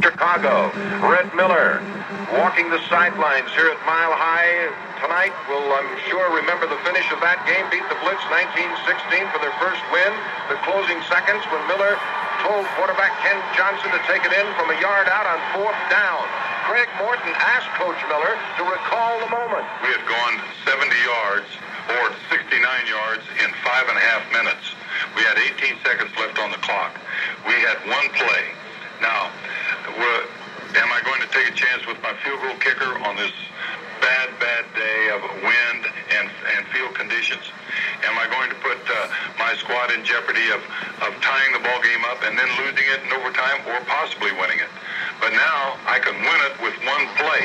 Chicago. Red Miller walking the sidelines here at Mile High tonight will, I'm sure, remember the finish of that game. Beat the Blitz 1916 for their first win. The closing seconds when Miller told quarterback Ken Johnson to take it in from a yard out on fourth down. Craig Morton asked Coach Miller to recall the moment. We had gone 70 yards or 69 yards in five and a half minutes. We had 18 seconds left on the clock. We had one play. Now, am I going to take a chance with my field goal kicker on this bad, bad day of wind and, and field conditions? Am I going to put uh, my squad in jeopardy of, of tying the ball game up and then losing it in overtime or possibly winning it? But now I can win it with one play.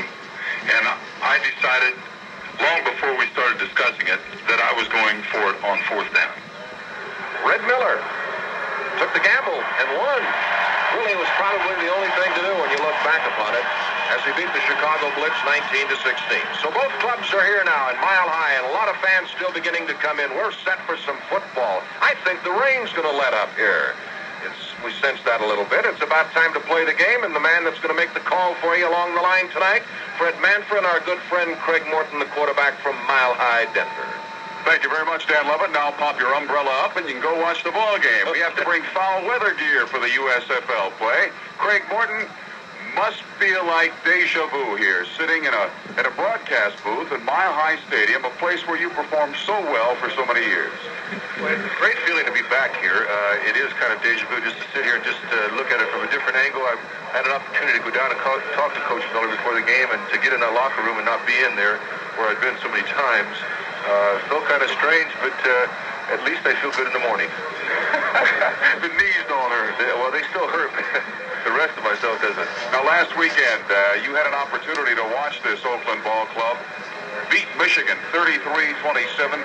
And I decided long before we started discussing it that I was going for it on fourth down. Red Miller took the gamble and won. Really, was probably the only thing to do when you look back upon it as he beat the Chicago Blitz 19 to 16. So both clubs are here now in Mile High, and a lot of fans still beginning to come in. We're set for some football. I think the rain's going to let up here. It's, we sense that a little bit. It's about time to play the game, and the man that's going to make the call for you along the line tonight, Fred Manfred, our good friend Craig Morton, the quarterback from Mile High, Denver. Thank you very much, Dan Lovett. Now pop your umbrella up and you can go watch the ball game. We have to bring foul weather gear for the USFL play. Craig Morton, must feel like deja vu here, sitting in a at a broadcast booth at Mile High Stadium, a place where you performed so well for so many years. Well, great feeling to be back here. Uh, it is kind of deja vu just to sit here and just uh, look at it from a different angle. I had an opportunity to go down and call, talk to Coach Miller before the game and to get in that locker room and not be in there where I'd been so many times. Uh, felt kind of strange, but uh, at least I feel good in the morning. the knees don't hurt. Well, they still hurt. the rest of myself doesn't. Now, last weekend, uh, you had an opportunity to watch this Oakland ball club beat Michigan 33-27.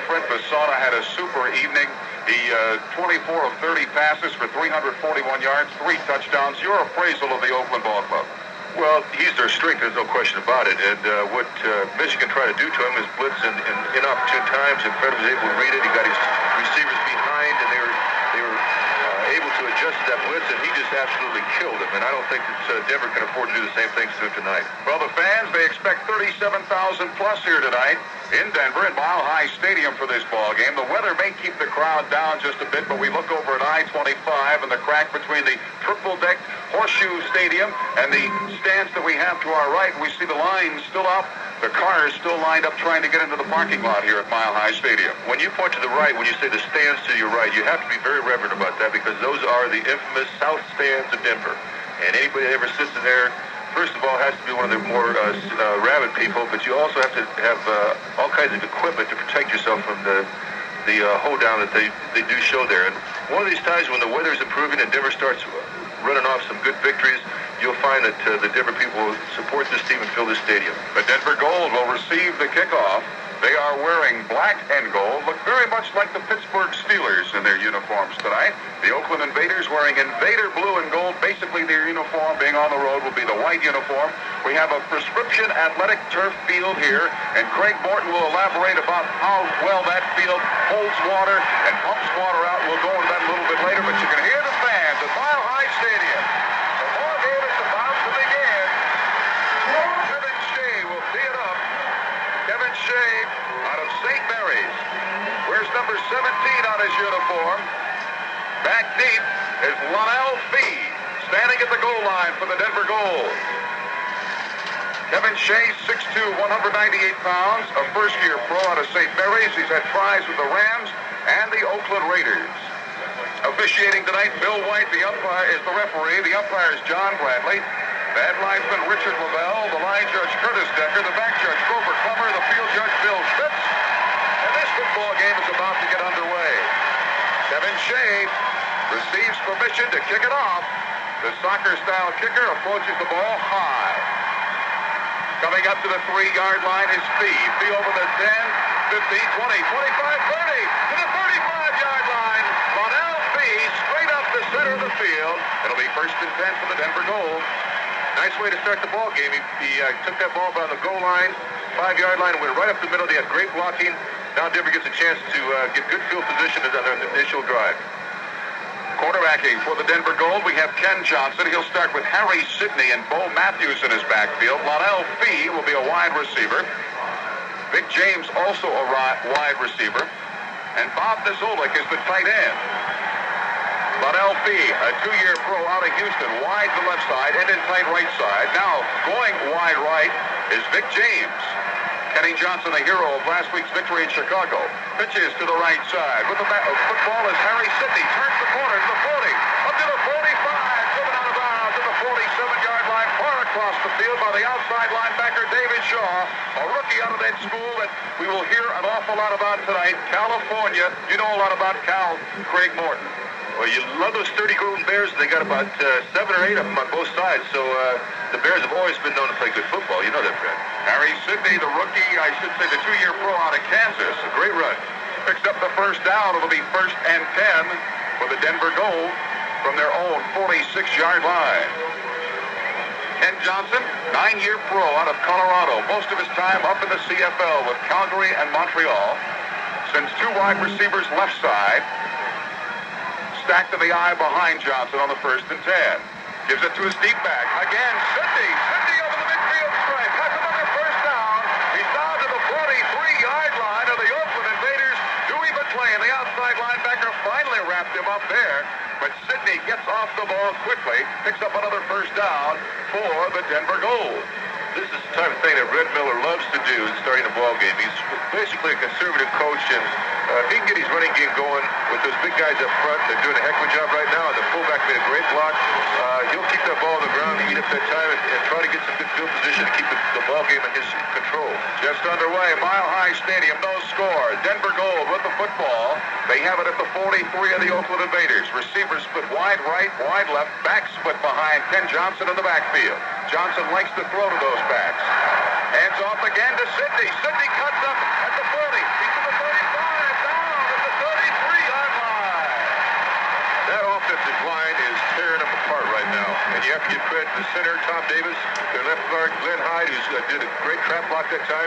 Fred Besana had a super evening. He uh, 24 of 30 passes for 341 yards, three touchdowns. Your appraisal of the Oakland ball club? Well, he's their strength. There's no question about it. And uh, what uh, Michigan tried to do to him is blitz in, in inopportune times, and Fred was able to read it. He got his receivers behind, and they were they were uh, able to adjust to that blitz, and he just absolutely killed him. And I don't think that uh, Denver can afford to do the same things to him tonight. Well, the fans they expect 37,000 plus here tonight in Denver at Mile High Stadium for this ball game. The weather may keep the crowd down just a bit, but we look over at I-25 and the crack between the triple-deck Horseshoe Stadium and the stands that we have to our right. We see the lines still up. The cars still lined up trying to get into the parking lot here at Mile High Stadium. When you point to the right, when you say the stands to your right, you have to be very reverent about that because those are the infamous south stands of Denver. And anybody that ever sits in there first of all, has to be one of the more uh, uh, rabid people, but you also have to have uh, all kinds of equipment to protect yourself from the the uh, down that they, they do show there. And one of these times when the weather is improving and Denver starts running off some good victories, you'll find that uh, the Denver people support this team and fill this stadium. The Denver Gold will receive the kickoff. They are wearing black and gold, look very much like the Pittsburgh Steelers in their uniforms tonight. The Oakland Invaders wearing Invader blue and gold. Basically, their uniform being on the road will be the white uniform. We have a prescription athletic turf field here, and Craig Morton will elaborate about how well that field holds water and pumps water out. We'll go into that a little bit later, but you can hear the fans at Mile High Stadium. The ball game is about to begin. Kevin Shea will tee it up. Kevin Shea out of St. Mary's. Wears number 17 on his uniform. Back deep is Lonnell Fee, standing at the goal line for the Denver Gold. Kevin Shea, 6'2", 198 pounds, a first-year pro out of St. Mary's. He's had tries with the Rams and the Oakland Raiders. Officiating tonight, Bill White, the umpire, is the referee. The umpire is John Bradley. Bad linesman Richard Lavelle, the line judge Curtis Decker, the back judge Grover Plummer, the field judge Bill Schmitz. And this football game is about to get underway. Kevin Shea receives permission to kick it off. The soccer-style kicker approaches the ball high. Coming up to the three-yard line is Fee. Fee over the 10, 15, 20, 25, 30, to the 35-yard line. Lonnell Fee straight up the center of the field. It'll be first and 10 for the Denver Gold. Nice way to start the ball game. He, he uh, took that ball by the goal line, five-yard line, went right up the middle. They had great blocking. Now Denver gets a chance to uh, get good field position on their initial drive. Quarterbacking for the Denver Gold, we have Ken Johnson. He'll start with Harry Sidney and Bo Matthews in his backfield. Lonnell Fee will be a wide receiver. Vic James also a wide receiver. And Bob Niziolek is the tight end. Lonnell Fee, a two-year pro out of Houston, wide to the left side and in tight right side. Now, going wide right is Vic James. Kenny Johnson, the hero of last week's victory in Chicago. Pitches to the right side. With the bat, football is Harry Sidney. Turns the corner to the 40. Up to the 45. Driven out of bounds to the 47-yard line. Far across the field by the outside linebacker David Shaw. A rookie out of that school that we will hear an awful lot about tonight. California. You know a lot about Cal. Craig Morton. Well, you love those 30 Golden Bears. They got about uh, seven or eight of them on both sides. So uh, the Bears have always been known to play good football. You know that, Fred. Harry Sidney, the rookie, I should say the two-year pro out of Kansas. A great run. Picks up the first down. It'll be first and 10 for the Denver Gold from their own 46-yard line. Ken Johnson, nine-year pro out of Colorado. Most of his time up in the CFL with Calgary and Montreal. Sends two wide receivers left side stacked to the eye behind Johnson on the first and 10. Gives it to his deep back. Again, Sidney. Sidney over the midfield stripe. Has another first down. He's down to the 43-yard line of the Oakland Invaders. Dewey McClain, the outside linebacker, finally wrapped him up there. But Sidney gets off the ball quickly, picks up another first down for the Denver Gold this is the type of thing that Red Miller loves to do in starting a ball game. He's basically a conservative coach, and if he can get his running game going with those big guys up front, they're doing a heck of a job right now, and the fullback made a great block. Uh, he'll keep that ball on the ground eat up that time and, and try to get some good field position to keep the, the ball game in his control. Just underway, Mile High Stadium, no score. Denver Gold with the football. They have it at the 43 of the Oakland Invaders. Receivers split wide right, wide left, back split behind Ken Johnson in the backfield. Johnson likes to throw to those backs. Hands off again to Sidney. Sidney cuts up at the 40. He's to the 35, down at the 33-yard line. Offensive line is tearing them apart right now. And you have to give credit to the center, Tom Davis, their left guard, Glenn Hyde, who uh, did a great trap block that time.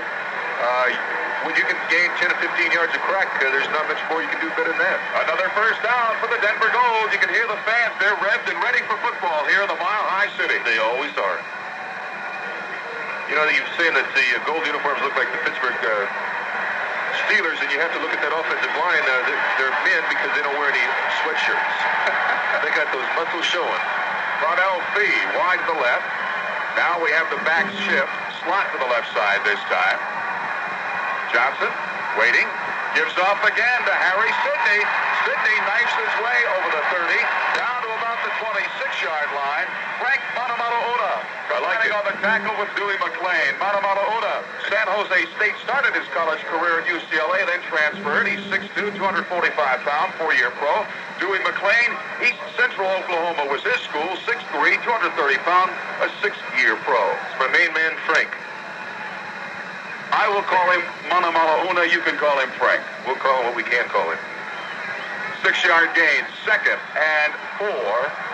Uh, when you can gain 10 to 15 yards of crack, uh, there's not much more you can do better than that. Another first down for the Denver Gold. You can hear the fans. They're revved and ready for football here in the Mile High City. They always are. You know, you're saying that the uh, gold uniforms look like the Pittsburgh uh, Steelers, and you have to look at that offensive line. Uh, they're, they're men because they don't wear any sweatshirts. they got those muscles showing. Lonnell Fee, wide to the left. Now we have the back shift. Slot to the left side this time. Johnson, waiting. Gives off again to Harry Sidney. Sidney knifes his way over the 30, down to about the 26-yard line. Frank Manamalu-Una. I like it. on the tackle with Dewey McClain. Manamalu-Una, San Jose State, started his college career at UCLA, then transferred. He's 6'2", 245 pound, four-year pro. Dewey McClain, East Central Oklahoma was his school, 6'3", 230 pound, a six-year pro. My main man, Frank. I will call him Manamalu-Una. You can call him Frank. We'll call him what we can call him. Six-yard gain, second and four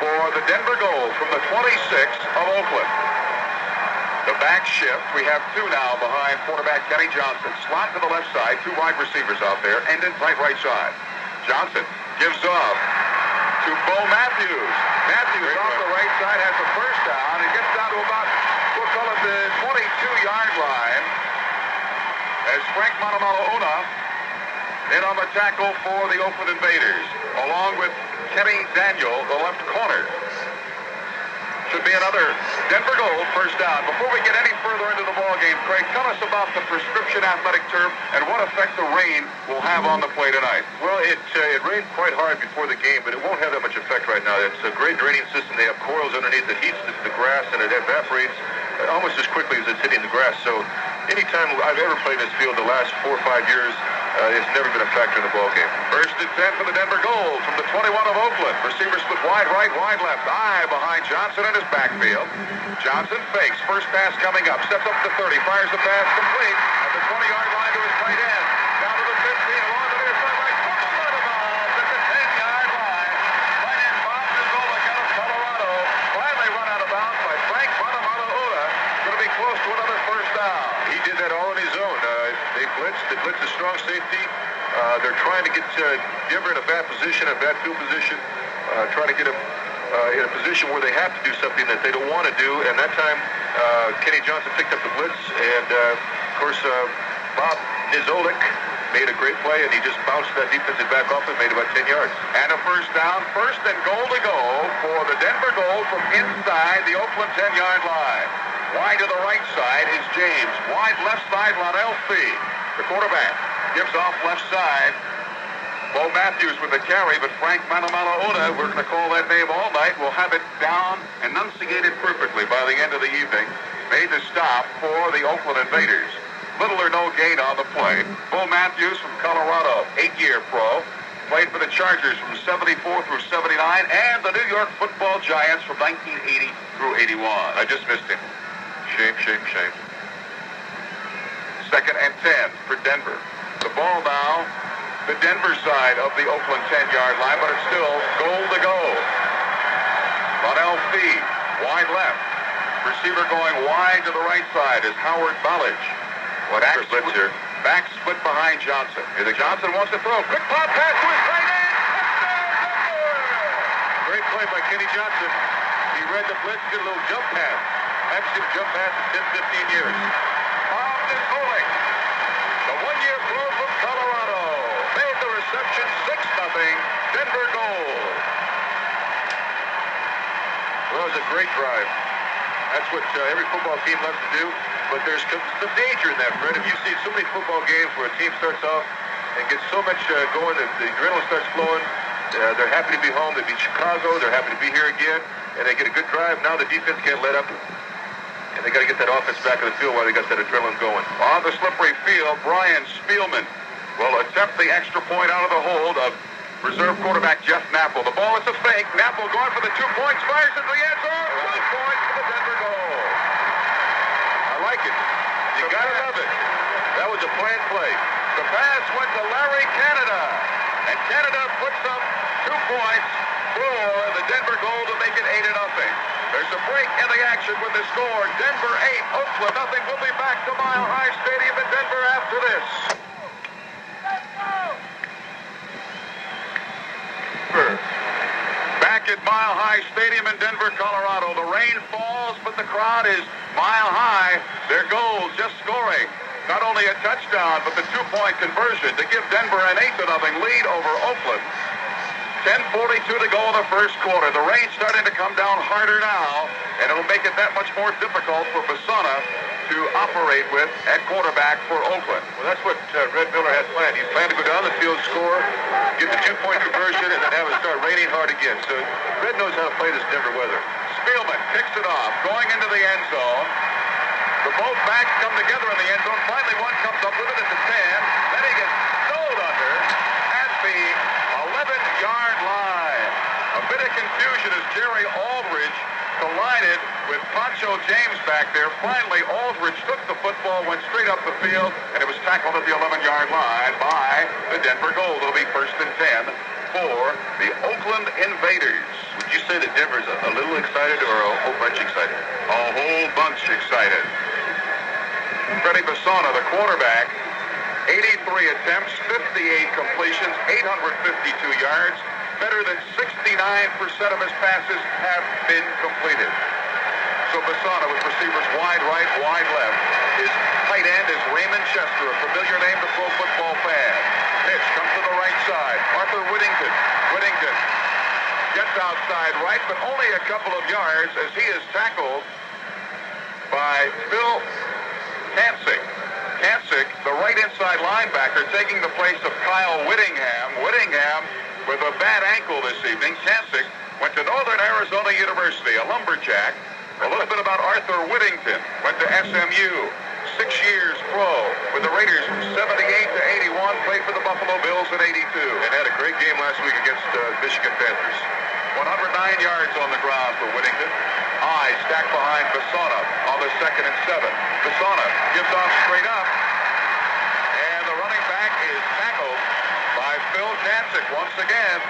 for the Denver Gold from the 26 of Oakland. The back shift, we have two now behind quarterback Kenny Johnson. Slot to the left side, two wide receivers out there, and in tight right side. Johnson gives off to Bo Matthews. Matthews Great off run. the right side has the first down. It gets down to about, we'll call it the 22-yard line as Frank Manamalu-Una in on the tackle for the Oakland Invaders, along with Kenny Daniel, the left corner. Should be another Denver Gold first down. Before we get any further into the ball game, Craig, tell us about the prescription athletic turf and what effect the rain will have on the play tonight. Well, it uh, it rained quite hard before the game, but it won't have that much effect right now. It's a great draining system. They have coils underneath that heats the, the grass and it evaporates almost as quickly as it's hitting the grass. So anytime I've ever played this field the last four or five years, uh, it's never been a factor in the ball game. First and 10 for the Denver Gold from the 21 of Oakland. Receivers split wide right, wide left. Eye behind Johnson in his backfield. Johnson fakes. First pass coming up. Steps up to the 30. Fires the pass complete at the 20-yard line to his tight end. Down to the 15, along the near sideline. Couple out of bounds at the 10-yard line. Tight end Bob Niziolek out of Colorado. Finally run out of bounds by Frank Manamalu-Una. Going to be close to another first down. He did that all on his own. Uh, they blitzed a strong safety. Uh, they're trying to get uh, Denver in a bad position, a bad field position. uh, try to get them uh, in a position where they have to do something that they don't want to do. And that time, uh, Kenny Johnson picked up the blitz, and uh, of course, uh, Bob Niziolek made a great play, and he just bounced that defensive back off and made about 10 yards. And a first down, first and goal to go for the Denver Gold from inside the Oakland 10-yard line. Wide to the right side is James. Wide left side, Lonnell Fee. The quarterback gives off left side. Bo Matthews with the carry, but Frank Manamalaona, we're going to call that name all night, will have it down, enunciated perfectly by the end of the evening. Made the stop for the Oakland Invaders. Little or no gain on the play. Bo Matthews from Colorado, eight-year pro. Played for the Chargers from 74 through 79 and the New York Football Giants from 1980 through 81. I just missed him. Shame, shame, shame. Second and 10 for Denver. The ball now the Denver side of the Oakland 10-yard line, but it's still goal to go. Lonnell Fee, wide left. Receiver going wide to the right side is Howard Ballage. What back split here? Back split behind Johnson. Here Johnson wants to throw. Quick pop pass to his right end. Great play by Kenny Johnson. He read the blitz, did a little jump pass. Haven't seen a jump pass in 10, 15 years. Niziolek, the one-year pro from Colorado, the reception 6-0 Denver Gold. Well, was a great drive. That's what uh, every football team loves to do. But there's some danger in that, Fred. If you see so many football games where a team starts off and gets so much uh, going that the adrenaline starts flowing, uh, they're happy to be home. They beat Chicago. They're happy to be here again. And they get a good drive. Now the defense can't let up. And they got to get that offense back in the field while they got that adrenaline going. On the slippery field, Brian Spielman will attempt the extra point out of the hold of reserve quarterback Jeff Knapple. The ball is a fake. Knapple going for the two points, fires into the end zone. Two points for the Denver Gold. I like it. You got to love it. That was a planned play. The pass went to Larry Canada. And Canada puts up two points for the Denver Gold to make it 8 to nothing. There's a break in the action with the score. Denver 8, Oakland nothing. We'll be back to Mile High Stadium in Denver after this. Back at Mile High Stadium in Denver, Colorado. The rain falls, but the crowd is mile high. Their goal just scoring. Not only a touchdown, but the two-point conversion to give Denver an 8 to nothing lead over Oakland. 10.42 to go in the first quarter. The rain's starting to come down harder now, and it'll make it that much more difficult for Besana to operate with at quarterback for Oakland. Well, that's what uh, Red Miller had planned. He planned to go down the field, score, get the two-point conversion, and then have it start raining hard again. So Red knows how to play this Denver weather. Spielman picks it off, going into the end zone. The both backs come together in the end zone. Finally, one comes up with it at the 10. Then he gets stowed under at the 11-yard line. A bit of confusion as Jerry Aldridge collided with Poncho James back there. Finally, Aldridge took the football, went straight up the field, and it was tackled at the 11-yard line by the Denver Gold. It'll be first and 10 for the Oakland Invaders. Would you say that Denver's a, a little excited or a whole bunch excited? A whole bunch excited. Freddie Besana, the quarterback, 83 attempts, 58 completions, 852 yards. Better than 69% of his passes have been completed. So Besana with receivers wide right, wide left. His tight end is Raymond Chester, a familiar name to pro football fans. Pitch comes to the right side. Arthur Whittington. Whittington gets outside right, but only a couple of yards as he is tackled by Phil Kancik. Kancik, the right inside linebacker, taking the place of Kyle Whittingham. Whittingham with a bad ankle this evening. Kancik went to Northern Arizona University, a lumberjack. A little bit about Arthur Whittington. Went to SMU. Six years pro with the Raiders from 78 to 81. Played for the Buffalo Bills in 82. And had a great game last week against uh, Michigan Panthers. 109 yards on the ground for Whittington. Eyes stacked behind Besana on the second and seven. Besana gives off straight up. And the running back is tackled once again.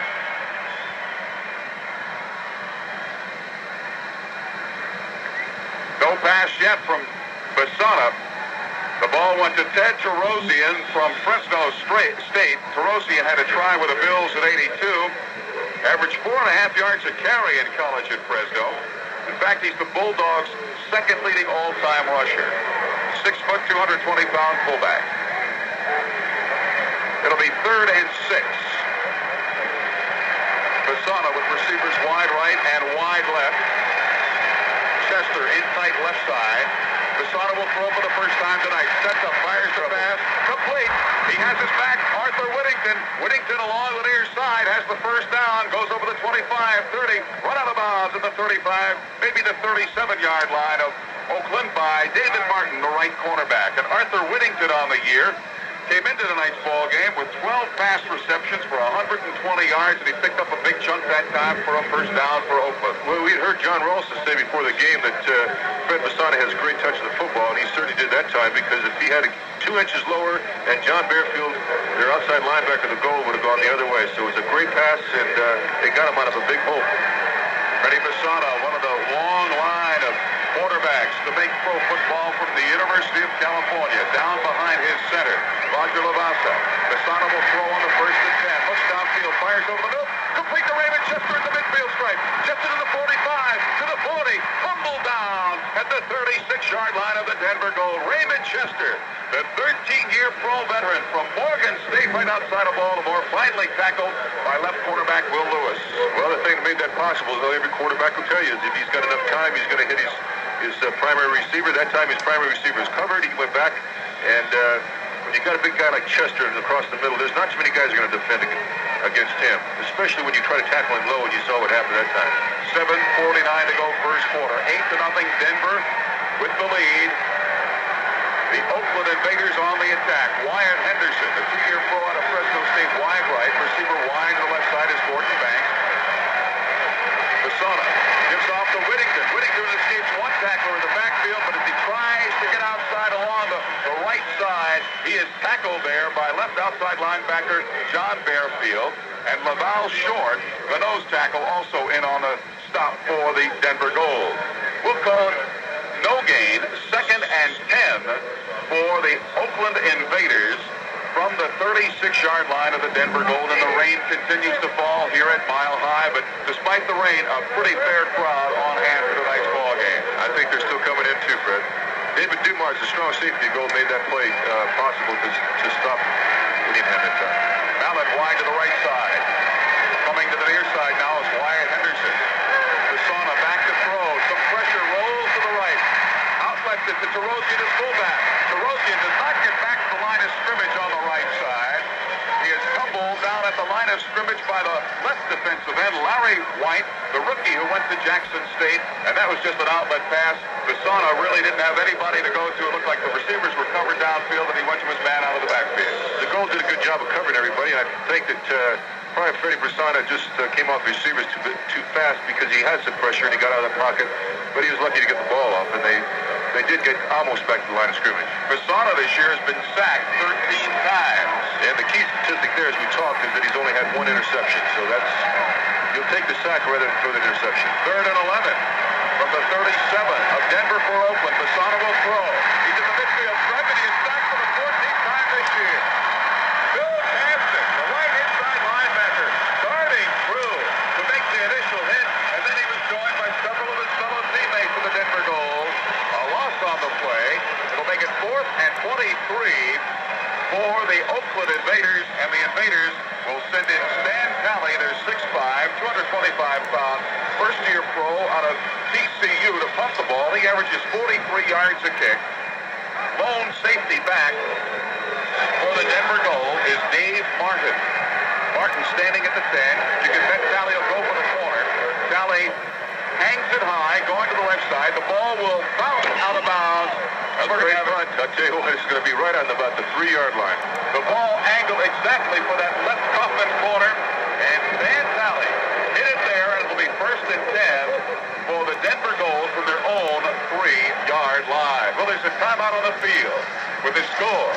No pass yet from Besana. The ball went to Ted Torosian from Fresno State. Torosian had a try with the Bills at 82. averaged four and a half yards a carry in college at Fresno. In fact, he's the Bulldogs' second leading all-time rusher. Six foot, 220 pound fullback. It'll be third and six. Besana with receivers wide right and wide left. Chester in tight left side. Besana will throw for the first time tonight. Sets up, fires the pass. Complete. He has his back. Arthur Whittington. Whittington along the near side has the first down. Goes over the 25, 30. Run out of bounds at the 35, maybe the 37-yard line of Oakland by David Martin, the right cornerback. And Arthur Whittington on the year came into tonight's ball game with 12 pass receptions for 120 yards, and he picked up a big chunk that time for a first down for Oakland. Well, we heard John Ralston say before the game that uh, Fred Besana has a great touch of the football, and he certainly did that time because if he had a, two inches lower and John Bearfield, their outside linebacker, the goal would have gone the other way. So it was a great pass, and uh, they got him out of a big hole. Freddie Besana, one of the long line of quarterbacks to make pro football from the University of California, down behind his center. Roger Lavasa. Besana will throw on the first and 10. Looks downfield, fires over the middle. Complete to Raymond Chester at the midfield stripe. Chester to the 45, to the 40. Fumble down at the 36-yard line of the Denver goal. Raymond Chester, the 13-year pro veteran from Morgan State right outside of Baltimore, finally tackled by left quarterback Will Lewis. Well, the thing that made that possible is every quarterback will tell you is if he's got enough time, he's going to hit his, his uh, primary receiver. That time his primary receiver is covered. He went back and... Uh, when you got a big guy like Chester across the middle, there's not too many guys are going to defend against him, especially when you try to tackle him low, and you saw what happened that time. 7.49 to go first quarter. 8 to nothing Denver with the lead. The Oakland Invaders on the attack. Wyatt Henderson, the two-year pro out of Fresno State, wide right. Receiver wide to the left side is Gordon Banks. Besana gives off to Whittington. Whittington escapes one tackler in the backfield, but as he tries to get outside along the, the right side, he is tackled there by left outside linebacker John Bearfield. And Laval Short, the nose tackle, also in on the stop for the Denver Gold. We'll call it no gain, second and 10 for the Oakland Invaders from the 36-yard line of the Denver Golden. the rain continues to fall here at Mile High. But despite the rain, a pretty fair crowd on hand for tonight's ball game. I think they're still coming in too, Fred. David Dumars, a strong safety goal, made that play uh, possible to, to stop Whittingham at time. Mallett wide to the right side. Coming to the near side now is Wyatt Henderson. Besana back to throw. Some pressure rolls to the right. Outlets it to Torosian as fullback. Torosian does not get back to the line of scrimmage on the right side. He is tumbled down at the line of scrimmage by the left defensive end, Larry White, the rookie who went to Jackson State, and that was just an outlet pass. Besana really didn't have anybody to go to. It looked like the receivers were covered downfield, and he went to his man out of the backfield. The goal did a good job of covering everybody, and I think that uh, probably Freddie Besana just uh, came off receivers too too fast because he had some pressure and he got out of the pocket, but he was lucky to get the ball off, and they they did get almost back to the line of scrimmage. Besana this year has been sacked 13 times. And the key statistic there, as we talked, is that he's only had one interception. So that's you'll take the sack rather than throw the interception. Third and 11 from the 37 of Denver for Oakland. Besana will throw. He's in the midfield stripe, and he is sacked for the 14th time this year. Bill Campson, the right inside linebacker, darting through to make the initial hit, and then he was joined by several of his fellow teammates for the Denver Gold. A loss on the play. It'll make it fourth and 23 for the Oakland Invaders, and the Invaders will send in Stan Talley, their 6'5", 225-pound first-year pro out of TCU to punt the ball. He averages 43 yards a kick. Lone safety back for the Denver Gold is Dave Martin. Martin standing at the 10. You can bet Talley will go for the corner. Talley hangs it high, going to the left side. The ball will bounce out of bounds. That's great front. I'll tell you what, it's going to be right on about the three-yard line. The ball angled exactly for that left coffin corner, and Stan Talley hit it there, and it'll be first and 10 for the Denver Gold from their own three-yard line. Well, there's a timeout on the field with the score.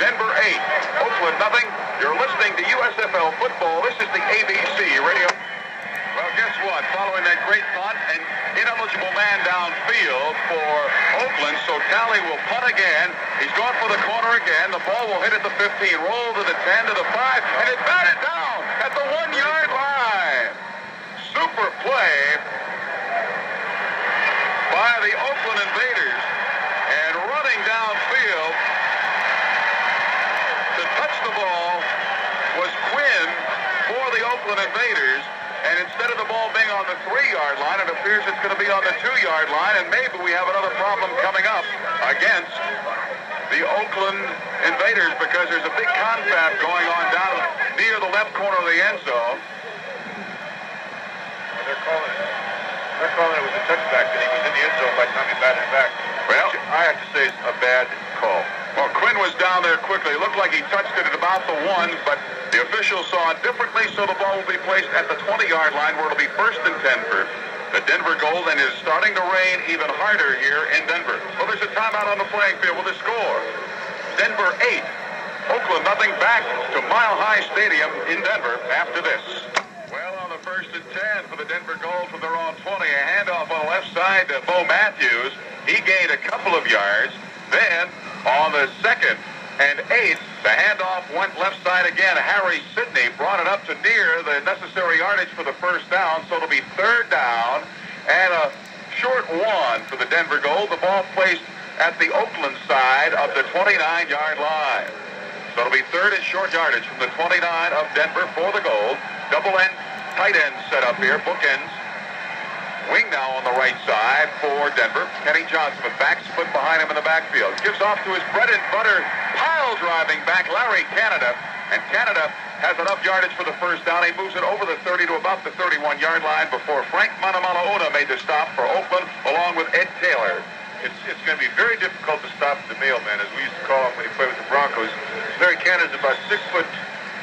Denver 8, Oakland nothing. You're listening to USFL football. This is the ABC radio. Well, guess what? Following that great punt, an ineligible man downfield for Oakland, so Talley will punt again. He's going for the corner again. The ball will hit at the 15, roll to the 10, to the 5, and it batted down at the one-yard line. super play by the Oakland Invaders. And running downfield to touch the ball was Quinn for the Oakland Invaders. And instead of the ball being on the three-yard line, it appears it's going to be on the two-yard line. And maybe we have another problem coming up against the Oakland Invaders because there's a big confab going on down near the left corner of the end zone. They're calling it. They're calling it was a touchback, and he was in the end zone by the time he batted it back. Well, I have to say it's a bad call. Well, Quinn was down there quickly. It looked like he touched it at about the one, but the officials saw it differently, so the ball will be placed at the 20-yard line where it'll be first and 10 for the Denver Gold, and is starting to rain even harder here in Denver. Well, there's a timeout on the playing field with a score. Denver 8, Oakland nothing back to Mile High Stadium in Denver after this. Well, on the first and 10 for the Denver Gold from their own 20, a handoff on the left side to Bo Matthews. He gained a couple of yards. Then on the second and eighth, the handoff went left side again. Harry Sidney brought it up to near the necessary yardage for the first down, so it'll be third down and a short one for the Denver Gold. The ball placed at the Oakland side of the 29-yard line. So it'll be third and short yardage from the 29 of Denver for the goal. Double end, tight end set up here, bookends. Wing now on the right side for Denver. Kenny Johnson with back split behind him in the backfield. Gives off to his bread and butter pile driving back Larry Canada. And Canada has enough yardage for the first down. He moves it over the 30 to about the 31-yard line before Frank Manamalauna made the stop for Oakland along with Ed Taylor. It's, it's going to be very difficult to stop the mailman, as we used to call him when he played with the Broncos. Larry Canada's about six foot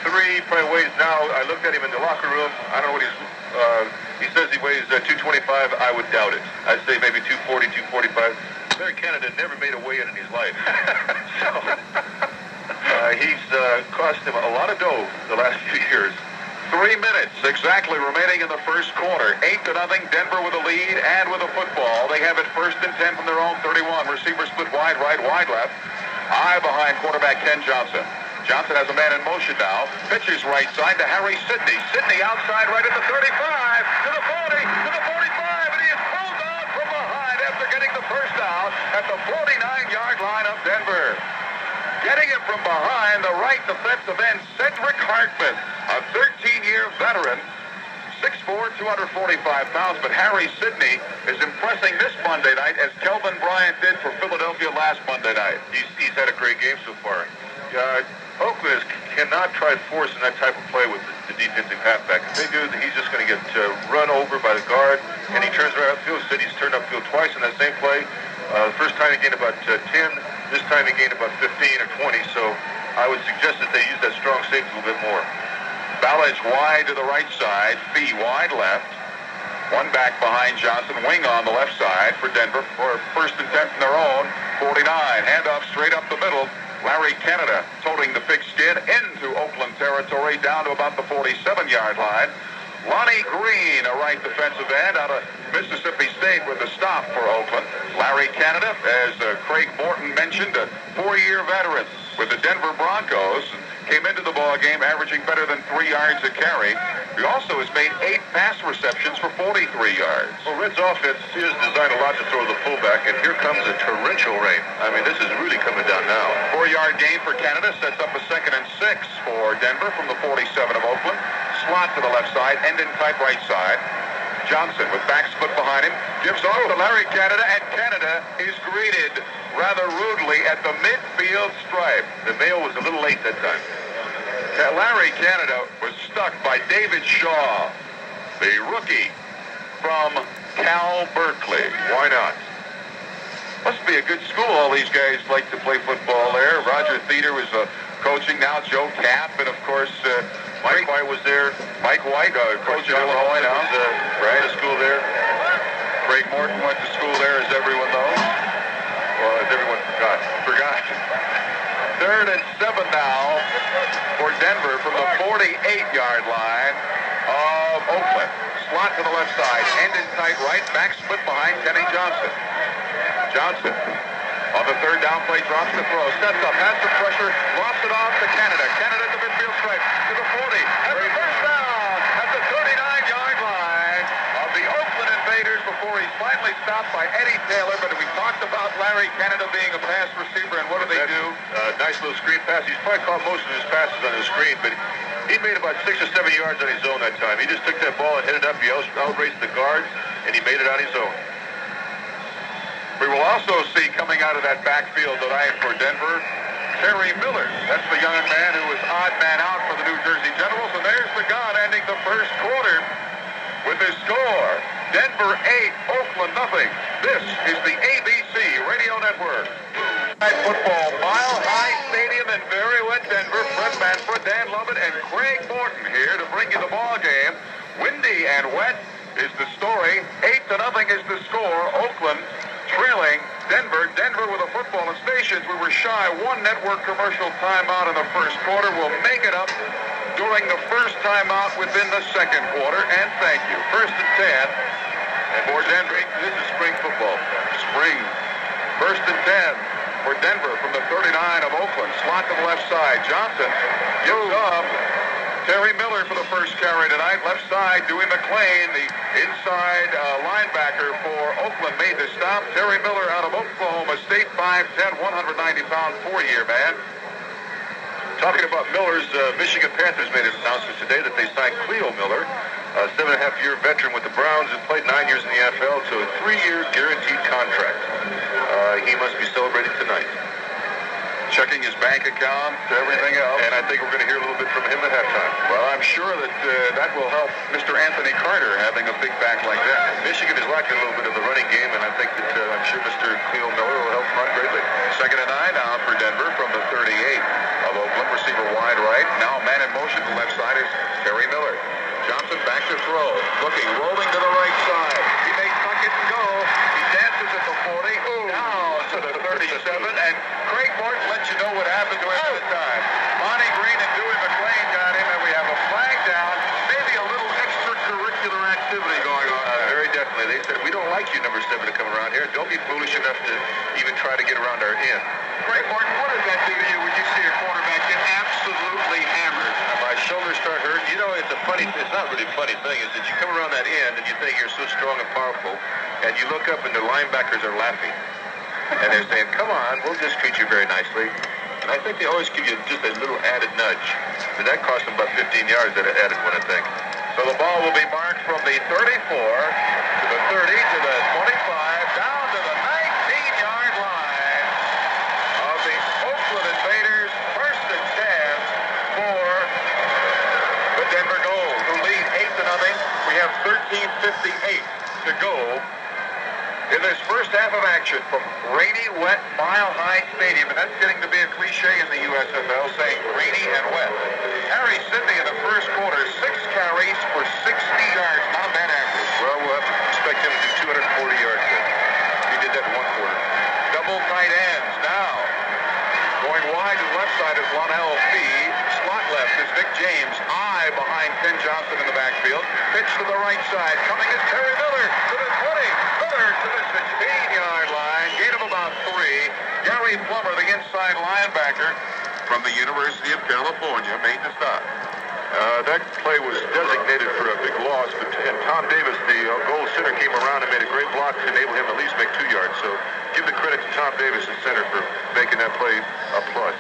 three, probably weighs now. I looked at him in the locker room. I don't know what he's. Uh, he says he weighs uh, 225. I would doubt it. I'd say maybe 240, 245. Larry Canada never made a weigh-in in his life. so uh, he's uh, cost him a lot of dough the last few years. Three minutes exactly remaining in the first quarter. Eight to nothing. Denver with a lead and with a football. They have it first and ten from their own 31. Receiver split wide right, wide left. Eye behind quarterback Ken Johnson. Johnson has a man in motion now. Pitches right side to Harry Sidney. Sidney outside right at the 35, to the 40, to the 45, and he is pulled down from behind after getting the first down at the 49-yard line of Denver. Getting it from behind, the right defensive end, Cedric Hardman, a 13-year veteran, 6'4", 245 pounds, but Harry Sidney is impressing this Monday night as Kelvin Bryant did for Philadelphia last Monday night. He's, he's had a great game so far. Uh, Oakland cannot try forcing that type of play with the, the defensive halfback. If they do, he's just going to get uh, run over by the guard, and he turns around field. upfield. Sidney's turned upfield twice in that same play. Uh, the first time he gained about uh, 10. This time he gained about 15 or 20. So I would suggest that they use that strong safety a little bit more. Ballage wide to the right side. Fee wide left. One back behind Johnson. Wing on the left side for Denver for first and 10 from their own. 49. Handoff straight up the middle. Larry Canada toting the big skid into Oakland territory down to about the 47-yard line. Lonnie Green, a right defensive end out of Mississippi State with a stop for Oakland. Larry Canada, as uh, Craig Morton mentioned, a four-year veteran with the Denver Broncos. Came into the ball game averaging better than three yards a carry. He also has made eight pass receptions for 43 yards. Well, Red's offense is designed a lot to throw the fullback, and here comes a torrential rain. I mean, this is really coming down now. Four-yard gain for Canada sets up a second and six for Denver from the 47 of Oakland. Slot to the left side, end in tight right side. Johnson with back split behind him gives off to Larry Canada, and Canada is greeted rather rudely at the midfield stripe. The mail was a little late that time. Larry Canada was stuck by David Shaw, the rookie from Cal Berkeley. Why not? Must be a good school. All these guys like to play football there. Roger Theder was uh, coaching now. Joe Kapp, and of course, uh, Mike White was there. Mike White, uh, coach at Illinois now. Was, uh, right at school there. Craig Morton went to school there, as everyone knows. Well, as everyone forgot. Forgot. Third and seven now for Denver from the 48-yard line of Oakland. Slot to the left side, end in tight right, back split behind Kenny Johnson. Johnson on the third down play drops the throw, steps up, has the pressure, drops it off to Canada. Canada the midfield stripe to the 40, has the first down at the 39-yard line. he's stopped by Eddie Taylor, but we talked about Larry Canada being a pass receiver, and what do they do? Uh, nice little screen pass. He's probably caught most of his passes on the screen, but he made about six or seven yards on his own that time. He just took that ball and hit it up. He out- outraced the guards, and he made it on his own. We will also see coming out of that backfield tonight for Denver, Terry Miller. That's the young man who was odd man out for the New Jersey Generals. And there's the gun ending the first quarter with his score. Denver 8, Oakland nothing. This is the ABC Radio Network. Football, Mile High Stadium in very wet Denver. Fred Manfred, Dan Lovett, and Craig Morton here to bring you the ball game. Windy and wet is the story. Eight to nothing is the score. Oakland trailing Denver. Denver with a football and stations. We were shy one network commercial timeout in the first quarter. We'll make it up during the first timeout within the second quarter. And thank you. First and ten. And for Denver, this is spring football. Spring. First and ten for Denver from the 39 of Oakland. Slot to the left side. Johnson gives up. Terry Miller for the first carry tonight. Left side, Dewey McClain, the inside uh, linebacker for Oakland, made the stop. Terry Miller out of Oklahoma State, 5'10", 190 pound, four-year man. Talking about Miller's, uh, Michigan Panthers made an announcement today that they signed Cleo Miller, a seven and a half year veteran with the Browns and played nine years in the NFL, to a three year guaranteed contract. Uh, he must be celebrating tonight. Checking his bank account, everything else. And I think we're going to hear a little bit from him at halftime. Well, I'm sure that uh, that will help Mr. Anthony Carter having a big back like that. Michigan is lacking a little bit of the running game, and I think that uh, I'm sure Mr. Cleo Miller will help him out greatly. Second and nine now for Denver from the 38 of Oakland. Receiver wide right. Now man in motion to the left side is Terry Miller. Johnson throw. Looking, rolling to the right side. He it and go. He dances at the 40. Down to the 37. And Craig Morton lets you know what happened to him at the time. Monty Green and Dewey McClain got him, and we have a flag down. Maybe a little extracurricular activity going on. Uh, very definitely. They said, we don't like you, number seven, to come around here. Don't be foolish enough to even try to get around our end. Craig Morton, what does that do to you when you see a quarterback get absolutely hammered? My shoulders start hurting. You know, it's a funny, it's not really a funny thing, is that you come around that end and you think you're so strong and powerful, and you look up and the linebackers are laughing. And they're saying, come on, we'll just treat you very nicely. And I think they always give you just a little added nudge. But that cost them about 15 yards, that added one, I think. So the ball will be marked from the 34 to the 30 to the 25 down to the 19-yard line of the Oakland Invaders. First and 10 for the Denver Gold, who lead 8 to nothing. We have 13:58 to go in this first half of action from rainy, wet, Mile High Stadium, and that's getting to be a cliche in the USFL, saying rainy and wet. Harry Sidney in the first quarter, six carries for 60 yards, not a bad average. Well, we'll have to expect him to do 240 yards then. He did that in one quarter. Double tight ends now. Going wide to the left side is Lonell Fee. Slot left is Vic James. Eye behind Ken Johnson in the backfield. Pitch to the right side. Coming is Terry Miller to the 20. Miller to the 16-yard line. Gain of about three. Gary Plummer, the inside linebacker from the University of California, made the stop. Uh, that play was designated for a big loss, but and Tom Davis, the uh, goal center, came around and made a great block to enable him at least make two yards. So give the credit to Tom Davis, the center, for making that play a plus.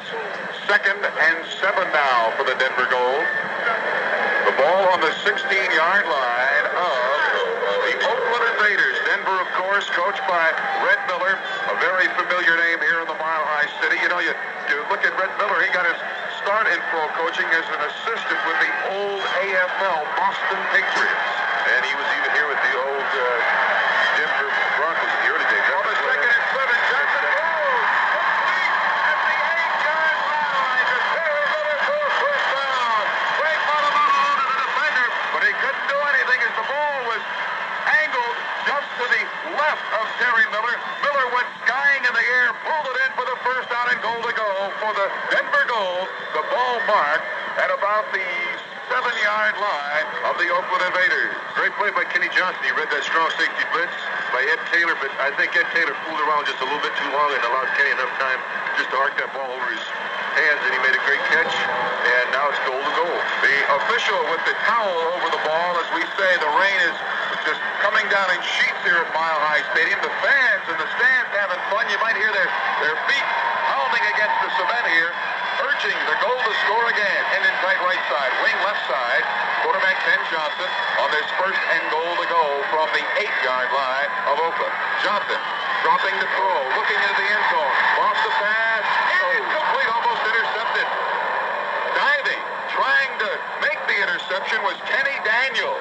Second and seven now for the Denver Gold. The ball on the 16-yard line of the Oakland Invaders. Denver, of course, coached by Red Miller, a very familiar name here in the Mile High City. You know, you, you look at Red Miller, he got his start in pro coaching as an assistant with the old AFL Boston Patriots. And he was even here with the old uh, Denver Broncos in the early days. On the second and seven, Johnson goes at the eight-yard line to Terry Miller for a first down. Great Malamalo to the defender, but he couldn't do anything as the ball was angled just to the left of Terry Miller. Miller went skying in the air, pulled it in for the first down and goal to go for the Denver Gold. The ball marked at about the seven-yard line of the Oakland Invaders. Great play by Kenny Johnson. He read that strong safety blitz by Ed Taylor, but I think Ed Taylor fooled around just a little bit too long and allowed Kenny enough time just to arc that ball over his hands, and he made a great catch. And now it's goal to goal. The official with the towel over the ball, as we say, the rain is just coming down in sheets here at Mile High Stadium. The fans in the stands having fun. You might hear their, their feet pounding against the cement here, urging the goal to score again. End in tight right side, wing left side. Quarterback Ken Johnson on this first and goal to go from the eight-yard line of Oakland. Johnson dropping the throw, looking into the end zone. Lost the pass. Incomplete, oh, almost intercepted. Diving, trying to make the interception was Kenny Daniel.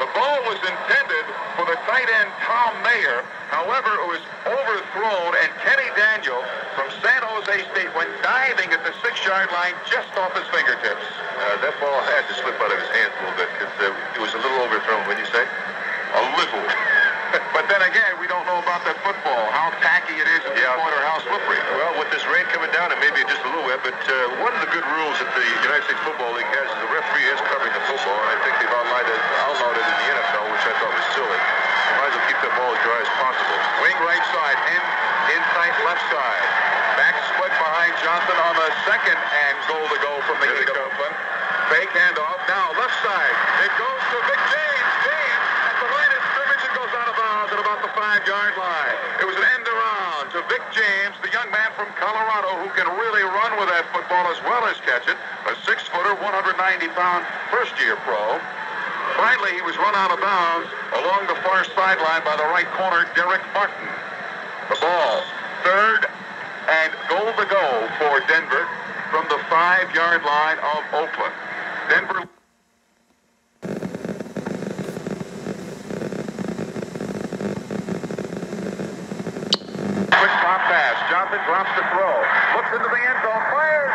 The ball was intended for the tight end Tom Mayer. However, it was overthrown, and Kenny Daniel from San Jose State went diving at the six-yard line just off his fingertips. Uh, that ball had to slip out of his hands a little bit because uh, it was a little overthrown, wouldn't you say? A little. but then again, we don't know about that football, how tacky it is at Yeah. point or how slippery. Well, with this rain coming down, it may be just a little wet, but uh, one of the good rules that the United States Football League has is the referee is covering the football, and I think they've outlawed it, outlawed it in the NFL, which I thought was silly. Might as well keep that ball as dry as possible. Wing right side, in, in tight left side. Back split behind Johnson on the second and goal to go from the Here they Eagles. come. Oakland. Fake handoff. Now left side. It goes to Vic James. James at the line of scrimmage. It goes out of bounds five-yard line. It was an end around to Vic James, the young man from Colorado who can really run with that football as well as catch it. A six-footer, 190-pound first-year pro. Finally, he was run out of bounds along the far sideline by the right corner, Derek Martin. The ball, third and goal to go for Denver from the five-yard line of Oakland. Denver. Quick pop pass. Johnson drops the throw. Looks into the end zone. Fires.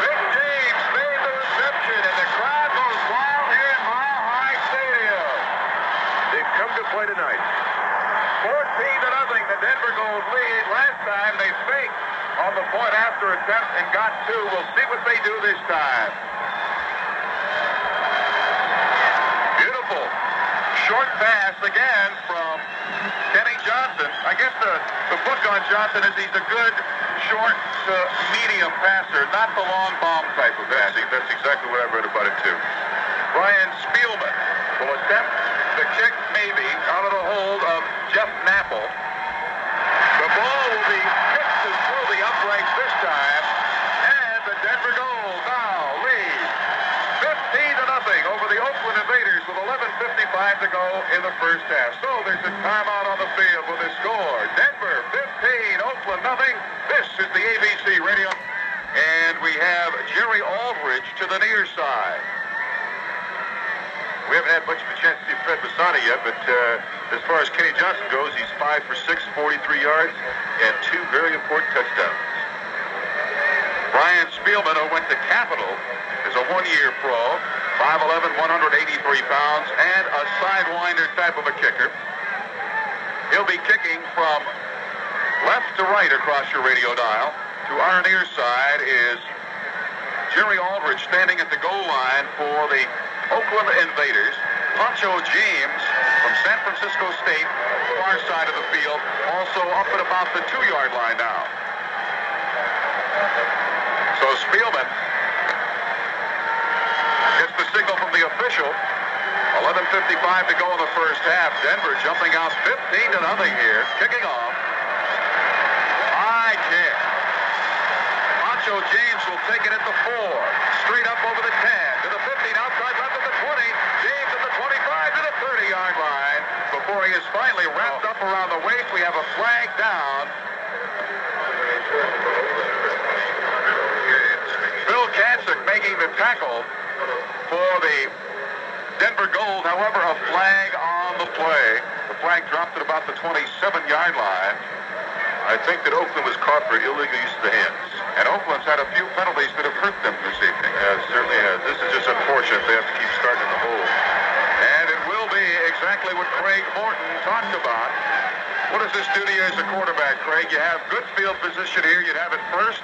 Vic James made the reception, and the crowd goes wild here at Mile High Stadium. They've come to play tonight. 14 to nothing. The Denver Gold lead. Last time they faked on the point after attempt and got two. We'll see what they do this time. Beautiful. Short pass again from Kenny Johnson. I guess the, the book on Johnson is he's a good short to medium passer, not the long bomb type of That's, that's exactly what I've read about it, too. Brian Spielman will attempt the kick maybe out of the hold of Jeff Napple. The ball will be kicked to through the uprights this time. And the Denver Gold now lead 15 to nothing over the Oakland Invaders with 11.55 to go in the first half. So there's a timeout on the field with a score. Denver 15, Oakland nothing. This is the ABC radio. And we have Jerry Aldridge to the near side. We haven't had much of a chance to see Fred Besana yet, but uh, as far as Kenny Johnson goes, he's 5 for 6, 43 yards, and two very important touchdowns. Brian Spielman, who went to Capital, is a one-year pro, 5'11", 183 pounds, and a sidewinder type of a kicker. He'll be kicking from left to right across your radio dial. To our near side is Jerry Aldridge standing at the goal line for the Oakland Invaders. Pancho James from San Francisco State, far side of the field, also up at about the two-yard line now. So Spielman the signal from the official. 11.55 to go in the first half. Denver jumping out 15 to nothing here. Kicking off. High kick. Pancho James will take it at the four. Straight up over the 10. To the 15. Outside left at the 20. James at the 25 to the 30-yard line. Before he is finally wrapped up around the waist, we have a flag down. Bill Kancic making the tackle for the Denver Gold. However, a flag on the play. The flag dropped at about the 27-yard line. I think that Oakland was caught for illegal use of the hands. And Oakland's had a few penalties that have hurt them this evening. Yeah, it certainly has. This is just unfortunate. They have to keep starting in the hole. And it will be exactly what Craig Morton talked about. What does this do to you as a quarterback, Craig? You have good field position here. You'd have it first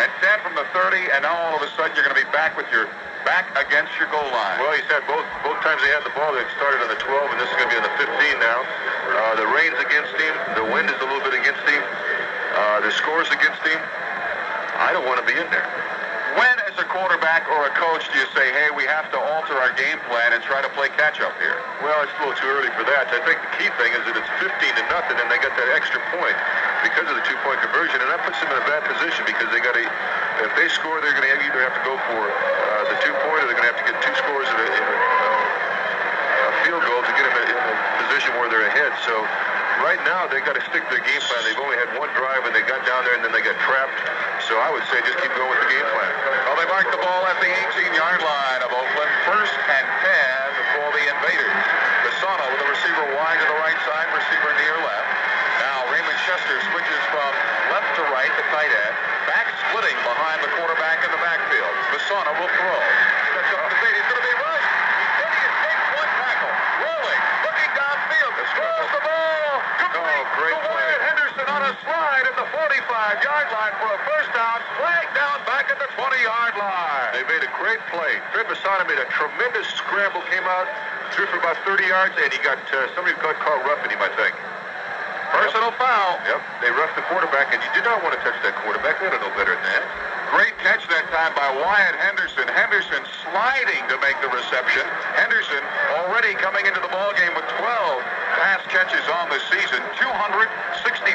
and 10 from the 30, and now all of a sudden you're going to be back with your back against your goal line. Well, he's had both both times they had the ball. They started on the 12, and this is going to be on the 15 now. Uh, the rain's against him. The wind is a little bit against him. uh, the scores against him, I don't want to be in there. When, as a quarterback or a coach, do you say, hey, we have to alter our game plan and try to play catch-up here? Well, it's a little too early for that. I think the key thing is that it's 15 to nothing, and they got that extra point because of the two-point conversion, and that puts them in a bad position because they got to, if they score, they're going to either have to go for uh, the two-point or they're going to have to get two scores in a, in a, a field goal to get them in a position where they're ahead. So right now, they've got to stick to their game plan. They've only had one drive, and they got down there, and then they got trapped. So I would say just keep going with the game plan. Well, they mark the ball at the 18-yard line of Oakland. First and 10 for the Invaders. Besana with the receiver wide to the right side, receiver near left. Now Raymond Chester switches from left to right, the tight end. Back splitting behind the quarterback in the backfield. Besana will throw. Steps up to the He's going to be rushed. Then he takes one tackle. Rolling. Looking downfield. Throws the ball. Complete Oh, great to play. Henderson on a slide at the 45-yard line for a first down. Flag down back at the 20-yard line. They made a great play. Fred Besana made a tremendous scramble, came out, threw for about 30 yards, and he got uh, somebody got caught roughing him, I think. Personal foul. Yep, they roughed the quarterback, and you did not want to touch that quarterback. They don't know better than that. Great catch that time by Wyatt Henderson. Henderson sliding to make the reception. Henderson already coming into the ball game with 12 pass catches on the season, 264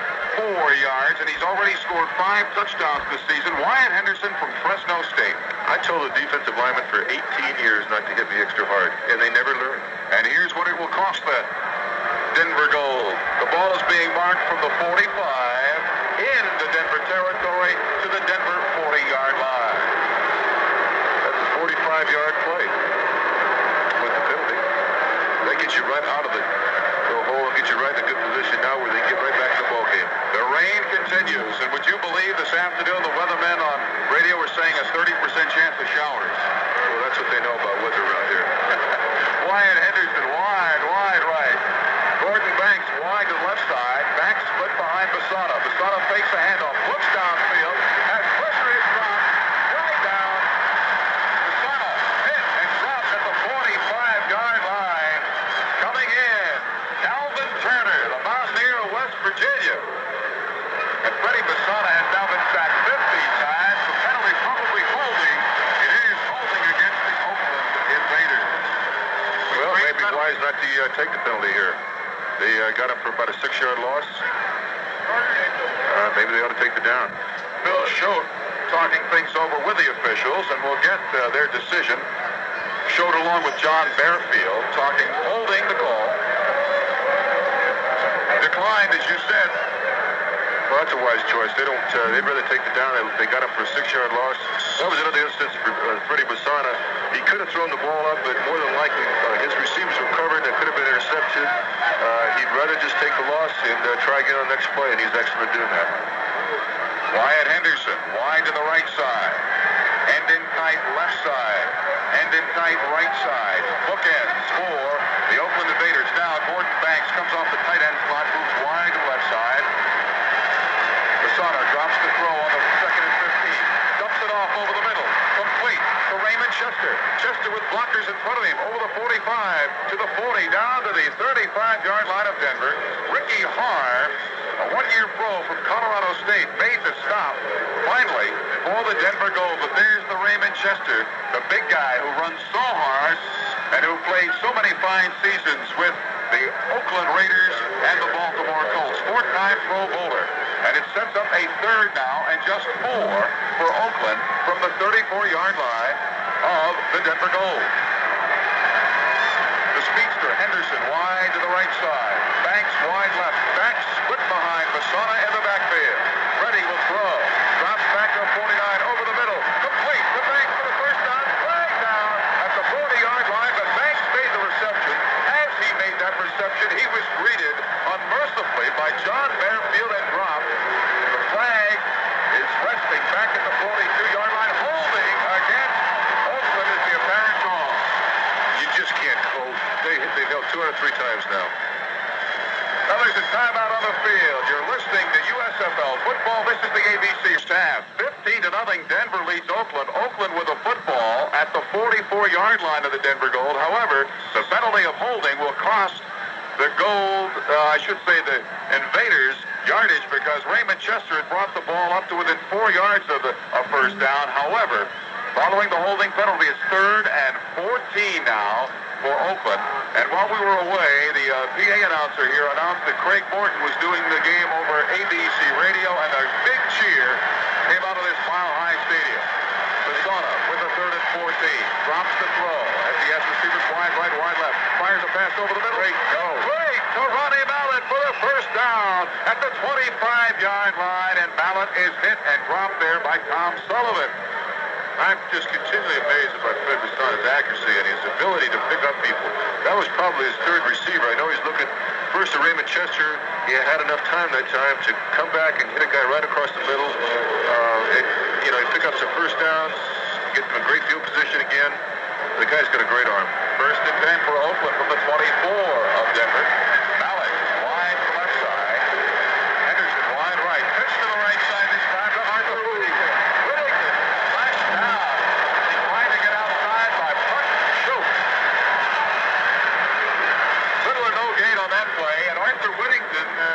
yards, and he's already scored five touchdowns this season. Wyatt Henderson from Fresno State. I told the defensive lineman for 18 years not to hit me extra hard, and they never learned. And here's what it will cost them. Denver Gold. The ball is being marked from the 45 into Denver territory to the Denver 40-yard line. That's a 45-yard play with the penalty. That gets you right out of the, the hole and gets you right in a good position now where they get right back to the ball game. The rain continues, and would you believe this afternoon the weathermen on radio were saying a 30% chance of showers? Well, that's what they know about weather around here. Wyatt Henderson wide, wide right. Gordon Wide to the left side. Back split behind Besana. Besana fakes a handoff, looks downfield, has pressure is dropped, right down. Besana hit and dropped at the 45-yard line. Coming in, Calvin Turner, the Mountaineer of West Virginia. And Freddie Besana has now been sacked 50 times. The penalty probably holding. It is holding against the Oakland Invaders. Well, maybe wise not to uh, take the penalty here. They uh, got him for about a six-yard loss. Uh, maybe they ought to take the down. Bill Schote talking things over with the officials, and we'll get uh, their decision. Schote along with John Bearfield talking, holding the call. Declined, as you said. Well, that's a wise choice. They don't. Uh, they'd rather take the down. They, got him for a six-yard loss. That was another instance for uh, Freddie Besana. He could have thrown the ball up, but more than likely uh, his receivers were covered. That could have been interception. Uh, he'd rather just take the loss and uh, try again on the next play, and he's excellent at doing that. Wyatt Henderson, wide to the right side. Hendon tight left side. Hendon tight right side. Bookends for the Oakland Invaders. Now Gordon Banks comes off the tight end slot, moves wide to the left side. Besana drops the throw on the second and 15. Dumps it off over the middle. Complete Chester. Chester with blockers in front of him. Over the 45 to the 40. Down to the 35-yard line of Denver. Ricky Harr, a one-year pro from Colorado State, made the stop. Finally, for the Denver Gold. But there's the Raymond Chester, the big guy who runs so hard and who played so many fine seasons with the Oakland Raiders and the Baltimore Colts. Four-time Pro Bowler. And it sets up a third now and just four for Oakland from the 34-yard line of the Denver Gold. The speedster Henderson wide to the right side. Banks wide left. Back split behind Besana in the backfield. Freddie will throw. Drops back to 49 over the middle. Complete to Banks for the first down. Flag down at the 40-yard line, but Banks made the reception. As he made that reception, he was greeted unmercifully by John Bearfield and dropped. The flag is resting back at the 42-yard line, holding against Oakland is the apparent call. You just can't call. They they've held two out of three times now. Now there's a timeout on the field. You're listening to USFL football. This is the ABC staff. 15 to nothing. Denver leads Oakland. Oakland with a football at the 44-yard line of the Denver Gold. However, the penalty of holding will cost the Gold, uh, I should say the Invaders, yardage because Raymond Chester had brought the ball up to within four yards of the of first down. However, following the holding penalty, it's third and 14 now for Oakland. And while we were away, the uh, PA announcer here announced that Craig Morton was doing the game over ABC radio, and a big cheer came out of this Mile High Stadium. Besana with a third and 14. Drops the throw as receivers wide right, wide left. Fires a pass over the middle. Great go. Great to Ronnie Mallett for the first down at the 25-yard line, and Mallett is hit and dropped there by Tom Sullivan. I'm just continually amazed about Fred Besana's accuracy and his ability to pick up people. That was probably his third receiver. I know he's looking first to Raymond Chester. He had enough time that time to come back and hit a guy right across the middle. Uh, you know, he pick up some first downs, get him a great field position again. The guy's got a great arm. First and 10 for Oakland from the 24 of Denver. Mallett wide to the left side. Henderson wide right. Pitch to the right side this time to Arthur Whittington. Whittington flashed down. He tried to get outside by push and shoot. Little or no gain on that play, and Arthur Whittington uh,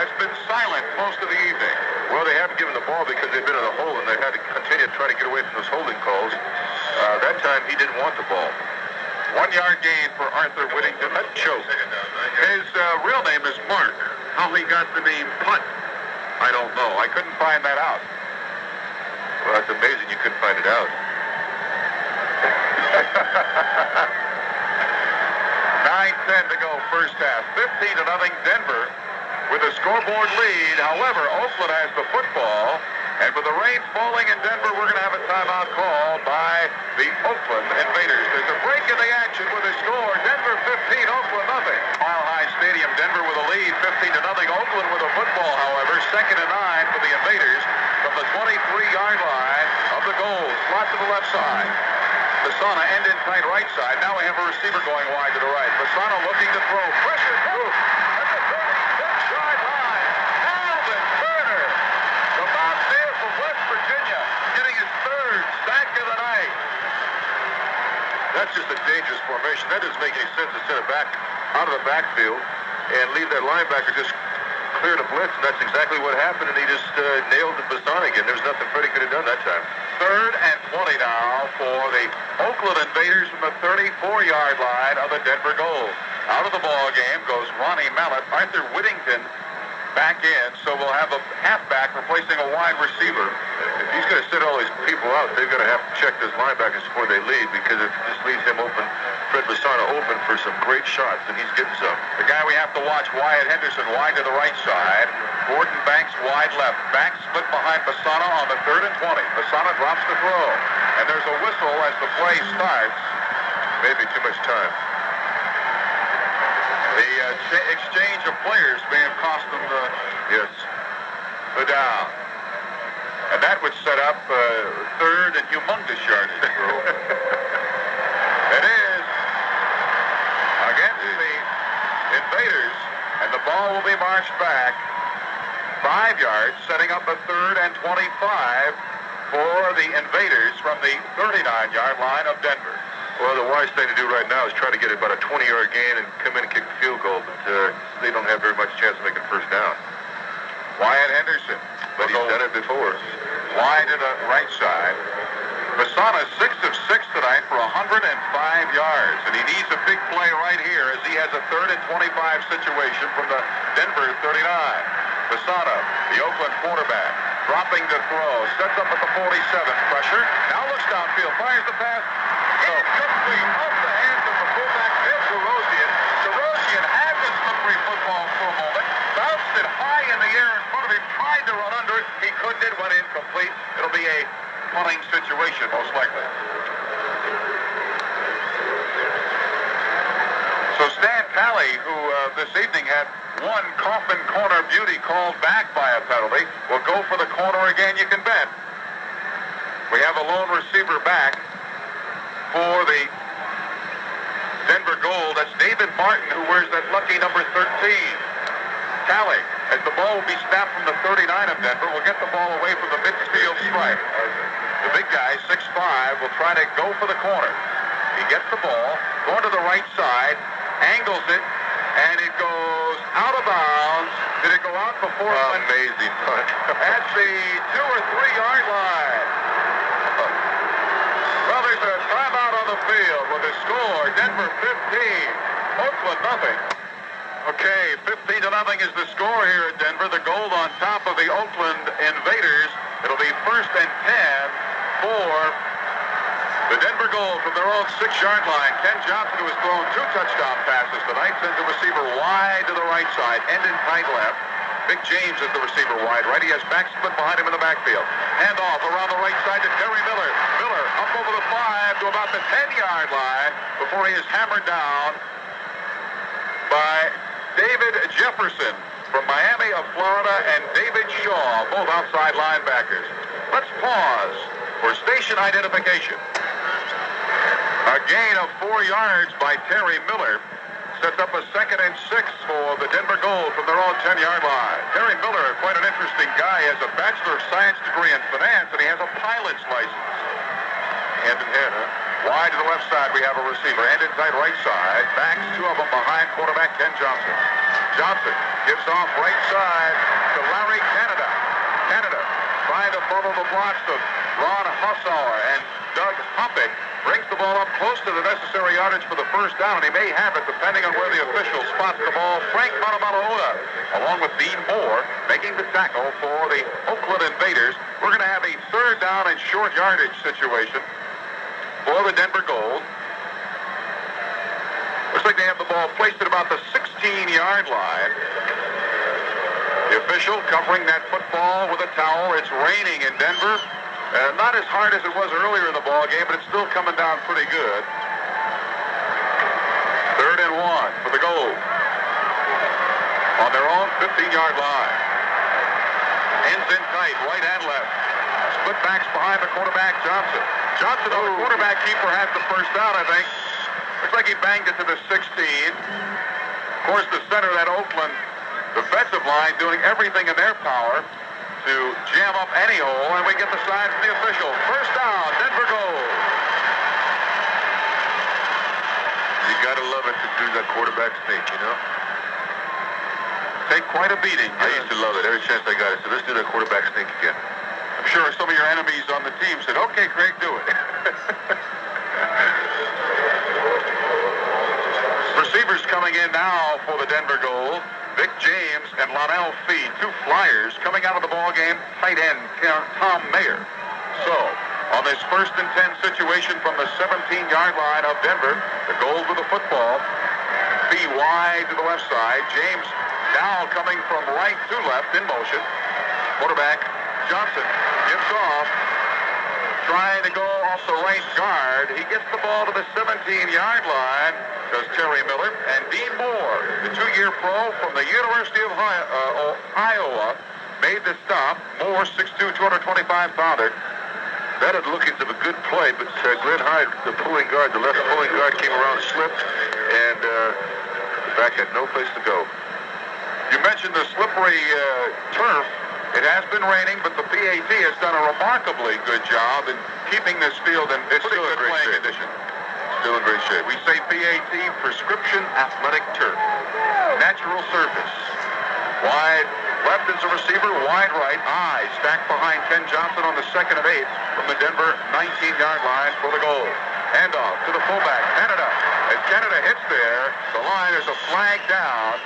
has been silent most of the evening. Well, they haven't given the ball because they've been in a hole and they had to continue to try to get away from those holding calls. Uh, that time he didn't want the ball. One yard gain for Arthur Whittington. That choke. His uh, real name is Mark. How he got the name Putt, I don't know. I couldn't find that out. Well, that's amazing you couldn't find it out. 9-10 to go first half. 15 to nothing Denver with a scoreboard lead. However, Oakland has the football. And with the rain falling in Denver, we're going to have a timeout call by the Oakland Invaders. There's a break in the action with a score. Denver 15, Oakland nothing. Mile High Stadium, Denver with a lead, 15 to nothing. Oakland with a football, however, second and nine for the Invaders from the 23-yard line of the Gold. Slot to the left side. Besana end in tight right side. Now we have a receiver going wide to the right. Besana looking to throw. Pressure through. At the 36-yard line. Calvin Turner. The Mountaineer from West Virginia getting his third sack of the night. That's just a dangerous formation. That doesn't make any sense to send it back out of the backfield and leave that linebacker just clear to blitz. And that's exactly what happened. And he just uh, nailed the Besana again. There was nothing Freddie could have done that time. Third and 20 now for the Oakland Invaders from the 34-yard line of the Denver Gold. Out of the ball game goes Ronnie Mallett. Arthur Whittington back in, so we'll have a halfback replacing a wide receiver. If he's going to sit all these people out, They're going to have to check those linebackers before they leave because it just leaves him open, Fred Besana open for some great shots, and he's getting some. The guy we have to watch, Wyatt Henderson, wide to the right side. Gordon Banks wide left. Banks split behind Besana on the third and 20. Besana drops the throw. And there's a whistle as the play starts. Maybe too much time. The uh, ch- exchange of players may have cost them the, Yes. the down. And that would set up uh, third and humongous yardage. it is against the Invaders, and the ball will be marched back five yards, setting up a third and 25 for the Invaders from the 39-yard line of Denver. Well, the wise thing to do right now is try to get about a 20-yard gain and come in and kick the field goal, but uh, they don't have very much chance of making first down. Wyatt Henderson. But he's done it before. Wide to the right side. Besana six of six tonight for 105 yards, and he needs a big play right here as he has a third and 25 situation from the Denver 39. Besana, the Oakland quarterback, dropping the throw, sets up at the 47. Pressure. Now looks downfield, fires the pass. Incomplete off the hands of the fullback, Bill Torosian. Torosian had the slippery football for a moment, bounced it high in the air him, tried to run under it. He couldn't. It went incomplete. It'll be a punting situation, most likely. So Stan Talley, who uh, this evening had one coffin corner beauty called back by a penalty, will go for the corner again. You can bet. We have a lone receiver back for the Denver Gold. That's David Martin, who wears that lucky number 13. Talley, as the ball will be snapped from the 39 of Denver, will get the ball away from the midfield stripe. The big guy, 6'5", will try to go for the corner. He gets the ball, going to the right side, angles it, and it goes out of bounds Did it go out before Amazing punt. at the two or three yard line? Well, there's a timeout on the field with the score Denver 15, Oakland nothing. Okay, 15 to nothing is the score here at Denver. The Gold on top of the Oakland Invaders. It'll be first and 10 for the Denver Gold from their own six-yard line. Ken Johnson, who has thrown two touchdown passes tonight, sends the receiver wide to the right side, end in tight left. Vic James is the receiver wide right. He has back split behind him in the backfield. Hand off around the right side to Terry Miller. Miller up over the five to about the 10-yard line before he is hammered down by David Jefferson from Miami of Florida and David Shaw, both outside linebackers. Let's pause for station identification. A gain of four yards by Terry Miller sets up a second and six for the Denver Gold from their own 10-yard line. Terry Miller, quite an interesting guy, has a Bachelor of Science degree in finance, and he has a pilot's license. Hand in hand? Wide to the left side, we have a receiver. End in tight right side. Backs, two of them behind quarterback Ken Johnson. Johnson gives off right side to Larry Canada. Canada trying to follow the blocks of Ron Hussauer and Doug Hoppick. Brings the ball up close to the necessary yardage for the first down, and he may have it depending on where the official spots the ball. Frank Matamalauna, along with Dean Moore, making the tackle for the Oakland Invaders. We're going to have a third down and short yardage situation for the Denver Gold. Looks like they have the ball placed at about the 16-yard line. The official covering that football with a towel. It's raining in Denver. Uh, not as hard as it was earlier in the ball game, but it's still coming down pretty good. Third and one for the Gold. on their own 15-yard line. Ends in tight, right and left. Split backs behind the quarterback, Johnson. Johnson, on the quarterback keeper, has the first down, I think. Looks like he banged it to the 16. Of course, the center of that Oakland defensive line doing everything in their power to jam up any hole, and we get the sign from the official. First down, Denver Gold. You gotta love it to do that quarterback sneak, you know? Take quite a beating. I used to love it every chance I got it. So let's do that quarterback sneak again. I'm sure some of your enemies on the team said, okay, Craig, do it. Coming in now for the Denver Gold. Vic James and Lonnell Fee, two flyers coming out of the ball game. Tight end Tom Mayer. So, on this first and 10 situation from the 17-yard line of Denver, the gold with the football. Fee wide to the left side. James now coming from right to left in motion. Quarterback Johnson gives off, trying to go off the right guard. He gets the ball to the 17-yard line, does Terry Miller. And Dean Moore, the two-year pro from the University of uh, Iowa, made the stop. Moore, 6'2", 225-pounder. That had lookings a good play, but uh, Glenn Hyde, the pulling guard, the left pulling guard came around, slipped, and uh, the back had no place to go. You mentioned the slippery uh, turf. It has been raining, but the PAT has done a remarkably good job in keeping this field in It's pretty good playing shape. condition. Still in great shape. We say PAT, Prescription Athletic Turf. Natural surface. Wide left is a receiver, wide right. I stacked behind Ken Johnson on the second of eight from the Denver 19-yard line for the Gold. Handoff to the fullback, Canada. As Canada hits there, the line is a flag down.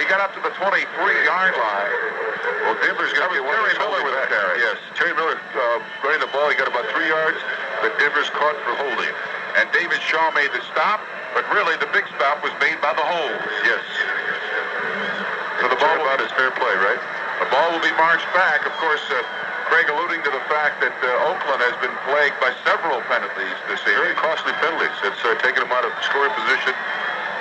He got up to the 23-yard line. Well, Denver's going to be one Terry Miller with that carry. Yes, Terry Miller uh, running the ball. He got about three yards, but Denver's caught for holding. And David Shaw made the stop, but really the big stop was made by the holes. Yes. So the ball about is fair play, right? The ball will be marched back. Of course, uh, Craig alluding to the fact that uh, Oakland has been plagued by several penalties this Very costly penalties. It's uh, taken them out of scoring position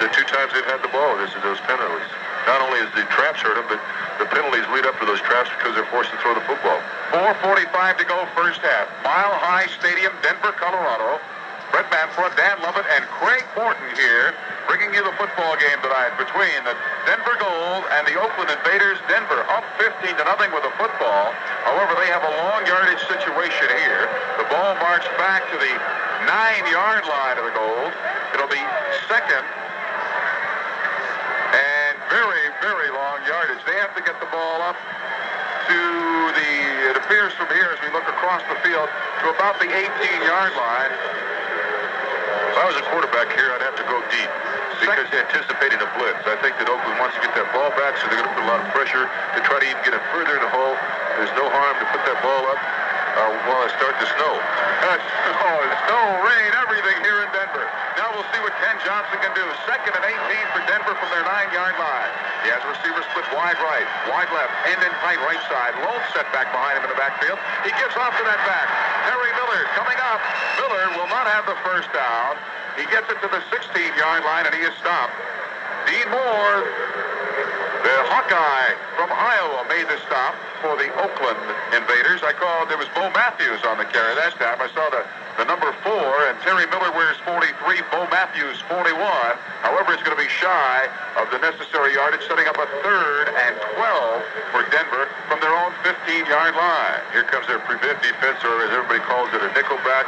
the two times they've had the ball. This is those penalties. Not only is the traps hurt them, but the penalties lead up to those traps because they're forced to throw the football. 4.45 to go first half. Mile High Stadium, Denver, Colorado. Fred Manfra, Dan Lovett, and Craig Morton here bringing you the football game tonight between the Denver Gold and the Oakland Invaders. Denver up 15 to nothing with the football. However, they have a long yardage situation here. The ball marched back to the nine-yard line of the Gold. It'll be second very, very long yardage. They have to get the ball up to the, it appears from here as we look across the field, to about the 18-yard line. If I was a quarterback here, I'd have to go deep because they're anticipating a blitz. I think that Oakland wants to get that ball back, so they're going to put a lot of pressure to try to even get it further in the hole. There's no harm to put that ball up uh, while it starts to snow. That's oh, snow, rain, everything here in Denver. Now we'll see what Ken Johnson can do. Second and 18 for Denver from their nine-yard line. He has a receiver split wide right, wide left, and in tight right side. Lone setback behind him in the backfield. He gives off to that back. Terry Miller coming up. Miller will not have the first down. He gets it to the 16-yard line, and he is stopped. Dean Moore, the Hawkeye from Iowa, made the stop for the Oakland Invaders. I called, there was Bo Matthews on the carry that time. I saw the, the number four, and Terry Miller wears 43, Bo Matthews 41. However, it's going to be shy of the necessary yardage, setting up a third and 12 for Denver from their own 15-yard line. Here comes their prevent defense, or as everybody calls it, a nickel back.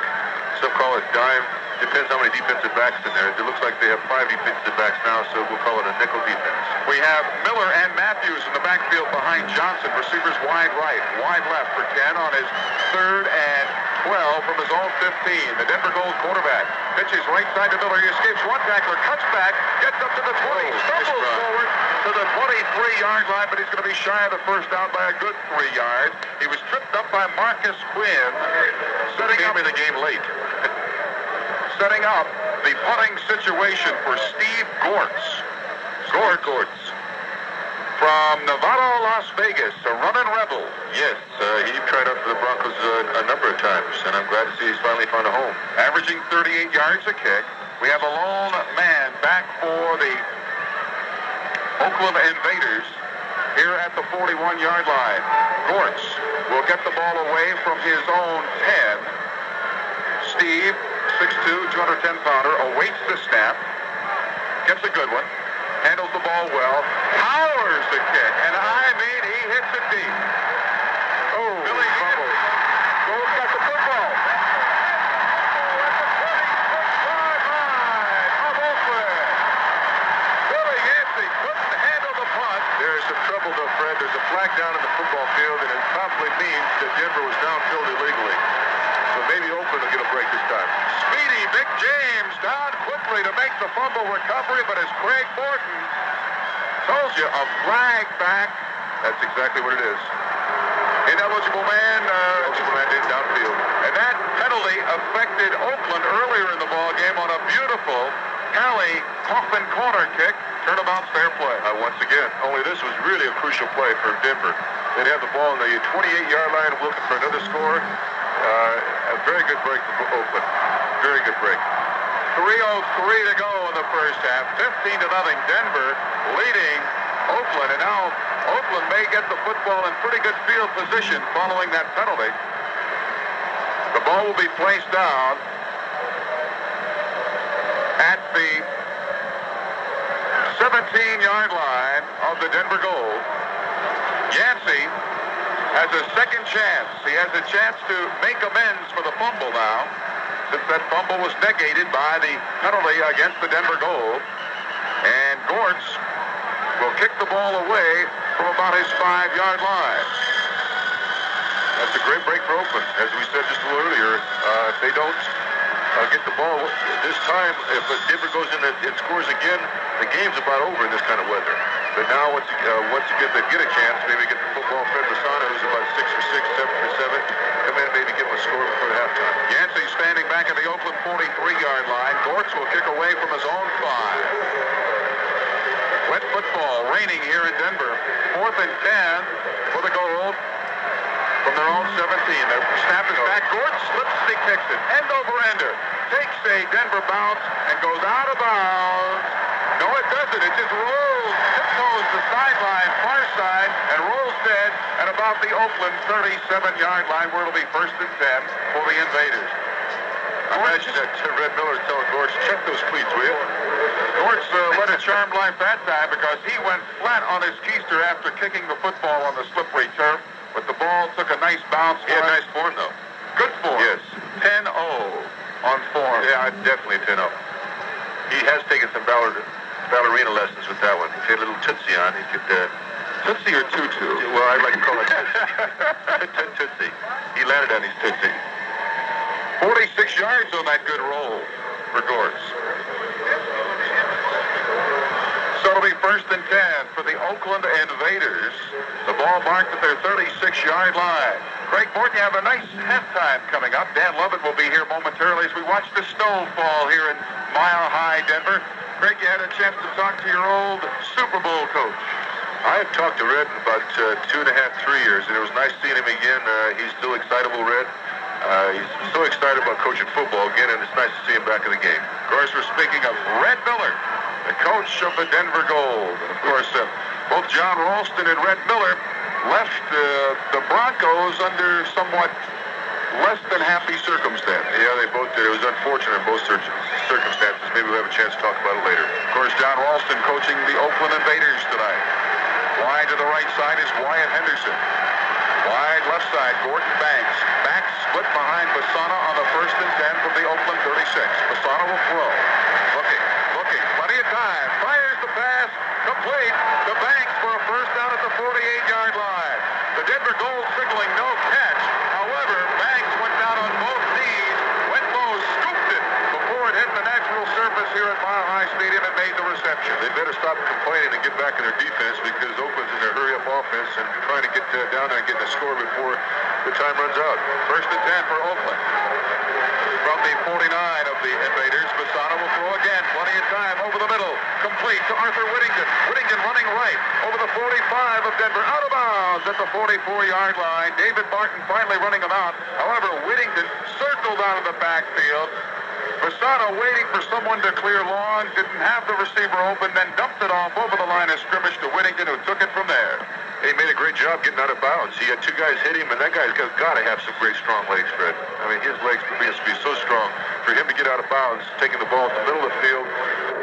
Some call it dime. Depends how many defensive backs in there. It looks like they have five defensive backs now, so we'll call it a nickel defense. We have Miller and Matthews in the backfield behind Johnson. Receivers wide right, wide left for 10 on his third and 12 from his own 15. The Denver Gold quarterback pitches right side to Miller. He escapes one tackler, cuts back, gets up to the 20, stumbles forward to the 23-yard line, but he's going to be shy of the first down by a good three yards. He was tripped up by Marcus Quinn, setting up in the game late. Setting up the punting situation for Steve Gortz. Gortz, Gortz from Nevada, Las Vegas, a running rebel. Yes, uh, he tried out for the Broncos uh, a number of times, and I'm glad to see he's finally found a home. averaging 38 yards a kick. We have a lone man back for the Oakland Invaders here at the 41-yard line. Gortz will get the ball away from his own 10. Steve, 6'2", 210-pounder, awaits the snap, gets a good one, handles the ball well, powers the kick, and I mean he hits it deep. Oh, Billy Yancey. Goes got the football. There's some trouble though, Fred. There's a flag down in the football field, and it probably means that Denver was downfield illegally. So maybe Oakland will get a break this time. Speedy Vic James down quickly to make the fumble recovery, but as Craig Morton told you, a flag back. That's exactly what it is. Ineligible man. Uh, Eligible man did downfield. and that penalty affected Oakland earlier in the ball game on a beautiful Talley coffin corner kick. Turnabout's fair play. Uh, once again, only this was really a crucial play for Denver. They'd have the ball on the 28-yard line looking for another score. Uh, a very good break for Oakland. Very good break. 3.03 to go in the first half. 15 to nothing. Denver leading Oakland. And now Oakland may get the football in pretty good field position following that penalty. The ball will be placed down at the 17-yard line of the Denver Gold. Yancey has a second chance. He has a chance to make amends for the fumble now, since that fumble was negated by the penalty against the Denver Gold. And Gortz will kick the ball away from about his five-yard line. That's a great break for Oakland. As we said just a little earlier, uh, if they don't uh, get the ball this time, if Denver goes in and scores again, the game's about over in this kind of weather. But now, once, uh, once again, they get a chance, maybe get the football. Fred Besana, who's about six for six, seven for seven, come in and maybe give him a score before the halftime. Yancey standing back at the Oakland 43-yard line. Gortz will kick away from his own five. Wet football raining here in Denver. Fourth and 10 for the Gold from their own 17. The snap is back. Gortz slips and he kicks it. End over ender. Takes a Denver bounce and goes out of bounds. No, it doesn't. It just rolls, tiptoes the sideline, far side, and rolls dead at about the Oakland 37-yard line where it'll be first and 10 for the Invaders. I imagine that Red Miller telling Gortz, check those cleats, will you? Gortz uh, led a charmed life that time because he went flat on his keister after kicking the football on the slippery turf, but the ball took a nice bounce. He had nice form, though. Good form. Yes. 10-0 on form. Yeah, definitely 10 0. He has taken some Ballard ballerina lessons with that one. If he had a little tootsie on, he could. Uh, Tootsie or Tutu? well, I'd like to call it tootsie. He landed on his tootsie. 46 yards on that good roll for Gortz. So it'll be first and 10 for the Oakland Invaders. The ball marked at their 36-yard line. Craig Morton, you have a nice halftime coming up. Dan Lovett will be here momentarily as we watch the snow fall here in Mile High, Denver. Craig, you had a chance to talk to your old Super Bowl coach. I have talked to Red in about uh, two and a half, three years, and it was nice seeing him again. Uh, he's still excitable, Red. Uh, he's so excited about coaching football again, and it's nice to see him back in the game. Of course, we're speaking of Red Miller, the coach of the Denver Gold. And of course, uh, both John Ralston and Red Miller left uh, the Broncos under somewhat less than happy circumstances. Yeah, they both did. It was unfortunate in both cir- circumstances. Maybe we'll have a chance to talk about it later. Of course, John Ralston coaching the Oakland Invaders tonight. Wide to the right side is Wyatt Henderson. Wide left side, Gordon Banks. Back split behind Besana on the first and 10 from the Oakland 36. Besana will throw. Looking, looking, plenty of time. Fires the pass, complete to Banks for a first down at the 48-yard line. The Denver Gold signaling no catch. However, Banks went down on both knees, went low, scooped it before it hit the natural surface here at Mile High Stadium and They better stop complaining and get back in their defense because Oakland's in their hurry-up offense and trying to get uh, down there and get a score before the time runs out. First and 10 for Oakland. From the 49 of the Invaders, Besana will throw again. Plenty of time over the middle. Complete to Arthur Whittington. Whittington running right over the 45 of Denver. Out of bounds at the 44-yard line. David Barton finally running him out. However, Whittington circled out of the backfield. Besana waiting for someone to clear long, didn't have the receiver open, then dumped it off over the line of scrimmage to Whittington, who took it from there. He made a great job getting out of bounds. He had two guys hit him, and that guy's got, got to have some great strong legs, Fred. I mean, his legs could be, be so strong. For him to get out of bounds, taking the ball in the middle of the field,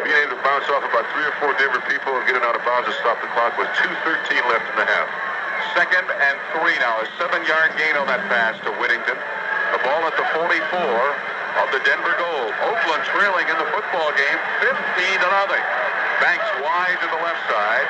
being able to bounce off about three or four different people and getting out of bounds to stop the clock with 2.13 left in the half. Second and three now. A seven-yard gain on that pass to Whittington. The ball at the 44 of the Denver Gold. Oakland trailing in the football game 15 to nothing. Banks wide to the left side.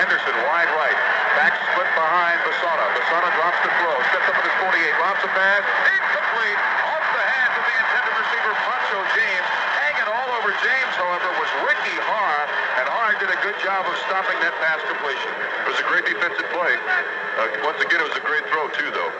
Henderson wide right. Back split behind Besana. Besana drops the throw. Steps up at his 48. Lobs a pass. Incomplete. Off the hands of the intended receiver, Pancho James. Hanging all over James, however, was Ricky Har. And Har did a good job of stopping that pass completion. It was a great defensive play. Uh, once again, it was a great throw, too, though.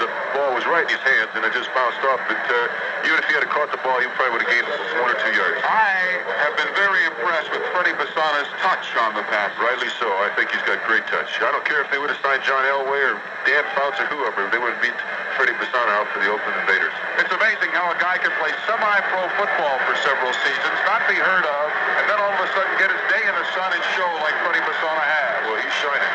The ball was right in his hands, and it just bounced off. But uh, even if he had caught the ball, he probably would have gained one or two yards. I have been very impressed with Freddie Besana's touch on the pass. Rightly so. I think he's got great touch. I don't care if they would have signed John Elway or Dan Fouts or whoever. They would have beat Freddie Besana out for the Oakland Invaders. It's amazing how a guy can play semi-pro football for several seasons, not be heard of, and then all of a sudden get his day in the sun and show like Freddie Besana has. Well, he's shining.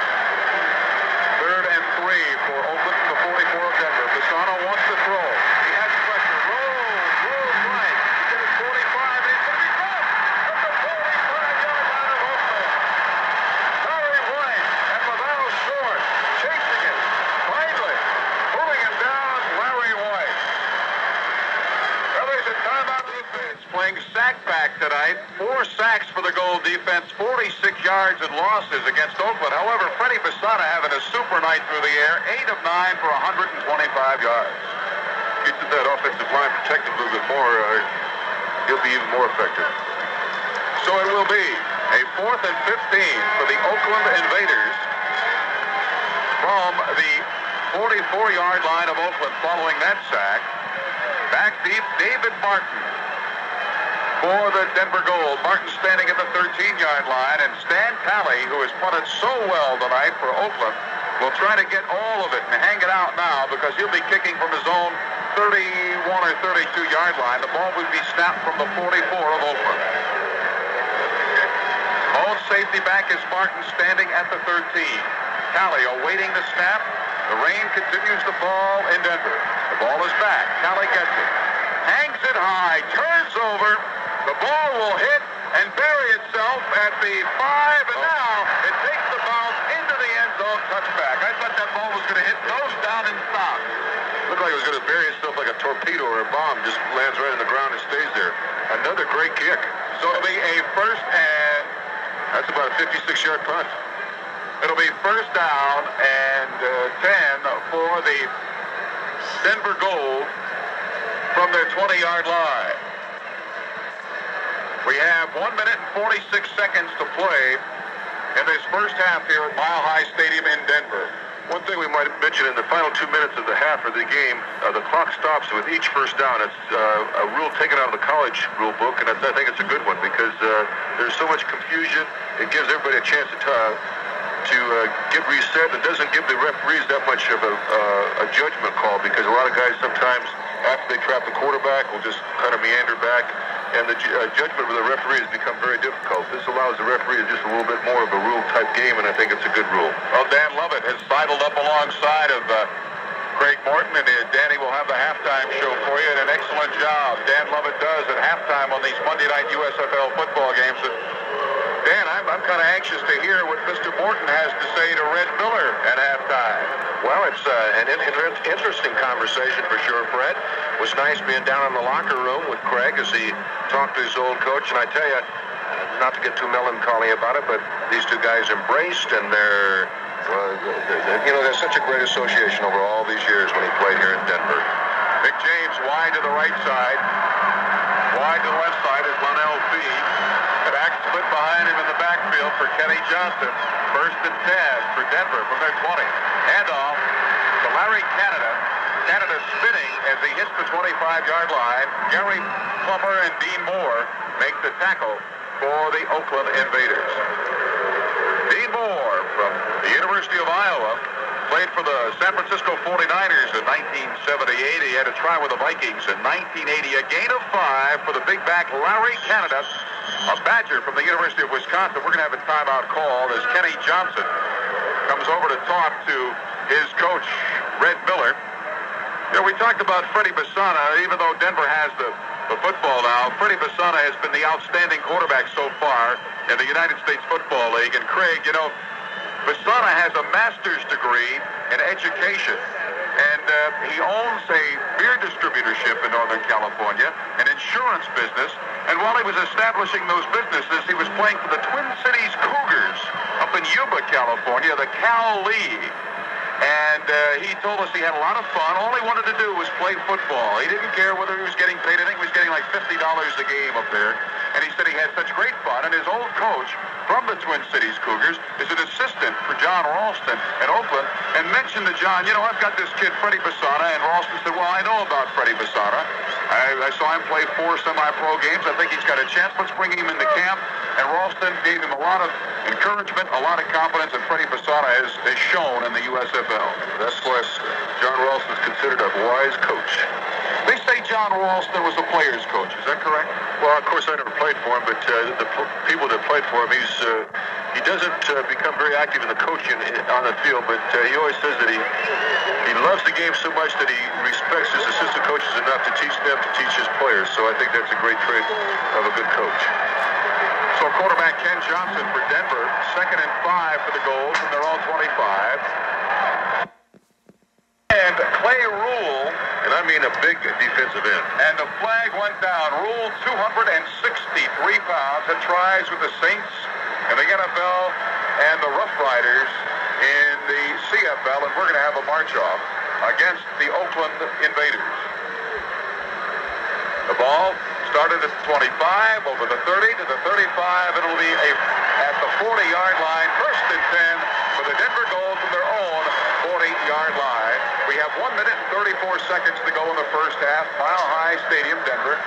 Third and three for Oakland from the 44 of Denver. Besana wants to throw. He has pressure. Rolls, rolls right. He's at his 45, and he's going to be dropped at the 45-yard line of Oakland. Larry White and Laval Short chasing it. Finally, pulling him down, Larry White. Well, there's a timeout defense playing sack back tonight. Four sacks for the Gold defense, 46 yards and losses against Oakland. However, Freddie Besana having a super night through the air, 8 of 9 for 125 yards. Gets to that offensive line protected a little bit more. Uh, he'll be even more effective. So it will be a fourth and 15 for the Oakland Invaders from the 44-yard line of Oakland following that sack. Back deep, David Martin for the Denver Gold. Martin standing at the 13-yard line, and Stan Talley, who has punted so well tonight for Oakland, will try to get all of it and hang it out now because he'll be kicking from his own 31 or 32-yard line. The ball will be snapped from the 44 of Oakland. Lone safety back is Martin standing at the 13. Talley awaiting the snap. The rain continues to fall in Denver. The ball is back. Talley gets it. Hangs it high. Turns over. The ball will hit and bury itself at the five. And now it takes the bounce into the end zone touchback. I thought that ball was going to hit nose down and stop. Looked like it was going to bury itself like a torpedo or a bomb. Just lands right in the ground and stays there. Another great kick. So it'll be a first and That's about a 56-yard punt. It'll be first down and uh, 10 for the Denver Gold from their 20-yard line. We have 1 minute and 46 seconds to play in this first half here at Mile High Stadium in Denver. One thing we might mention in the final two minutes of the half of the game, uh, the clock stops with each first down. It's uh, a rule taken out of the college rule book, and I think it's a good one because uh, there's so much confusion. It gives everybody a chance to uh, to uh, get reset. It doesn't give the referees that much of a, uh, a judgment call because a lot of guys sometimes after they trap the quarterback will just kind of meander back and the uh, judgment of the referee has become very difficult. This allows the referee just a little bit more of a rule-type game, and I think it's a good rule. Well, Dan Lovett has sidled up alongside of uh, Craig Morton, and uh, Danny will have the halftime show for you, and an excellent job Dan Lovett does at halftime on these Monday night USFL football games. Dan, I'm, I'm kind of anxious to hear what Mr. Morton has to say to Red Miller at halftime. Well, it's uh, an in- interesting conversation for sure, Fred. It was nice being down in the locker room with Craig as he talked to his old coach. And I tell you, not to get too melancholy about it, but these two guys embraced and they're, uh, you know, there's such a great association over all these years when he played here in Denver. Big James wide to the right side. Wide to the left side is Lonnell Fee. Behind him in the backfield for Kenny Johnson. First and 10 for Denver from their 20. Handoff to Larry Canada. Canada spinning as he hits the 25-yard line. Gary Plummer and Dean Moore make the tackle for the Oakland Invaders. Dean Moore from the University of Iowa played for the San Francisco 49ers in 1978. He had a try with the Vikings in 1980. A gain of five for the big back Larry Canada, a Badger from the University of Wisconsin. We're going to have a timeout call as Kenny Johnson comes over to talk to his coach, Red Miller. You know, we talked about Freddie Besana, even though Denver has the, the football now, Freddie Besana has been the outstanding quarterback so far in the United States Football League. And Craig, you know, Besana has a master's degree in education. And uh, he owns a beer distributorship in Northern California, an insurance business. And while he was establishing those businesses, he was playing for the Twin Cities Cougars up in Yuba, California, the Cal League. And uh, he told us he had a lot of fun. All he wanted to do was play football. He didn't care whether he was getting paid. I think he was getting like $50 a game up there. And he said he had such great fun. And his old coach from the Twin Cities Cougars is an assistant for John Ralston at Oakland and mentioned to John, you know, I've got this kid, Freddie Besana. And Ralston said, well, I know about Freddie Besana. I, I saw him play four semi-pro games. I think he's got a chance. Let's bring him into camp. And Ralston gave him a lot of encouragement, a lot of confidence, and Freddie Besana has, has shown in the USFL. That's why John Ralston is considered a wise coach. They say John Ralston was a player's coach. Is that correct? Well, of course, I never played for him, but uh, the people that played for him, he's uh, he doesn't uh, become very active in the coaching on the field, but uh, he always says that he he loves the game so much that he respects his assistant coaches enough to teach them to teach his players. So I think that's a great trait of a good coach. So quarterback Ken Johnson for Denver, second and five for the goals, and they're all 25. And Clay Rule, and I mean a big defensive end. And the flag went down. Rule 263 pounds had tries with the Saints and the NFL and the Rough Riders in the CFL, and we're going to have a march-off against the Oakland Invaders. The ball started at the 25, over the 30 to the 35. It'll be a, at the 40-yard line, first and 10 for the Denver Gold from their own 40-yard line. We have 1 minute and 34 seconds to go in the first half. Mile High Stadium, Denver.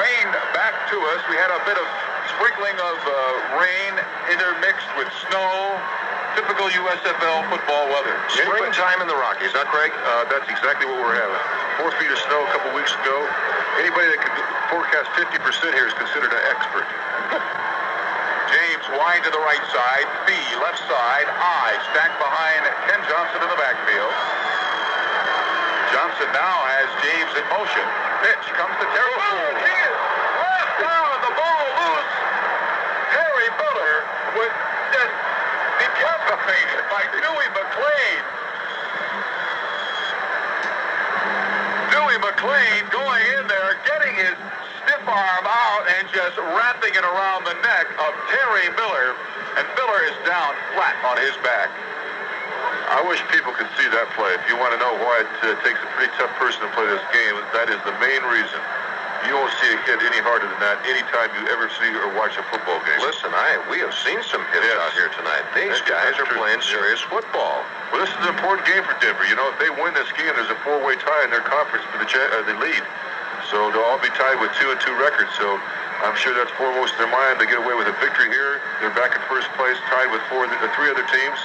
Rain back to us. We had a bit of sprinkling of uh, rain intermixed with snow. Typical USFL football weather. Springtime in the Rockies, huh, Craig? Uh, that's exactly what we're having. Four feet of snow a couple weeks ago. Anybody that can forecast 50% here is considered an expert. James wide to the right side. Fee left side. I stacked behind Ken Johnson in the backfield. Johnson now has James in motion. Pitch comes to Terry. Oh, he is left down. The ball loose. Terry Miller was just decapitated by Dewey McLean. Dewey McLean going in there, getting his stiff arm out and just wrapping it around the neck of Terry Miller. and Miller is down flat on his back. I wish people could see that play. If you want to know why it uh, takes a pretty tough person to play this game, that is the main reason. You won't see a hit any harder than that anytime you ever see or watch a football game. Listen, I we have seen some hits Yes. out here tonight. These That's guys are true. playing serious football. Well, this is an important game for Denver. You know, if they win this game, there's a four-way tie in their conference for the uh, the lead. So they'll all be tied with two and two records. So I'm sure that's foremost in their mind. They get away with a victory here. They're back in first place, tied with four, uh, three other teams,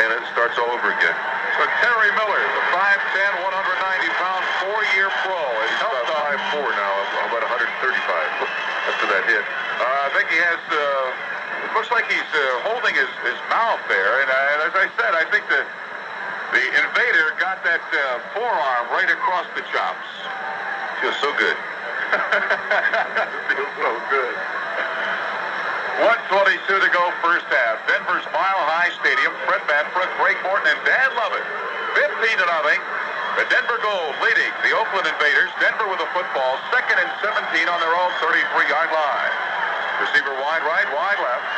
and it starts all over again. So Terry Miller, the 5'10", 190-pound, four-year pro, He's about out. five four now, about 135 after that hit. Uh, I think he has. Uh, it looks like he's uh, holding his, his mouth there, and, uh, and as I said, I think the the invader got that uh, forearm right across the chops. Feels so good. Feels so good. 122 to go, first half. Denver's Mile High Stadium. Fred Manfra, Craig Morton, and Dan Lovett. 15 to nothing. The Denver Gold leading the Oakland Invaders. Denver with the football, second and 17 on their own 33-yard line. Receiver wide right, wide left.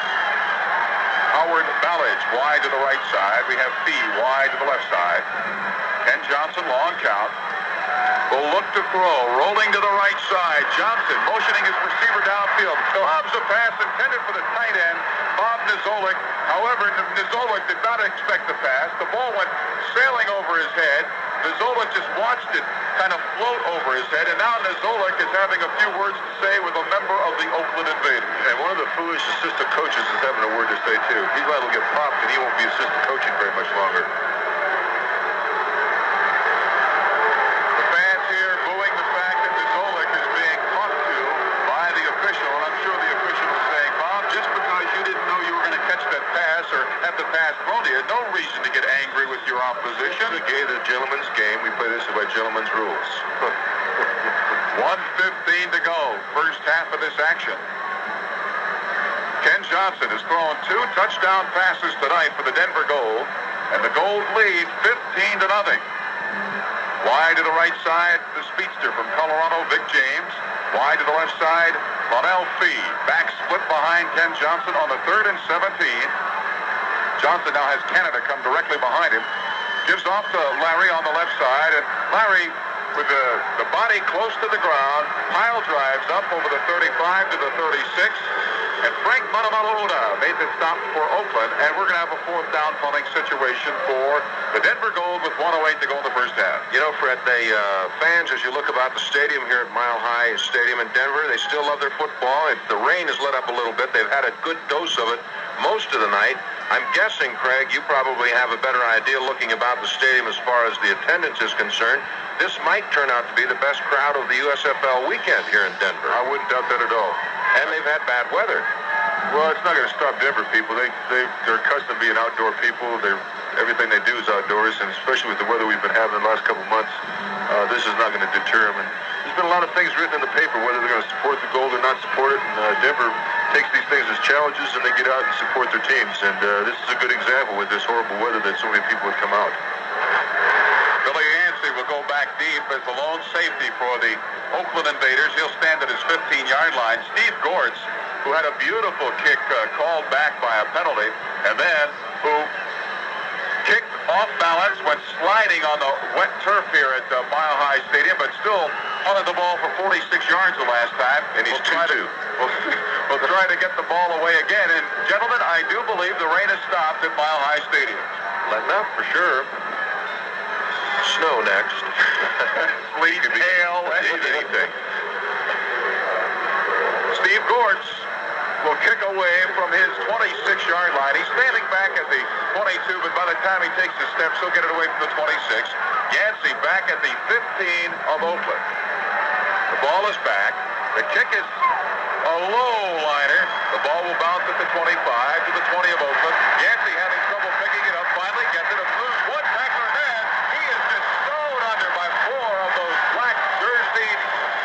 Howard Ballage wide to the right side. We have Fee wide to the left side. Ken Johnson, long count. Will look to throw, rolling to the right side. Johnson motioning his receiver downfield. Lobs a pass intended for the tight end, Bob Niziolek. However, Niziolek did not expect the pass. The ball went sailing over his head. Niziolek just watched it kind of float over his head, and now Niziolek is having a few words to say with a member of the Oakland Invaders. And one of the foolish assistant coaches is having a word to say, too. He's liable to get popped, and he won't be assistant coaching very much longer. The fans here booing the fact that Niziolek is being talked to by the official, and I'm sure the official is saying, Bob, just because you didn't know you were going to catch that pass or have the pass thrown to you, no reason to get angry with your opposition. The game, gentleman's game. We play this by gentleman's rules. 115 to go, first half of this action. Ken Johnson has thrown two touchdown passes tonight for the Denver Gold, and the Gold lead 15 to nothing. Wide to the right side, the speedster from Colorado, Vic James. Wide to the left side, Lonnell Fee. Back split behind Ken Johnson on the third and 17. Johnson now has Canada come directly behind him. Gives off to Larry on the left side, and Larry, with the, the body close to the ground, pile drives up over the 35 to the 36. And Frank Manumaleuga made the stop for Oakland, and we're going to have a fourth down punting situation for the Denver Gold with 108 to go in the first half. You know, Fred, they uh, fans, as you look about the stadium here at Mile High Stadium in Denver, they still love their football. If the rain has let up a little bit, they've had a good dose of it most of the night. I'm guessing, Craig, you probably have a better idea looking about the stadium as far as the attendance is concerned. This might turn out to be the best crowd of the USFL weekend here in Denver. I wouldn't doubt that at all. And they've had bad weather. Well, it's not going to stop Denver people. They they they're accustomed to being outdoor people. They're everything they do is outdoors, and especially with the weather we've been having the last couple months, uh, this is not going to deter them. And there's been a lot of things written in the paper whether they're going to support the gold or not support it. And uh, Denver takes these things as challenges, and they get out and support their teams. And uh, this is a good example with this horrible weather that so many people have come out. Billy Yancey will go back deep as the lone safety for the Oakland Invaders. He'll stand at his 15-yard line. Steve Gortz, who had a beautiful kick uh, called back by a penalty, and then who kicked off balance, went sliding on the wet turf here at uh, Mile High Stadium, but still punted the ball for 46 yards the last time. And he's we'll to 2-2. we'll, we'll try to get the ball away again. And gentlemen, I do believe the rain has stopped at Mile High Stadium. Letting up for sure. Snow next. Sleet, hail, anything. Steve Gortz will kick away from his 26-yard line. He's standing back at the 22, but by the time he takes his steps, he'll get it away from the 26. Yancey back at the 15 of Oakland. The ball is back. The kick is a low liner. The ball will bounce at the 25 to the 20 of Oakland. Yancey having trouble picking it up. Finally gets it. A blue one tackler man. He is just thrown under by four of those black jerseyed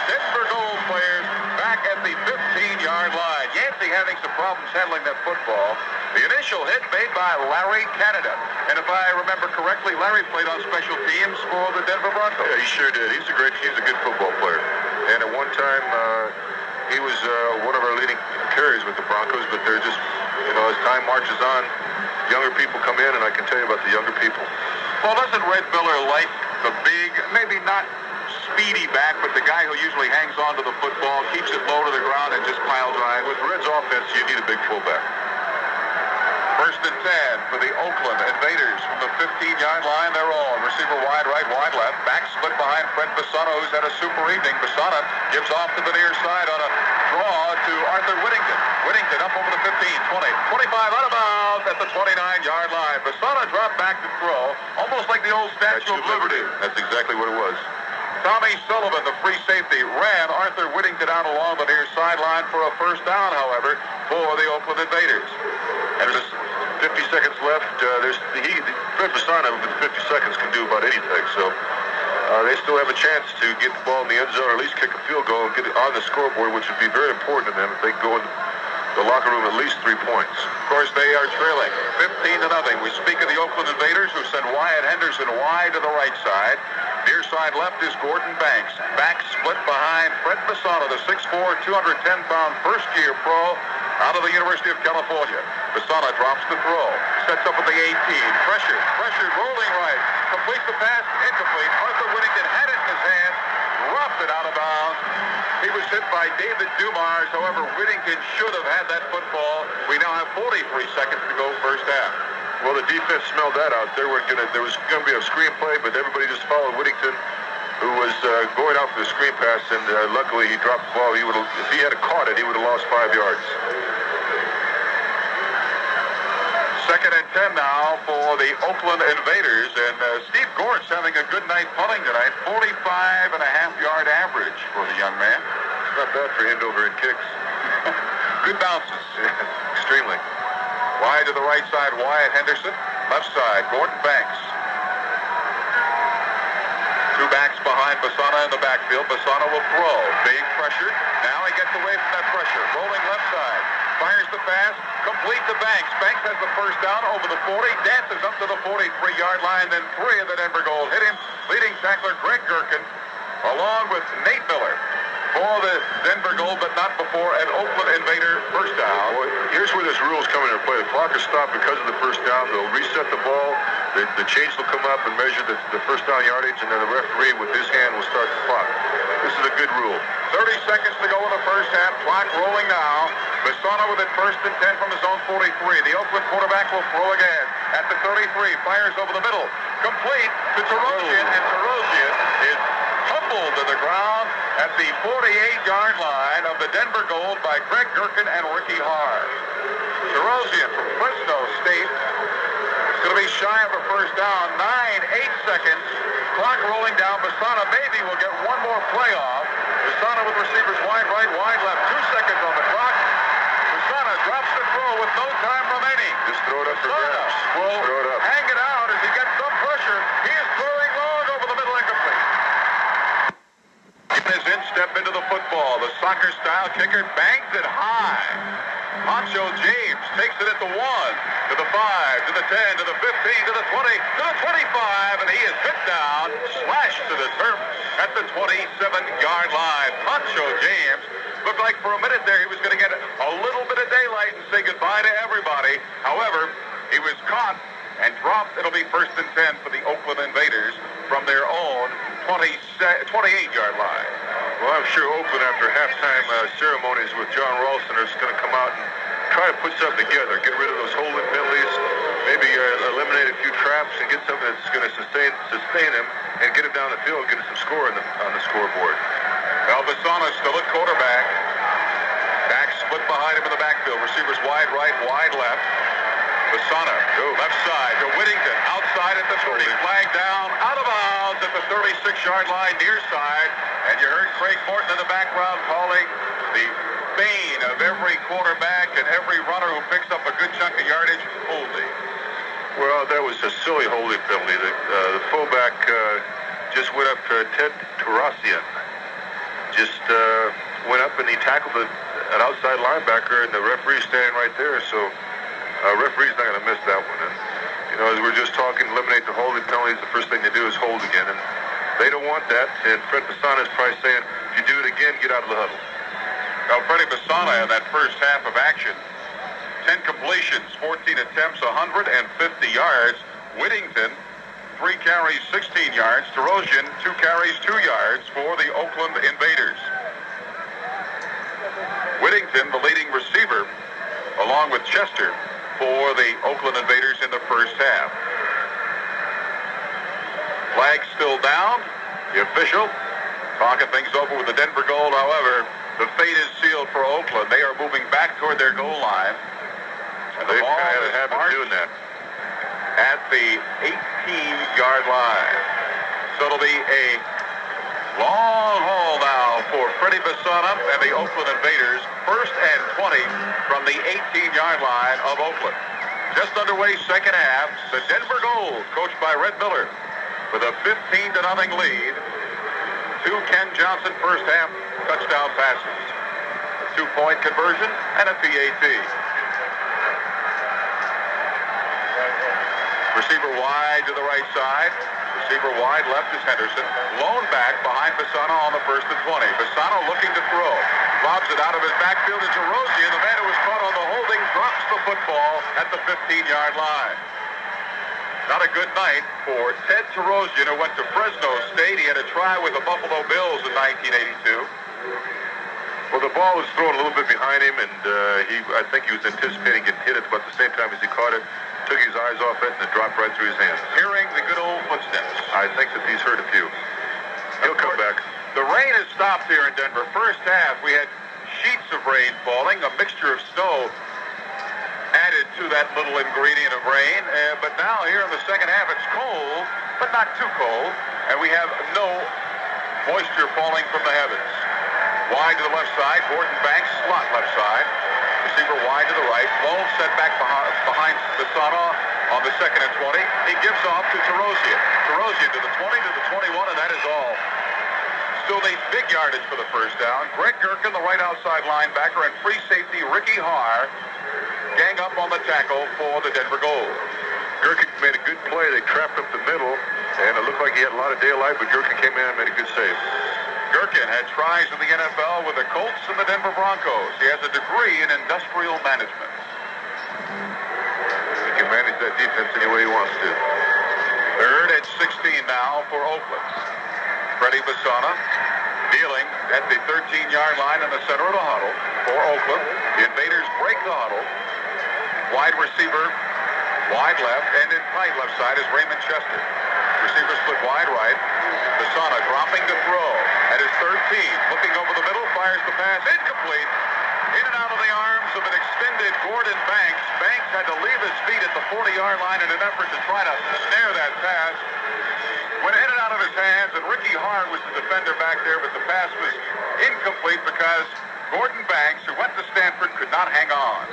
Denver Gold players back at the 15-yard line. Yancey having some problems handling that football. The initial hit made by Larry Canada. And if I remember correctly, Larry played on special teams for the Denver Broncos. Yeah, he sure did. He's a great, he's a good football player. And at one time, uh, he was uh, one of our leading carriers with the Broncos, but they're just you know, as time marches on, younger people come in, and I can tell you about the younger people. Well, doesn't Red Miller like the big, maybe not speedy back, but the guy who usually hangs on to the football, keeps it low to the ground, and just pile drive? With Red's offense, you need a big fullback. First and 10 for the Oakland Invaders from the 15-yard line. They're all receiver wide right, wide left. Back split behind Fred Besana, who's had a super evening. Besana gives off to the near side on a draw to Arthur Whittington. Whittington up over the 15, 20, 25 out of bounds at the 29-yard line. Besana dropped back to throw, almost like the old Statue of Liberty. That's exactly what it was. Tommy Sullivan, the free safety, ran Arthur Whittington out along the near sideline for a first down, however, for the Oakland Invaders. And 50 seconds left. Uh, there's he, Fred Besana with 50 seconds can do about anything. So uh, they still have a chance to get the ball in the end zone, or at least kick a field goal and get it on the scoreboard, which would be very important to them if they go in the locker room at least three points. Of course, they are trailing 15 to nothing. We speak of the Oakland Invaders who send Wyatt Henderson wide to the right side. Near side left is Gordon Banks. Back split behind Fred Besana, the 6'4", 210-pound first-year pro out of the University of California. Besana drops the throw. Sets up at the 18. Pressured, pressured, rolling right. Completes the pass, incomplete. Arthur Whittington had it in his hand. Dropped it out of bounds. He was hit by David Dumars. However, Whittington should have had that football. We now have 43 seconds to go first half. Well, the defense smelled that out. They were gonna. There was going to be a screen play, but everybody just followed Whittington, who was uh, going out for the screen pass, and uh, luckily he dropped the ball. He would, if he had caught it, he would have lost five yards. Second and 10 now for the Oakland Invaders. And uh, Steve Gortz's having a good night punting tonight. 45 and a half yard average for the young man. It's not bad for Andover and kicks. good bounces. Extremely. Wide to the right side, Wyatt Henderson. Left side, Gordon Banks. Two backs behind Besana in the backfield. Besana will throw. Big pressure. Now he gets away from that pressure. Rolling left side. Fires the pass. Complete to Banks. Banks has the first down over the 40. Dances up to the 43-yard line. Then three of the Denver Gold hit him. Leading tackler Greg Gherkin along with Nate Miller for the Denver Gold, but not before an Oakland Invader first down. Here's where this rule's coming into play. The clock is stopped because of the first down. They'll reset the ball. The, the chains will come up and measure the, the first down yardage, and then the referee with his hand will start the clock. This is a good rule. 30 seconds to go in the first half. Clock rolling now. Besana with it first and 10 from his own 43. The Oakland quarterback will throw again at the 33. Fires over the middle. Complete to Torosian, and Torosian is tumbled to the ground at the 48-yard line of the Denver Gold by Greg Gherkin and Ricky Hart. Torosian from Fresno State is going to be shy of a first down. Nine, eight seconds. Clock rolling down. Besana maybe will get one more play off. Besana with receivers wide right, wide left. Two seconds on the clock. Besana drops the throw with no time remaining. Just throw it up for grabs. will Throw it up. hang it out as he gets some pressure. He is throwing long over the middle incomplete. Is in step into the football. The soccer style kicker bangs it high. Pancho James takes it at the one, to the five, to the ten, to the fifteen, to the twenty, to the twenty-five, and he is hit down, slashed to the turf at the twenty-seven-yard line. Pancho James looked like for a minute there he was going to get a little bit of daylight and say goodbye to everybody. However, he was caught and dropped. It'll be first and 10 for the Oakland Invaders from their own 20, 28-yard line. Well, I'm sure Oakland, after halftime uh, ceremonies with John Ralston, is going to come out and try to put something together, get rid of those holding penalties, maybe uh, eliminate a few traps, and get something that's going to sustain sustain him and get him down the field, get him some score on the, on the scoreboard. Albasana still at quarterback. Back split behind him in the backfield. Receivers wide right, wide left. Besana, left side to Whittington, outside at the 30, flag down, out of bounds at the 36-yard line, near side. And you heard Craig Morton in the background calling the bane of every quarterback and every runner who picks up a good chunk of yardage, holding. Well, that was a silly holding penalty. The, uh, the fullback uh, just went up to Ted Torosian. Just uh, went up and he tackled an outside linebacker, and the referee's standing right there. So, uh, referee's not going to miss that one. And you know, as we we're just talking, eliminate the holding penalties. The first thing to do is hold again, and they don't want that. And Fred Besana is probably saying, if you do it again, get out of the huddle. Now, Freddie Besana in that first half of action, 10 completions, 14 attempts, 150 yards. Whittington, three carries, 16 yards. Torosian, two carries, two yards for the Oakland Invaders. Whittington, the leading receiver, along with Chester, for the Oakland Invaders in the first half. Flag still down. The official talking things over with the Denver Gold. However, the fate is sealed for Oakland. They are moving back toward their goal line. And the They've ball kind of had a doing that. At the 18-yard line. So it'll be a long haul now for Freddie Besana and the Oakland Invaders. First and 20 from the 18-yard line of Oakland. Just underway second half. The Denver Gold, coached by Red Miller, with a 15 to nothing lead. Two Ken Johnson first half touchdown passes. Two-point conversion and a PAT. Receiver wide to the right side. Receiver wide left is Henderson. Lone back behind Besana on the first and 20. Besana looking to throw. Lobs it out of his backfield to Rosier. The man who was caught on the holding drops the football at the 15-yard line. Not a good night for Ted Torosian, who went to Fresno State. He had a try with the Buffalo Bills in 1982. Well, the ball was thrown a little bit behind him, and uh, he, I think he was anticipating getting hit at about the same time as he caught it. Took his eyes off it, and it dropped right through his hands. Hearing the good old footsteps. I think that he's hurt a few. He'll come back. The rain has stopped here in Denver. First half, we had sheets of rain falling, a mixture of snow added to that little ingredient of rain. Uh, but now here in the second half, it's cold, but not too cold, and we have no moisture falling from the heavens. Wide to the left side, Gordon Banks, slot left side. Receiver wide to the right. Lone set back behind, behind on the second and 20. He gives off to Torosian. Torosian to the 20, to the 21, and that is all. Still needs big yardage for the first down. Greg Gherkin, the right outside linebacker, and free safety Ricky Hart gang up on the tackle for the Denver Gold. Gherkin made a good play. They trapped up the middle, and it looked like he had a lot of daylight, but Gherkin came in and made a good save. Gherkin had tries in the NFL with the Colts and the Denver Broncos. He has a degree in industrial management. He can manage that defense any way he wants to. Third and 16 now for Oakland. Freddie Besana dealing at the 13-yard line in the center of the huddle for Oakland. The Invaders break the huddle. Wide receiver, wide left, and in tight left side is Raymond Chester. Receiver split wide right. Besana dropping to throw at his 13. Looking over the middle, fires the pass. Incomplete. In and out of the arms of an extended Gordon Banks. Banks had to leave his feet at the 40-yard line in an effort to try to snare that pass. Went in and out of his hands, and Ricky Hart was the defender back there, but the pass was incomplete because Gordon Banks, who went to Stanford, could not hang on.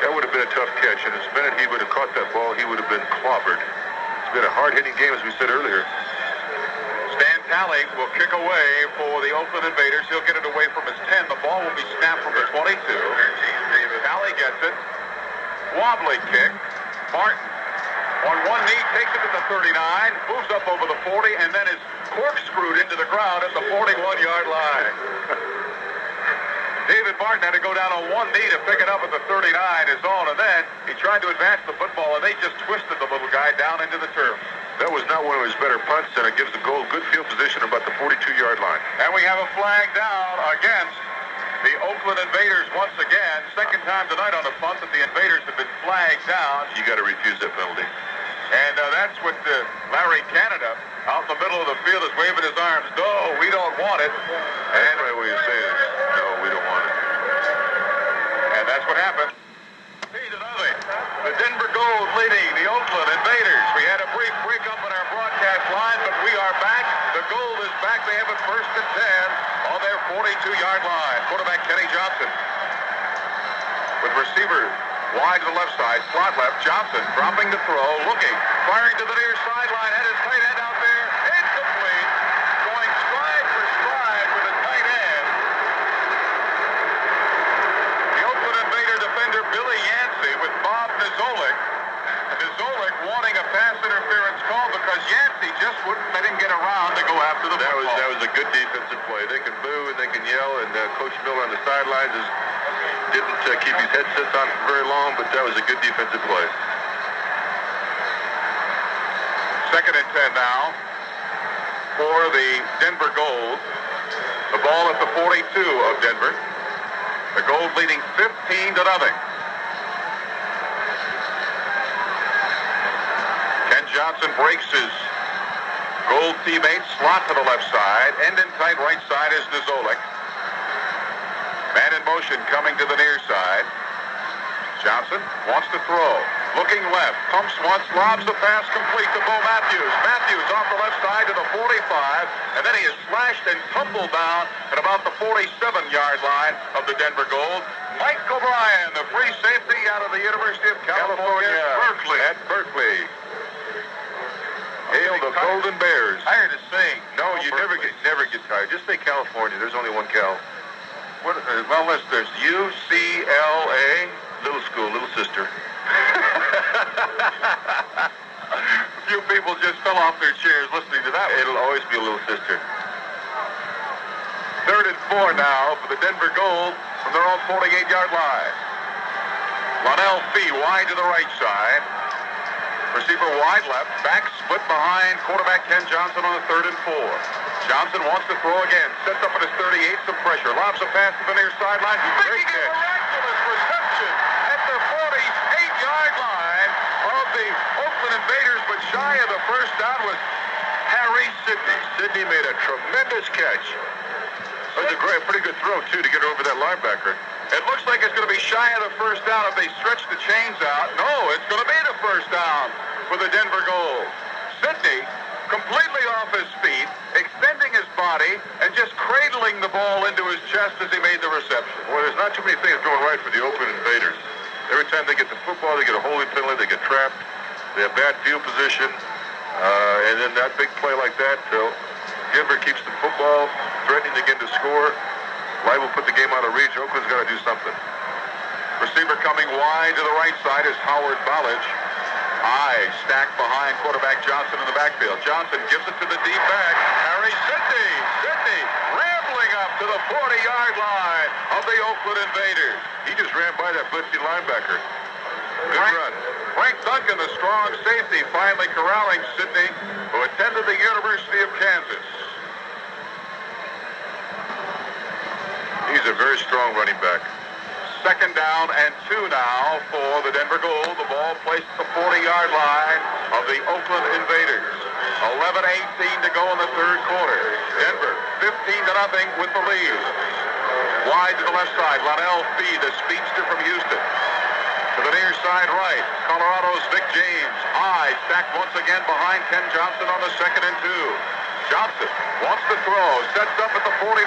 That would have been a tough catch, and as minute he would have caught that ball, he would have been clobbered. It's been a hard-hitting game, as we said earlier. Stan Talley will kick away for the Oakland Invaders. He'll get it away from his 10. The ball will be snapped from the 22. Talley gets it. Wobbly kick. Martin on one knee takes it to the 39, moves up over the 40, and then is corkscrewed into the ground at the 41-yard line. David Martin had to go down on one knee to pick it up at the 39 his own, and then he tried to advance the football, and they just twisted the little guy down into the turf. That was not one of his better punts, and it gives the goal good field position about the 42-yard line. And we have a flag down against the Oakland Invaders once again. Second time tonight on a punt that the Invaders have been flagged down. You got to refuse that penalty. And uh, that's what uh, Larry Canada out in the middle of the field is waving his arms. No, we don't want it. And that's right what you say no, we don't want it. And that's what happened. Gold leading the Oakland Invaders. We had a brief break up in our broadcast line, but we are back. The Gold is back. They have it first and 10 on their 42-yard line. Quarterback Kenny Johnson with receiver Wide to the left side, slot left. Johnson dropping the throw, looking, firing to the near sideline. Had his tight end out there. Incomplete. Going stride for stride with a tight end. The Oakland Invader defender Billy Yancey with Bob Niziolek. Niziolek wanting a pass interference call because Yancey just wouldn't let him get around to go after the that football. Was, that was a good defensive play. They can boo and they can yell, and uh, Coach Miller on the sidelines is didn't uh, keep his headsets on for very long, but that was a good defensive play. Second and 10 now for the Denver Gold. The ball at the 42 of Denver. The Gold leading 15 to nothing. Ken Johnson breaks his Gold teammate, slot to the left side. End in tight right side is Niziolek. Man in motion coming to the near side. Johnson wants to throw. Looking left. Pumps once, lobs the pass complete to Bo Matthews. Matthews off the left side to the 45. And then he is slashed and tumbled down at about the 47-yard line of the Denver Gold. Mike O'Brien, the free safety out of the University of California, California. Berkeley. At Berkeley. Hail the Golden Bears. Tired of saying. No, you never get never get tired. Just say California. There's only one Cal. What, uh, well, unless there's UCLA. Little school, little sister. A few people just fell off their chairs listening to that. one. It'll always be a little sister. Third and four now for the Denver Gold from their own 48-yard line. Lonnell Fee wide to the right side. Receiver wide left. Back split behind quarterback Ken Johnson on the third and four. Johnson wants to throw again. Sets up at his 38, some pressure. Lobs a pass to the near sideline. Making a catch. miraculous reception at the 48-yard line of the Oakland Invaders, but shy of the first down was Harry Sidney. Sidney made a tremendous catch. That was a great, pretty good throw too to get over that linebacker. It looks like it's going to be shy of the first down if they stretch the chains out. No, it's going to be the first down for the Denver Gold. Sidney completely off his feet, extending his body, and just cradling the ball into his chest as he made the reception. Boy, there's not too many things going right for the Oakland Invaders. Every time they get the football, they get a holding penalty, they get trapped, they have bad field position, uh, and then that big play like that, uh, Denver keeps the football, threatening again to score. Light will put the game out of reach. Oakland's got to do something. Receiver coming wide to the right side is Howard Ballage. High stacked behind quarterback Johnson in the backfield. Johnson gives it to the deep back. Harry Sidney. Sidney rambling up to the 40-yard line of the Oakland Invaders. He just ran by that blitzing linebacker. Good Frank, run. Frank Duncan, the strong safety, finally corralling Sidney, who attended the University of Kansas. He's a very strong running back. Second down and two now for the Denver Gold. The ball placed at the 40-yard line of the Oakland Invaders. 11-18 to go in the third quarter. Denver 15 to nothing with the lead. Wide to the left side, Lonnell Fee, the speedster from Houston. To the near side right, Colorado's Vic James. High, stacked once again behind Ken Johnson on the second and two. Johnson wants to throw, sets up at the 49,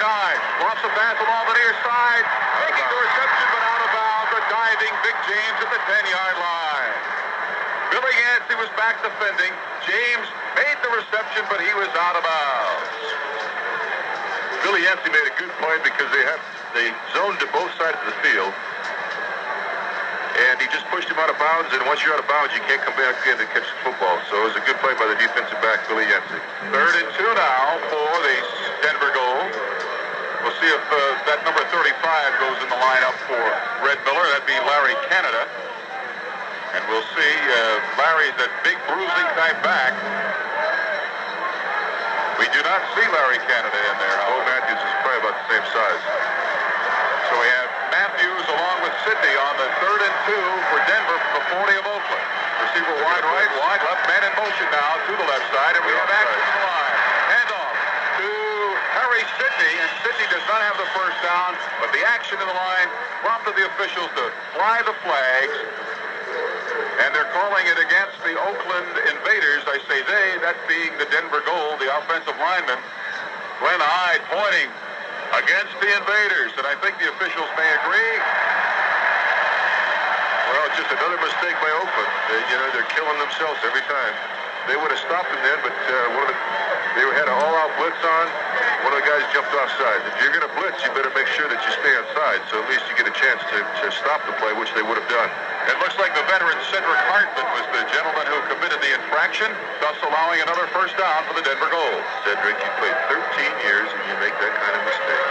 wants to pass along the near side, making the reception but out of bounds. A diving Vic James at the 10-yard line. Billy Yancey was back defending. James made the reception, but he was out of bounds. Billy Yancey made a good play because they have they zoned to both sides of the field. And he just pushed him out of bounds, and once you're out of bounds, you can't come back in to catch the football. So it was a good play by the defensive back, Billy Yancey. Third and two now for the Denver Gold. We'll see if uh, that number 35 goes in the lineup for Red Miller. That'd be Larry Canada. And we'll see. Uh, Larry's that big bruising type back. We do not see Larry Canada in there. Bo Matthews is probably about the same size. So we have Matthews along with Sidney on the third and two for Denver from the 40 of Oakland. Receiver wide right, wide left, man in motion now to the left side, and we have action line. Sidney, and Sidney does not have the first down, but the action in the line prompted the officials to fly the flags, and they're calling it against the Oakland Invaders. I say they, that being the Denver Gold, the offensive lineman. Glenn Hyde pointing against the Invaders, and I think the officials may agree. Well, it's just another mistake by Oakland. They, you know, they're killing themselves every time. They would have stopped him then, but uh, one of the, they had an all-out blitz on. One of the guys jumped offside. If you're going to blitz, you better make sure that you stay inside, so at least you get a chance to, to stop the play, which they would have done. It looks like the veteran Cedric Hardman was the gentleman who committed the infraction, thus allowing another first down for the Denver Gold. Cedric, you played 13 years and you make that kind of mistake.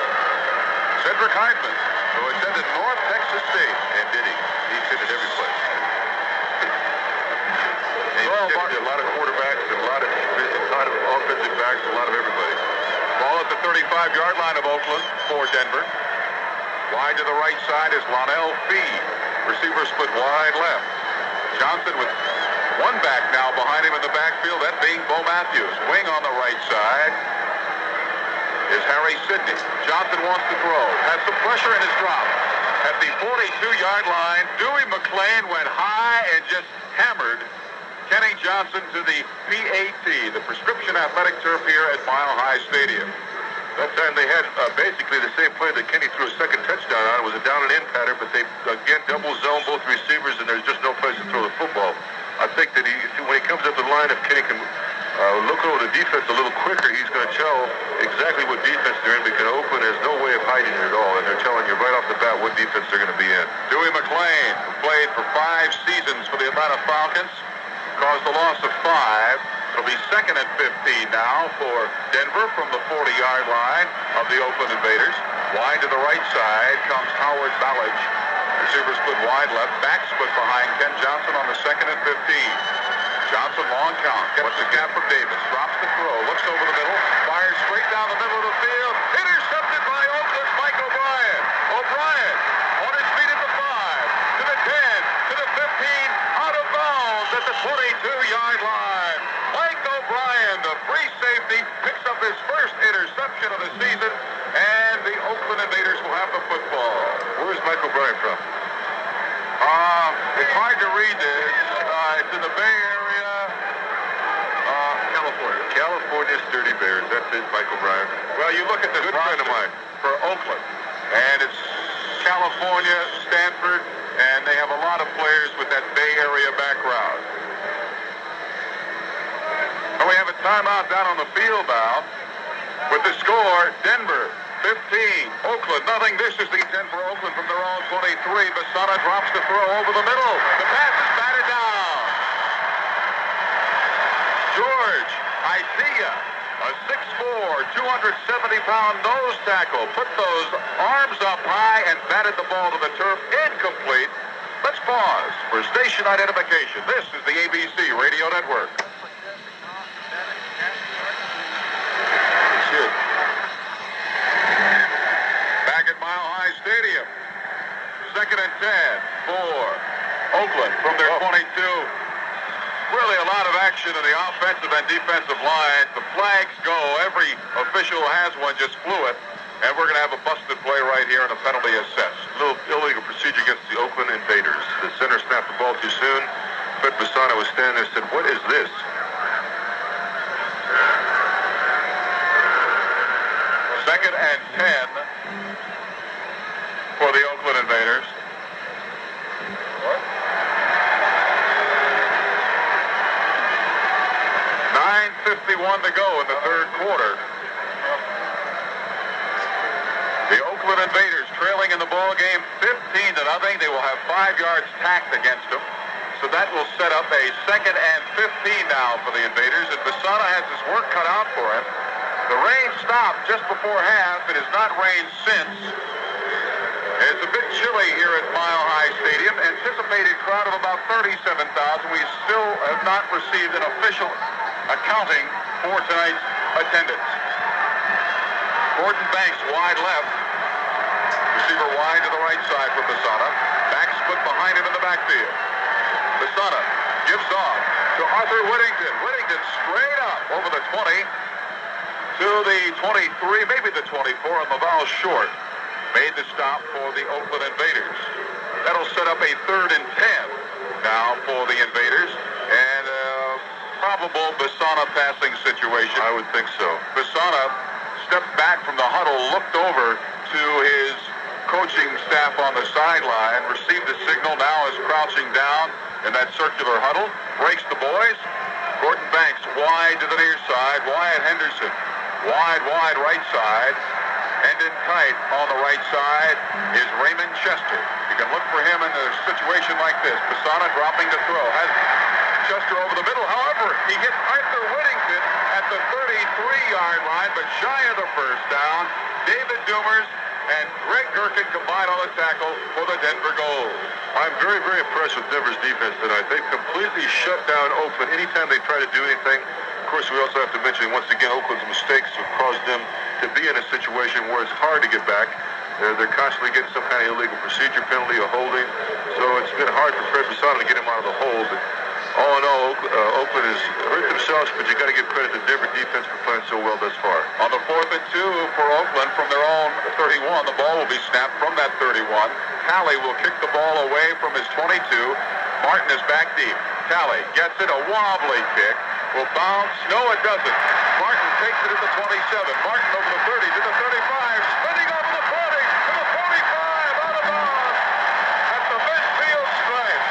Cedric Hardman, who attended North Texas State. And did he? He's hit at every place. Well, he's Mark- hit a lot of quarterbacks and a lot of, a offensive backs, a lot of everybody. Ball at the 35-yard line of Oakland for Denver. Wide to the right side is Lonnell Fee. Receiver split wide left. Johnson with one back now behind him in the backfield, that being Bo Matthews. Wing on the right side is Harry Sidney. Johnson wants to throw. Has some pressure in his drop. At the 42-yard line, Dewey McLean went high and just hammered Kenny Johnson to the PAT, the Prescription Athletic Turf here at Mile High Stadium. That time they had uh, basically the same play that Kenny threw a second touchdown on. It was a down and in pattern, but they again double zone both receivers, and there's just no place to throw the football. I think that he, when he comes up the line, if Kenny can uh, look over the defense a little quicker, he's going to tell exactly what defense they're in because Oakland has no way of hiding it at all, and they're telling you right off the bat what defense they're going to be in. Dewey McLean played for five seasons for the Atlanta Falcons, caused a loss of five. It'll be second and 15 now for Denver from the 40-yard line of the Oakland Invaders. Wide to the right side comes Howard Ballage. Receiver split wide left, back split behind Ken Johnson on the second and 15. Johnson long count, gets the gap from Davis, drops the throw, looks over the middle, fires straight down the middle of the field, intercepted by Oakland's Mike O'Brien. O'Brien on his feet at the 5, to the 10, to the 15, out of bounds at the 22-yard line. Mike O'Brien, the free safety, picks up his first interception of the season, and the Oakland Invaders will have the football. Where's Mike O'Brien from? Uh, it's hard to read this. Uh, it's in the Bay Area, uh, California. California's Dirty Bears. That's it, Mike O'Brien. Well, you look at this Good friend of mine. for Oakland, and it's California, Stanford, and they have a lot of players with that Bay Area background. We have a timeout down on the field now with the score, Denver 15, Oakland nothing. This is the 10 for Oakland from their own 23. Besana drops the throw over the middle. The pass is batted down. George Isaiah, a 6'4", 270-pound nose tackle, put those arms up high and batted the ball to the turf. Incomplete. Let's pause for station identification. This is the ABC Radio Network. Shit. Back at Mile High Stadium. Second and 10 for Oakland from their 22. Really a lot of action in the offensive and defensive lines. The flags go. Every official has one, just flew it. And we're going to have a busted play right here and a penalty assessed. little illegal procedure against the Oakland Invaders. The center snapped the ball too soon. Fred Besana was standing there and said, what is this? Second and 10 for the 51 to go in the third quarter. The Oakland Invaders trailing in the ball game 15 to nothing. They will have five yards tacked against them. So that will set up a second and 15 now for the Invaders. And Besana has his work cut out for him. The rain stopped just before half. It has not rained since. It's a bit chilly here at Mile High Stadium. Anticipated crowd of about 37,000. We still have not received an official accounting for tonight's attendance. Gordon Banks wide left. Receiver wide to the right side for Besana. Back put behind him in the backfield. Besana gives off to Arthur Whittington. Whittington straight up over the 20 to the 23, maybe the 24, and Laval short made the stop for the Oakland Invaders. That'll set up a third and 10 now for the Invaders. And probable Besana passing situation. I would think so. Besana stepped back from the huddle, looked over to his coaching staff on the sideline, received the signal, now is crouching down in that circular huddle, breaks the boys. Gordon Banks wide to the near side. Wyatt Henderson wide, wide right side. And in tight on the right side is Raymond Chester. You can look for him in a situation like this. Besana dropping the throw. Has Chester over the middle. However, he hit Arthur Whittington at the 33-yard line, but shy of the first down. David Dumars and Greg Durkin combined on the tackle for the Denver Gold. I'm very, very impressed with Denver's defense tonight. They completely shut down Oakland anytime they try to do anything. Of course, we also have to mention, once again, Oakland's mistakes have caused them to be in a situation where it's hard to get back. They're, they're constantly getting some kind of illegal procedure penalty or holding. So it's been hard for Fred Besana to get him out of the hole. But all in all, uh, Oakland has hurt themselves, but you got to give credit to Denver defense for playing so well thus far. On the fourth and two for Oakland from their own 31, the ball will be snapped from that 31. Talley will kick the ball away from his 22. Martin is back deep. Talley gets it, a wobbly kick. Will bounce. No, it doesn't. Martin takes it at the 27. Martin over the 30 to the 35. Spinning over the 40 to the 45. Out of bounds at the midfield stripe.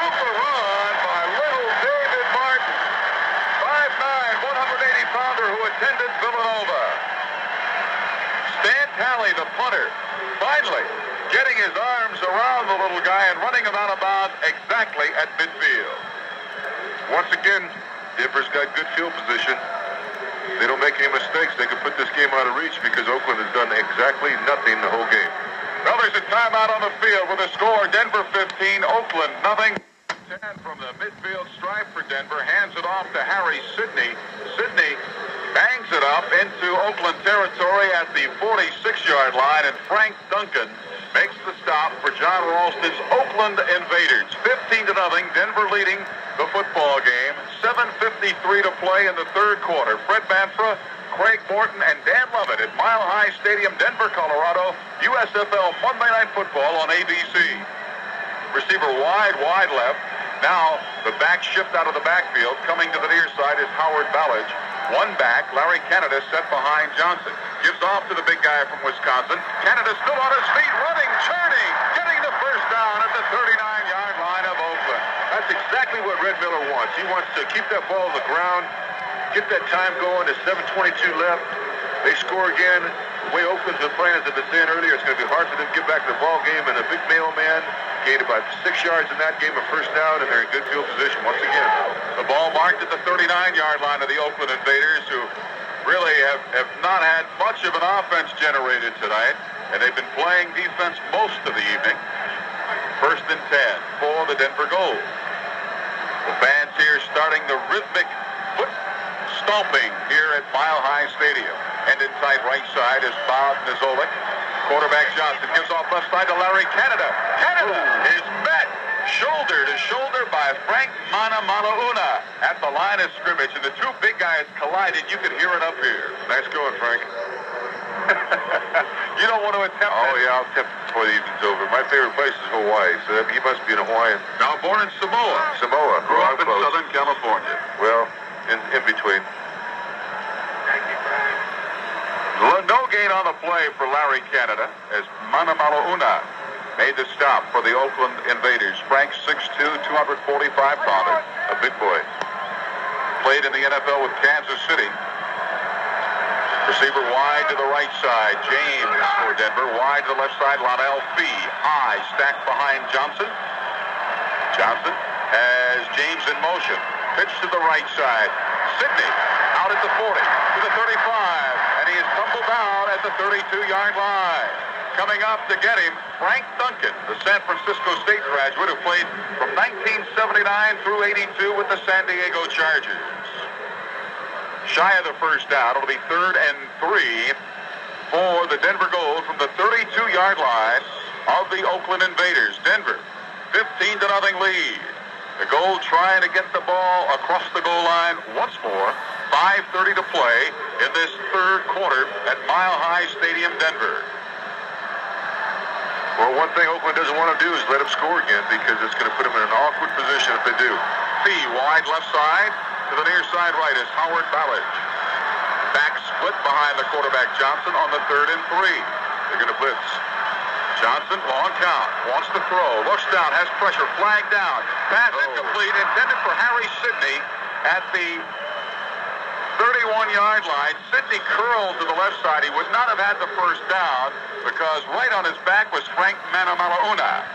Super run by little David Martin. 5'9", 180-pounder attended Villanova. Stan Talley, the punter, finally getting his arms around the little guy and running him out of bounds exactly at midfield. Once again, Denver's got good field position. They don't make any mistakes. They can put this game out of reach because Oakland has done exactly nothing the whole game. Well, there's a timeout on the field with a score. Denver 15, Oakland nothing. 10 from the midfield stripe for Denver. Hands it off to Harry Sidney. Sidney bangs it up into Oakland territory at the 46-yard line, and Frank Duncan makes the stop for John Ralston's Oakland Invaders. 15 to nothing. Denver leading the football game. 7.53 to play in the third quarter. Fred Manfra, Craig Morton, and Dan Lovett at Mile High Stadium, Denver, Colorado. USFL Monday Night Football on ABC. Receiver wide, wide left. Now the back shift out of the backfield. Coming to the near side is Howard Ballage. One back, Larry Canada set behind Johnson. Gives off to the big guy from Wisconsin. Canada still on his feet, running, turning, getting the first down at the 39-yard line of Oakland. That's exactly what Red Miller wants. He wants to keep that ball on the ground, get that time going. There's 7.22 left. They score again. The way Oakland's been playing, as I've been saying earlier, it's going to be hard for them to get back to the ball game. And a big mailman gained about six yards in that game, a first down, and they're in good field position once again. The ball marked at the 39-yard line of the Oakland Invaders, who really have, have not had much of an offense generated tonight, and they've been playing defense most of the evening. First and 10 for the Denver Gold. The fans here starting the rhythmic foot stomping here at Mile High Stadium. And tight right side is Bob Niziolek. Quarterback Johnson gives off left side to Larry Canada. Canada is met shoulder to shoulder by Frank Manumaleuga at the line of scrimmage. And the two big guys collided. You could hear it up here. Nice going, Frank. you don't want to attempt Oh, it. yeah, I'll attempt it before the evening's over. My favorite place is Hawaii, so that, he must be an Hawaiian. Now born in Samoa. Samoa. Grew up in. Southern California. Well, in, in between. No gain on the play for Larry Canada as Manumaleuga made the stop for the Oakland Invaders. Frank 6'2", 245 pounder, A big boy. played in the NFL with Kansas City. Receiver wide to the right side, James for Denver. Wide to the left side, Lonnell Fee. High, stacked behind Johnson. Johnson has James in motion. Pitch to the right side. Sidney out at the 40 to the 35, and he is tumbled down at the 32-yard line. Coming up to get him, Frank Duncan, the San Francisco State graduate who played from 1979 through 82 with the San Diego Chargers. Shy of the first down, it'll be third and three for the Denver Gold from the 32-yard line of the Oakland Invaders. Denver, 15 to nothing lead. The Gold trying to get the ball across the goal line once more. 5.30 to play in this third quarter at Mile High Stadium, Denver. Well, one thing Oakland doesn't want to do is let him score again because it's going to put him in an awkward position if they do. Fee wide left side to the near side right is Howard Ballage. Back split behind the quarterback Johnson on the third and three. They're going to blitz. Johnson, long count, wants to throw, looks down, has pressure, flag down. Pass Oh. incomplete, intended for Harry Sidney at the 31-yard line. Sidney curled to the left side. He would not have had the first down because right on his back was Frank Manumaleuga.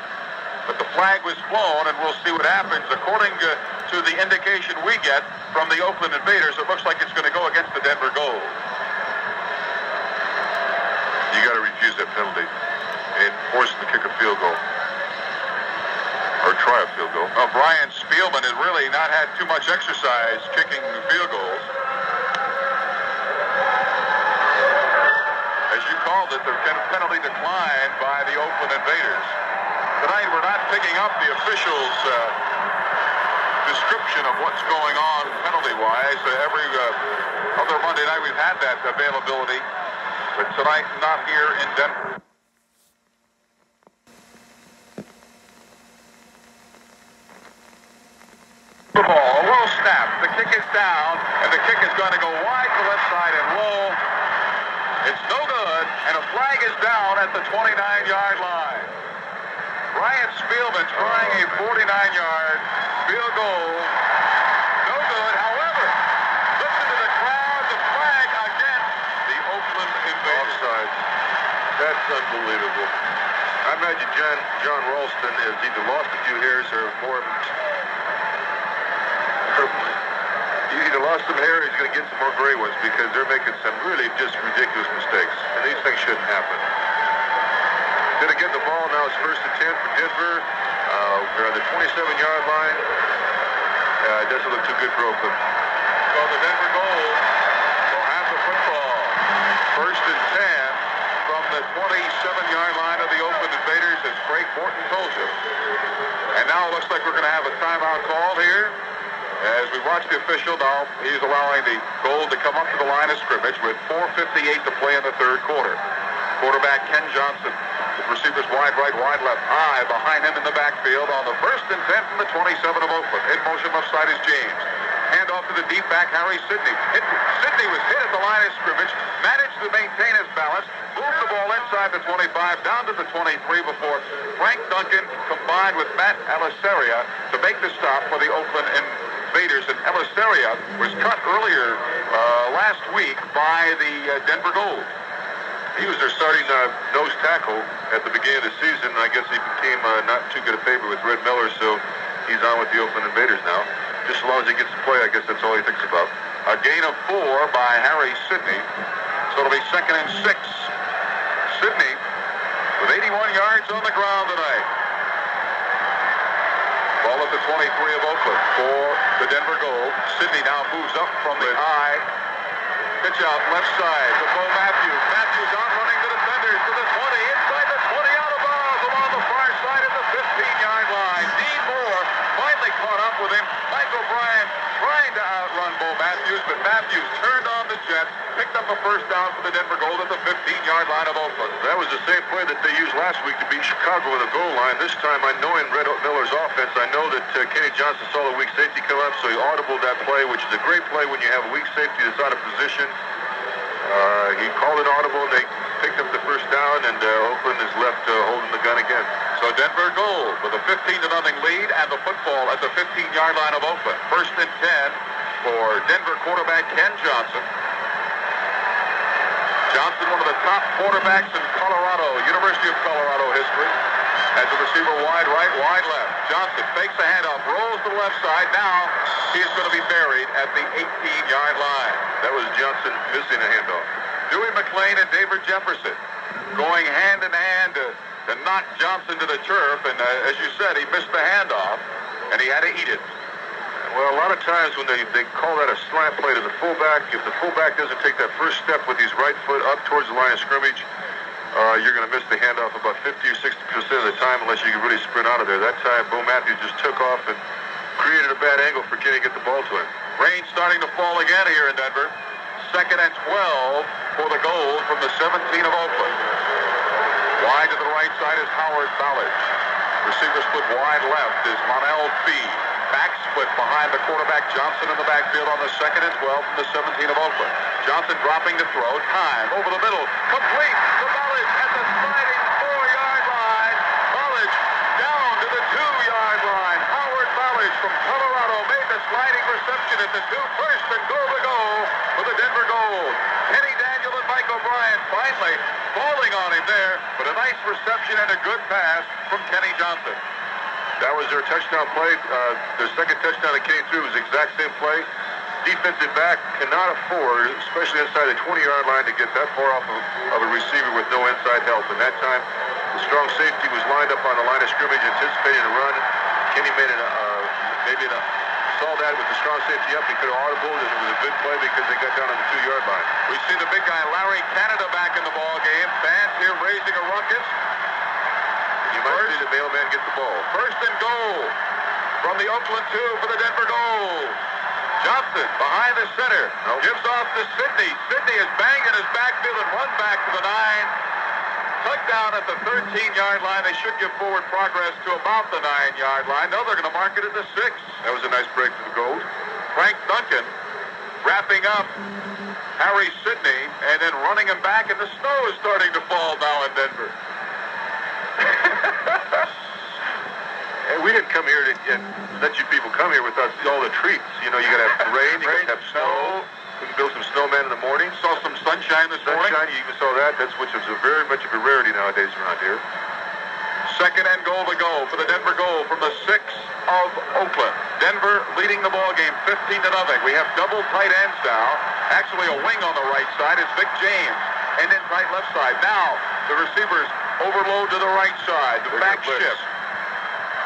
But the flag was flown, and we'll see what happens. According to, to the indication we get from the Oakland Invaders, it looks like it's going to go against the Denver Gold. You got to refuse that penalty and forcing to kick a field goal. Or try a field goal. Well, Brian Spielman has really not had too much exercise kicking field goals. As you called it, the penalty declined by the Oakland Invaders. Tonight, we're not picking up the officials' uh, description of what's going on penalty-wise. Uh, every uh, other Monday night, we've had that availability, but tonight, not here in Denver. The ball, low snap. The kick is down, and the kick is going to go wide to left side and roll. It's no good, and a flag is down at the 29-yard line. Brian Spielman trying a 49-yard field goal. No good. However, listen to the crowd. The flag against the Oakland Invaders. Offside. That's unbelievable. Imagine John, John Ralston has either lost a few hairs or more. He either lost some hair or he's going to get some more gray ones because they're making some really just ridiculous mistakes. And these things shouldn't happen. Going to get the ball now. It's first and 10 for Denver. Uh, they're on the 27-yard line. Uh, it doesn't look too good for Oakland. So the Denver Gold will have the football. First and 10 from the 27-yard line of the Oakland Invaders, as Craig Morton told you. And now it looks like we're going to have a timeout call here. As we watch the official now, he's allowing the goal to come up to the line of scrimmage with 4.58 to play in the third quarter. Quarterback Ken Johnson. The receivers wide right, wide left. High behind him in the backfield on the first and 10 from the 27 of Oakland. In motion left side is James. Hand off to the deep back, Harry Sidney. Sidney was hit at the line of scrimmage, managed to maintain his balance, ball inside the 25, down to the 23 before Frank Duncan combined with Matt Aliceria to make the stop for the Oakland Invaders. And Aliceria was cut earlier uh, last week by the uh, Denver Gold. He was their starting uh, nose tackle at the beginning of the season, I guess he became uh, not too good a favor with Red Miller, so he's on with the Oakland Invaders now. Just as long as he gets to play, I guess that's all he thinks about. A gain of four by Harry Sidney. So it'll be second and six. Sidney with 81 yards on the ground tonight. Ball at the 23 of Oakland for the Denver Gold. Sidney now moves up from the high. Pitch out left side to Bo Matthews. Matthews out running the defenders to the 20, inside the 20, out of bounds along the far side of the 15-yard line. Dean Moore finally caught up with him. Mike O'Brien trying to outrun Bo Matthews, but Matthews turned picked up a first down for the Denver Gold at the 15-yard line of Oakland. That was the same play that they used last week to beat Chicago at the goal line. This time, I know in Red Miller's offense, I know that uh, Kenny Johnson saw the weak safety come up, so he audibled that play, which is a great play when you have a weak safety that's out of position. Uh, he called it audible, and they picked up the first down, and uh, Oakland is left uh, holding the gun again. So Denver Gold with a 15 to nothing lead and the football at the 15-yard line of Oakland. First and 10 for Denver quarterback Ken Johnson. Johnson, one of the top quarterbacks in Colorado, University of Colorado history. As a receiver wide right, wide left. Johnson fakes a handoff, rolls to the left side. Now he is going to be buried at the 18-yard line. That was Johnson missing a handoff. Dewey McLean and David Jefferson going hand in hand to, to knock Johnson to the turf. And uh, as you said, he missed the handoff, and he had to eat it. Well, a lot of times when they, they call that a slant play to the fullback, if the fullback doesn't take that first step with his right foot up towards the line of scrimmage, uh, you're going to miss the handoff about 50 or 60 percent of the time unless you can really sprint out of there. That time, Bo Matthews just took off and created a bad angle for Kenny to get the ball to him. Rain starting to fall again here in Denver. Second and 12 for the goal from the 17 of Oakland. Wide to the right side is Howard Ballage. Receiver split wide left is Lonnell Fee. Back split behind the quarterback Johnson in the backfield on the second and 12 from the 17 of Oakland. Johnson dropping to throw. Time over the middle. Complete to Ballage at the sliding four-yard line. Ballage down to the two-yard line. Howard Ballage from Colorado made the sliding reception at the two first and goal to go for the Denver Gold. Kenny Daniel and Mike O'Brien finally falling on him there, but a nice reception and a good pass from Kenny Johnson. That was their touchdown play. Uh, their second touchdown that came through was the exact same play. defensive back cannot afford, especially inside the 20-yard line, to get that far off of, of a receiver with no inside help. And that time, the strong safety was lined up on the line of scrimmage, anticipating a run. Kenny made it, uh, maybe a, saw that with the strong safety up. He could have audibled, and it was a good play because they got down on the two-yard line. We see the big guy Larry Canada back in the ball game. Fans here raising a ruckus. See the mailman get the ball. First and goal from the Oakland two for the Denver goal. Johnson behind the center. Nope. Gives off to Sidney. Sidney is banging his backfield and run back to the nine. Tucked down at the 13-yard line. They should give forward progress to about the nine-yard line. No, they're going to mark it at the six. That was a nice break for the gold. Frank Duncan wrapping up Harry Sidney and then running him back, and the snow is starting to fall now in Denver. Hey, we didn't come here to get, let you people come here without all the treats. You know, you got to have rain, you got to have snow. We can build some snowmen in the morning. Saw some sunshine this morning. Sunshine, you even saw that. That's which is a very much of a rarity nowadays around here. Second and goal to go for the Denver goal from the six of Oakland. Denver leading the ball game 15 to nothing. We have double tight ends now. Actually, a wing on the right side is Vic James, and then tight left side. Now the receivers overload to the right side. The back shift.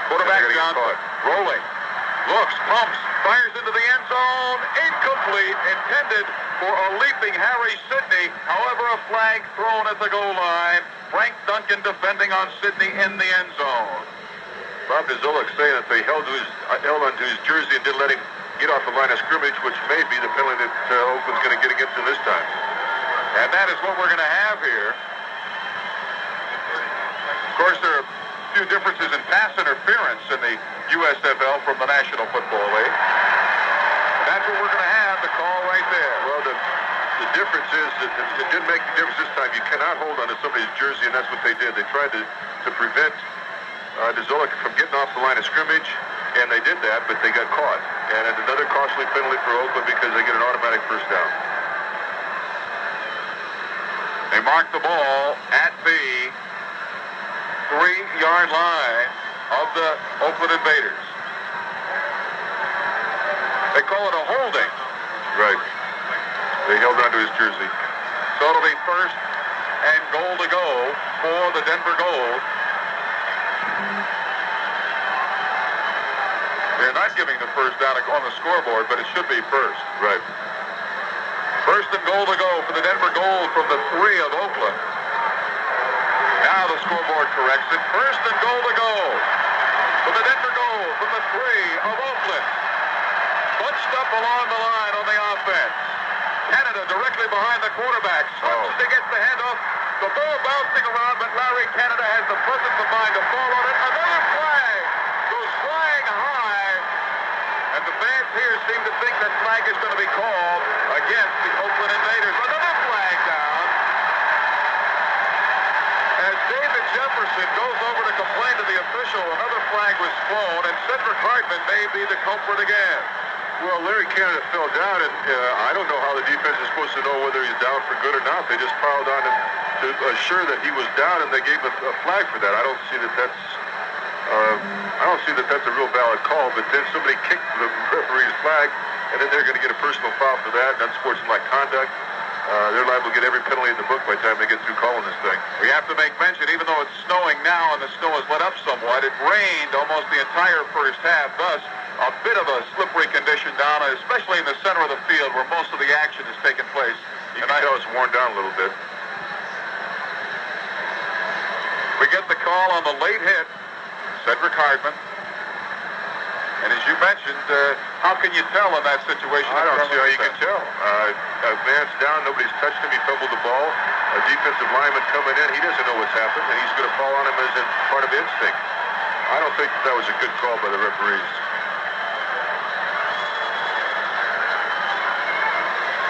Quarterback They're gonna get Johnson rolling, looks, pumps, fires into the end zone. Incomplete, intended for a leaping Harry Sidney. However, a flag thrown at the goal line. Frank Duncan defending on Sidney in the end zone. Bob Niziolek saying that they held, to his, uh, held onto his jersey and didn't let him get off the line of scrimmage, which may be the penalty that uh, Oakland's going to get against him this time. And that is what we're going to have here. Of course, there are few differences in pass interference in the USFL from the National Football League. That's what we're going to have, the call right there. Well, the, the difference is that it, it didn't make the difference this time. You cannot hold onto somebody's jersey, and that's what they did. They tried to, to prevent uh, Niziolek from getting off the line of scrimmage, and they did that, but they got caught. And it's another costly penalty for Oakland because they get an automatic first down. They mark the ball at the three-yard line of the Oakland Invaders. They call it a holding. Right. They held onto his jersey. So it'll be first and goal to go for the Denver Gold. They're not giving the first down on the scoreboard, but it should be first. Right. First and goal to go for the Denver Gold from the three of Oakland. Now the scoreboard corrects it. First and goal to go for the Denver Gold from the three of Oakland. Bunched up along the line on the offense. Canada directly behind the quarterback. Switches Oh. to get the handoff. The ball bouncing around, but Larry Canada has the presence of mind to fall on it. Another flag goes flying high. And the fans here seem to think that flag is going to be called against the Oakland Invaders. Another flag down. As David Jefferson goes over to complain to the official, another flag was flown, and Cedric Hardman may be the culprit again. Well, Larry Canada fell down, and uh, I don't know how the defense is supposed to know whether he's down for good or not. They just piled on him to assure that he was down, and they gave a, a flag for that. I don't see that that's. Uh, I don't see that that's a real valid call. But then somebody kicked the referee's flag, and then they're going to get a personal foul for that. That's sportsmanlike conduct. Uh, they're liable to get every penalty in the book by the time they get through calling this thing. We have to make mention, even though it's snowing now and the snow has let up somewhat, it rained almost the entire first half. Thus, a bit of a slippery condition down, especially in the center of the field where most of the action is taking place. You And can I- tell it's worn down a little bit. We get the call on the late hit, Cedric Hardman. And as you mentioned, uh, how can you tell in that situation? I don't see how you can tell. Uh, a man's down, nobody's touched him, he fumbled the ball. A defensive lineman coming in, he doesn't know what's happened, and he's going to fall on him as a part of instinct. I don't think that, that was a good call by the referees.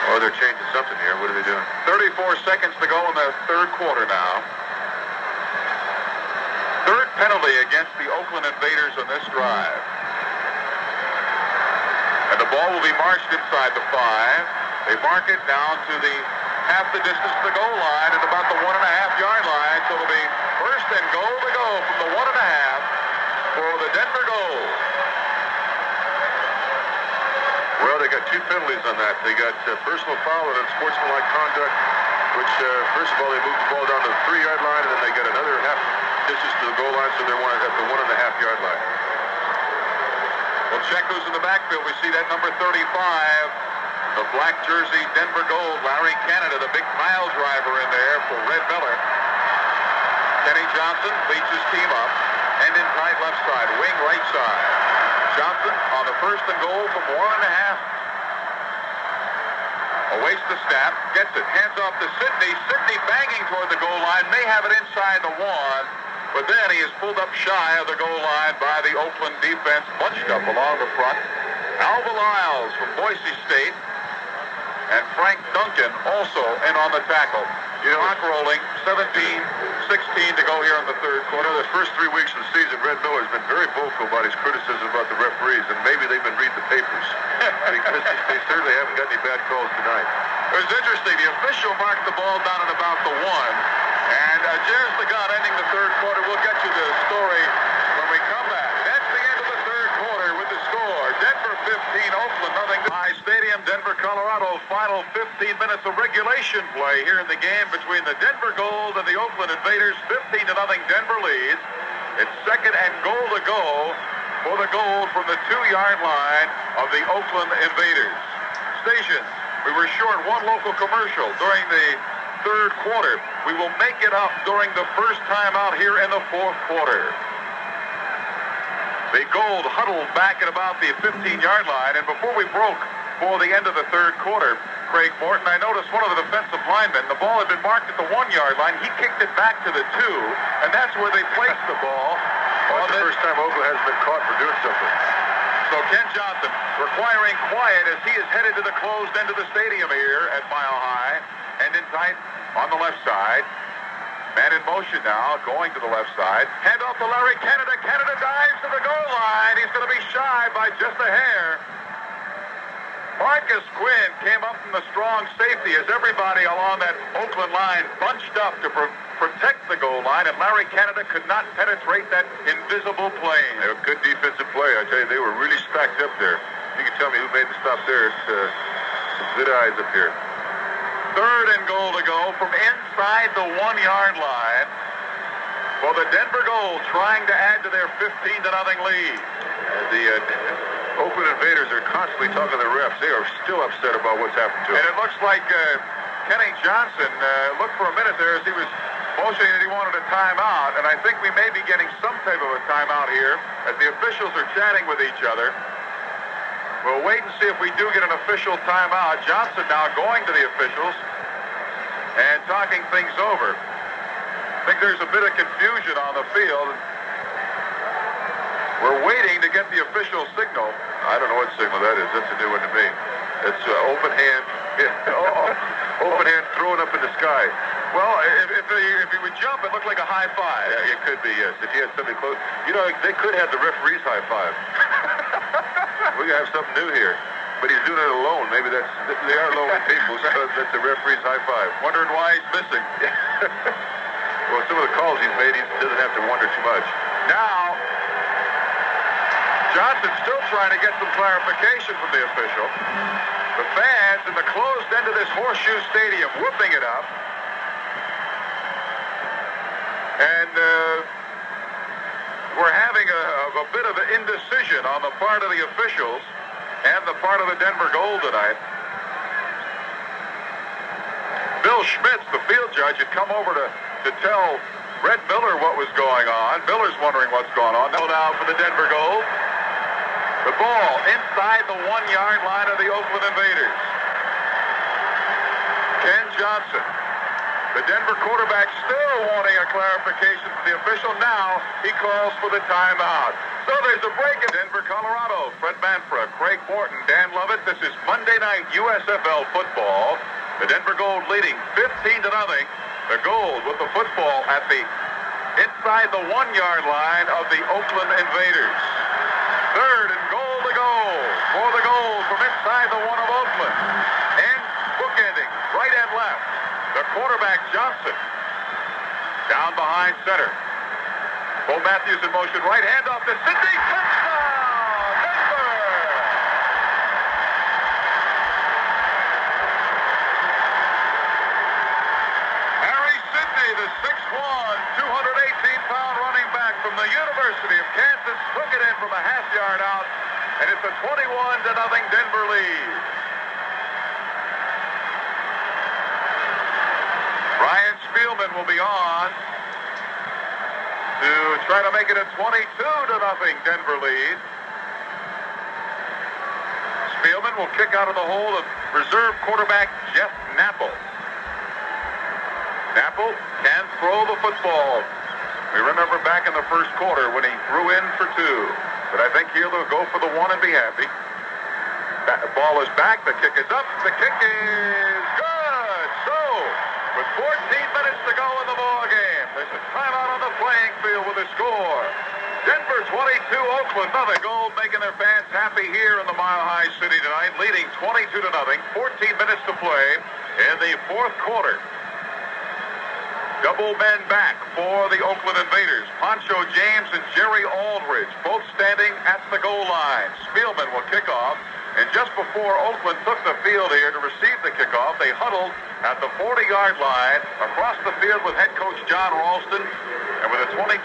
Oh, they're changing something here. What are they doing? 34 seconds to go in the third quarter now. Third penalty against the Oakland Invaders on this drive. The ball will be marched inside the five. They mark it down to the half the distance to the goal line at about the one and a half yard line. So it'll be first and goal to go from the one and a half for the Denver Gold. Well, they got two penalties on that. They got uh, personal foul and unsportsmanlike conduct, which, uh, first of all, they moved the ball down to the three-yard line, and then they got another half distance to the goal line, so they're at the one and a half yard line. Who's in the backfield. We see that number 35, the black jersey Denver Gold, Larry Canada, the big pile driver in there for Red Miller. Kenny Johnson leads his team up. And in tight left side, wing right side. Johnson on the first and goal from one and a half. Awaits the snap, gets it, hands off to Sidney. Sidney banging toward the goal line, may have it inside the one, but then he is pulled up shy of the goal line by the Oakland defense, bunched up along the front. Alva Lyles from Boise State and Frank Duncan also in on the tackle. You know, clock rolling, 17, 16 to go here in the third quarter. You know, the first three weeks of the season, Red Miller has been very vocal about his criticism about the referees, and maybe they've been reading the papers because they certainly haven't got any bad calls tonight. It was interesting. The official marked the ball down at about the one, and uh, the gun ending the third quarter. We'll get you the story when we come back. That's the end of the third quarter with the score. Denver 15, Oakland nothing. High Stadium, Denver, Colorado. Final 15 minutes of regulation play here in the game between the Denver Gold and the Oakland Invaders. 15 to nothing. Denver leads. It's second and goal to go for the Gold from the two-yard line of the Oakland Invaders. Stations. We were short one local commercial during the third quarter. We will make it up during the first time out here in the fourth quarter. The Gold huddled back at about the 15-yard line, and before we broke for the end of the third quarter, Craig Morton, I noticed one of the defensive linemen, the ball had been marked at the one-yard line. He kicked it back to the two, and that's where they placed the ball. Well, the, the first time Oakland has been caught for doing something. So Ken Johnson requiring quiet as he is headed to the closed end of the stadium here at Mile High, and in tight on the left side. Man in motion now, going to the left side. Hand off to Larry Canada. Canada dives to the goal line. He's going to be shy by just a hair. Marcus Quinn came up from the strong safety as everybody along that Oakland line bunched up to pr- protect the goal line, and Larry Canada could not penetrate that invisible plane. A good defensive play. I tell you, they were really stacked up there. You can tell me who made the stop there. It's uh, some good eyes up here. Third and goal to go from inside the one-yard line. For the Denver Gold trying to add to their 15 to nothing lead. The uh, Oakland Invaders are constantly talking to the refs. They are still upset about what's happened to them. And it looks like uh, Kenny Johnson uh, looked for a minute there as he was motioning that he wanted a timeout. And I think we may be getting some type of a timeout here as the officials are chatting with each other. We'll wait and see if we do get an official timeout. Johnson now going to the officials and talking things over. I think there's a bit of confusion on the field. We're waiting to get the official signal. I don't know what signal that is. That's a new one to me. It's uh, open hand. oh, open hand thrown up in the sky. Well, if, if, he, if he would jump, it looked like a high five. Yeah, it could be, yes. If he had something close. You know, they could have the referee's high five. we have something new here. But he's doing it alone. Maybe that's they are lonely people, so that's the referee's high five. Wondering why he's missing. well, some of the calls he's made, he doesn't have to wonder too much. Now, Johnson's still trying to get some clarification from the official. The fans in the closed end of this horseshoe stadium whooping it up. And uh, we're having a, a bit of an indecision on the part of the officials and the part of the Denver Gold tonight. Bill Schmitz, the field judge, had come over to, to tell Red Miller what was going on. Miller's wondering what's going on. No, now for the Denver Gold. The ball inside the one-yard line of the Oakland Invaders. Ken Johnson the Denver quarterback still wanting a clarification from the official. Now he calls for the timeout. So there's a break in Denver, Colorado. Fred Manfra, Craig Morton, Dan Lovett. This is Monday night USFL football. The Denver Gold leading 15 to nothing. The Gold with the football at the inside the one-yard line of the Oakland Invaders. Third and goal to go for the Gold from inside the one oh quarterback Johnson. Down behind center. Bo Matthews in motion, right hand off to Sidney. Touchdown! Denver! Harry Sidney, the 218-pound running back from the University of Kansas, took it in from a half yard out, and it's a 21 to nothing Denver lead. Spielman will be on to try to make it a 22 to nothing Denver lead. Spielman will kick out of the hole of reserve quarterback Jeff Knapple. Knapple can throw the football. We remember back in the first quarter when he threw in for two. But I think he'll go for the one and be happy. That ball is back. The kick is up. The kick is good. With 14 minutes to go in the ball game, there's a timeout on the playing field with a score. Denver 22, Oakland nothing. Gold making their fans happy here in the Mile High City tonight, leading 22 to nothing. 14 minutes to play in the fourth quarter. Double men back for the Oakland Invaders. Pancho James and Jerry Aldridge both standing at the goal line. Spielman will kick off. And just before Oakland took the field here to receive the kickoff, they huddled at the 40-yard line across the field with head coach John Ralston. And with a 22-0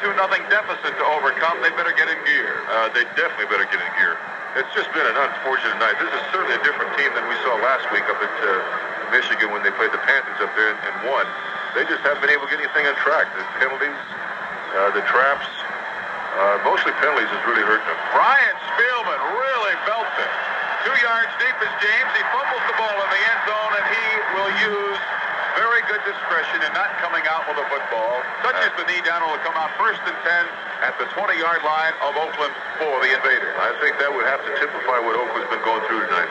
deficit to overcome, they better get in gear. Uh, they definitely better get in gear. It's just been an unfortunate night. This is certainly a different team than we saw last week up at uh, Michigan when they played the Panthers up there and, and won. They just haven't been able to get anything on track. The penalties, uh, the traps, uh, mostly penalties has really hurt them. Brian Spielman really felt it. Two yards deep is James. He fumbles the ball in the end zone, and he will use very good discretion in not coming out with a football. Such Touches the knee down, will come out first and 10 at the 20-yard line of Oakland for the Invaders. I think that would have to typify what Oakland's been going through tonight.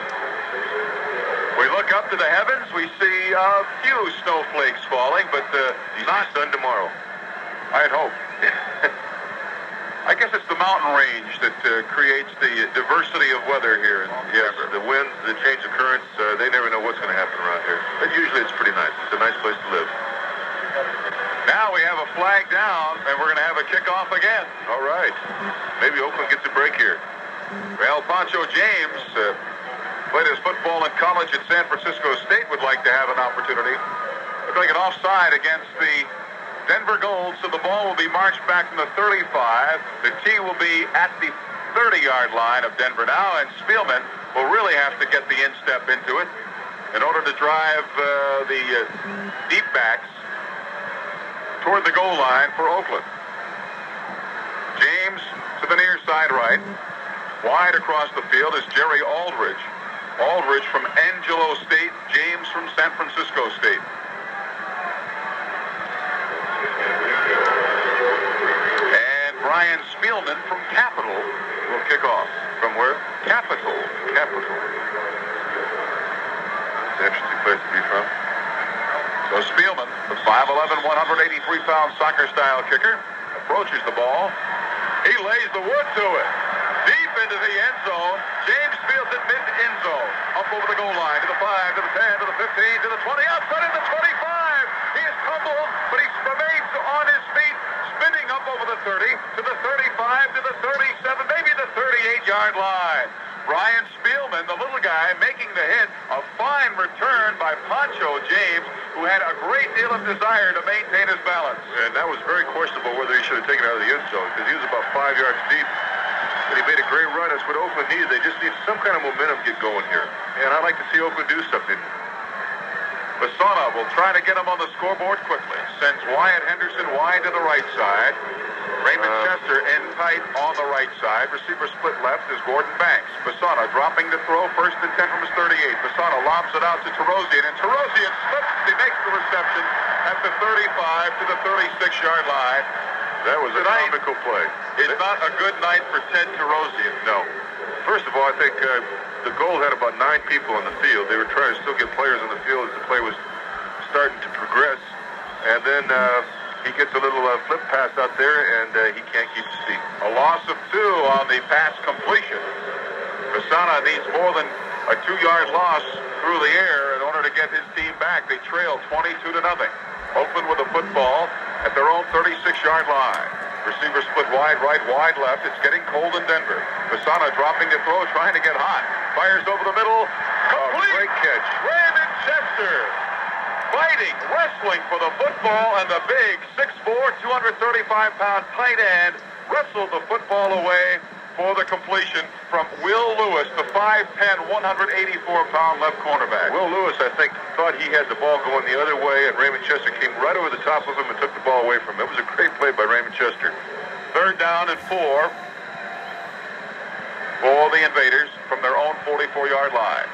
We look up to the heavens. We see a few snowflakes falling, but uh, not sun tomorrow. I'd hope. I guess it's the mountain range that uh, creates the diversity of weather here. Yes, the winds, the change of currents, uh, they never know what's going to happen around here. But usually it's pretty nice. It's a nice place to live. Now we have a flag down, and we're going to have a kickoff again. All right. Maybe Oakland gets a break here. Well, Pancho James uh, played his football in college at San Francisco State, would like to have an opportunity. Looks like an offside against the Denver Gold, so the ball will be marched back from the 35. The tee will be at the 30-yard line of Denver now, and Spielman will really have to get the instep into it in order to drive uh, the uh, deep backs toward the goal line for Oakland. James to the near side right. Wide across the field is Jerry Aldridge. Aldridge from Angelo State, James from San Francisco State. Brian Spielman from Capital will kick off. From where? Capital. Capital. It's an interesting place to be from. So Spielman, the 5'11", 183-pound soccer-style kicker, approaches the ball. He lays the wood to it. Deep into the end zone. James Spielman mid-end zone. Up over the goal line to the 5, to the 10, to the 15, to the 20, outside of the 25. He is tumbled, but he remains on his feet, spinning up over the 30, to the 35, to the 37, maybe the 38-yard line. Brian Spielman, the little guy, making the hit. A fine return by Pancho James, who had a great deal of desire to maintain his balance. And that was very questionable whether he should have taken it out of the end zone because he was about five yards deep. But he made a great run. That's what Oakland needed. They just need some kind of momentum get going here. And I'd like to see Oakland do something. Besana will try to get him on the scoreboard quickly. Sends Wyatt Henderson wide to the right side. Raymond Uh, Chester in tight on the right side. Receiver split left is Gordon Banks. Besana dropping the throw first and 10 from his 38. Besana lobs it out to Torosian, and Torosian slips. He makes the reception at the 35 to the 36-yard line. That was a Tonight- comical play. It's not a good night for Ted Torosian. No. First of all, I think uh, the goal had about nine people on the field. They were trying to still get players on the field as the play was starting to progress. And then uh, he gets a little uh, flip pass out there, and uh, he can't keep the seat. A loss of two on the pass completion. Besana needs more than a two-yard loss through the air in order to get his team back. They trail 22 to nothing. Oakland with a football at their own 36-yard line. Receiver split wide right, wide left. It's getting cold in Denver. Besana dropping to throw, trying to get hot. Fires over the middle. Complete. Oh, great catch. Raymond Chester fighting, wrestling for the football, and the big 6'4", 235-pound tight end wrestled the football away for the completion from Will Lewis, the 5'10", 184-pound left cornerback. Will Lewis, I think, thought he had the ball going the other way, and Raymond Chester came right over the top of him and took the ball away from him. It was a great play by Raymond Chester. Third down and four for the Invaders from their own 44-yard line.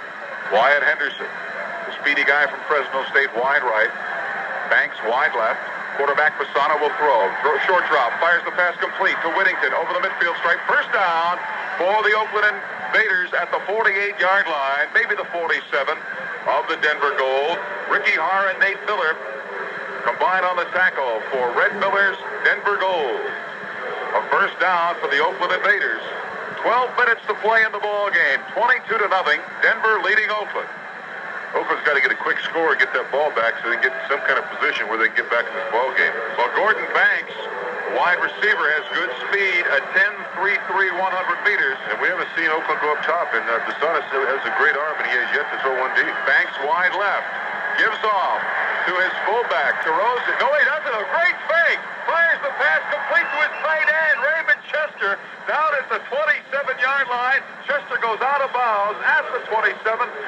Wyatt Henderson, the speedy guy from Fresno State, wide right. Banks wide left. Quarterback Besana will throw. Short drop. Fires the pass complete to Whittington over the midfield stripe. First down for the Oakland Invaders at the 48-yard line, maybe the 47 of the Denver Gold. Ricky Hart and Nate Miller combine on the tackle for Red Miller's Denver Gold. A first down for the Oakland Invaders. 12 minutes to play in the ball game. 22 to nothing. Denver leading Oakland. Oakland's got to get a quick score and get that ball back so they can get some kind of position where they can get back in this ball game. Well, Gordon Banks, wide receiver, has good speed, a 10-3-3, 100 meters. And we haven't seen Oakland go up top, and uh, Basanis has a great arm, and he has yet to throw one deep. Banks wide left, gives off to his fullback, Torosian. No, he doesn't. A great fake. Fires the pass complete to his tight end, Raymond Chester, down at the 27-yard line. Chester goes out of bounds at the 27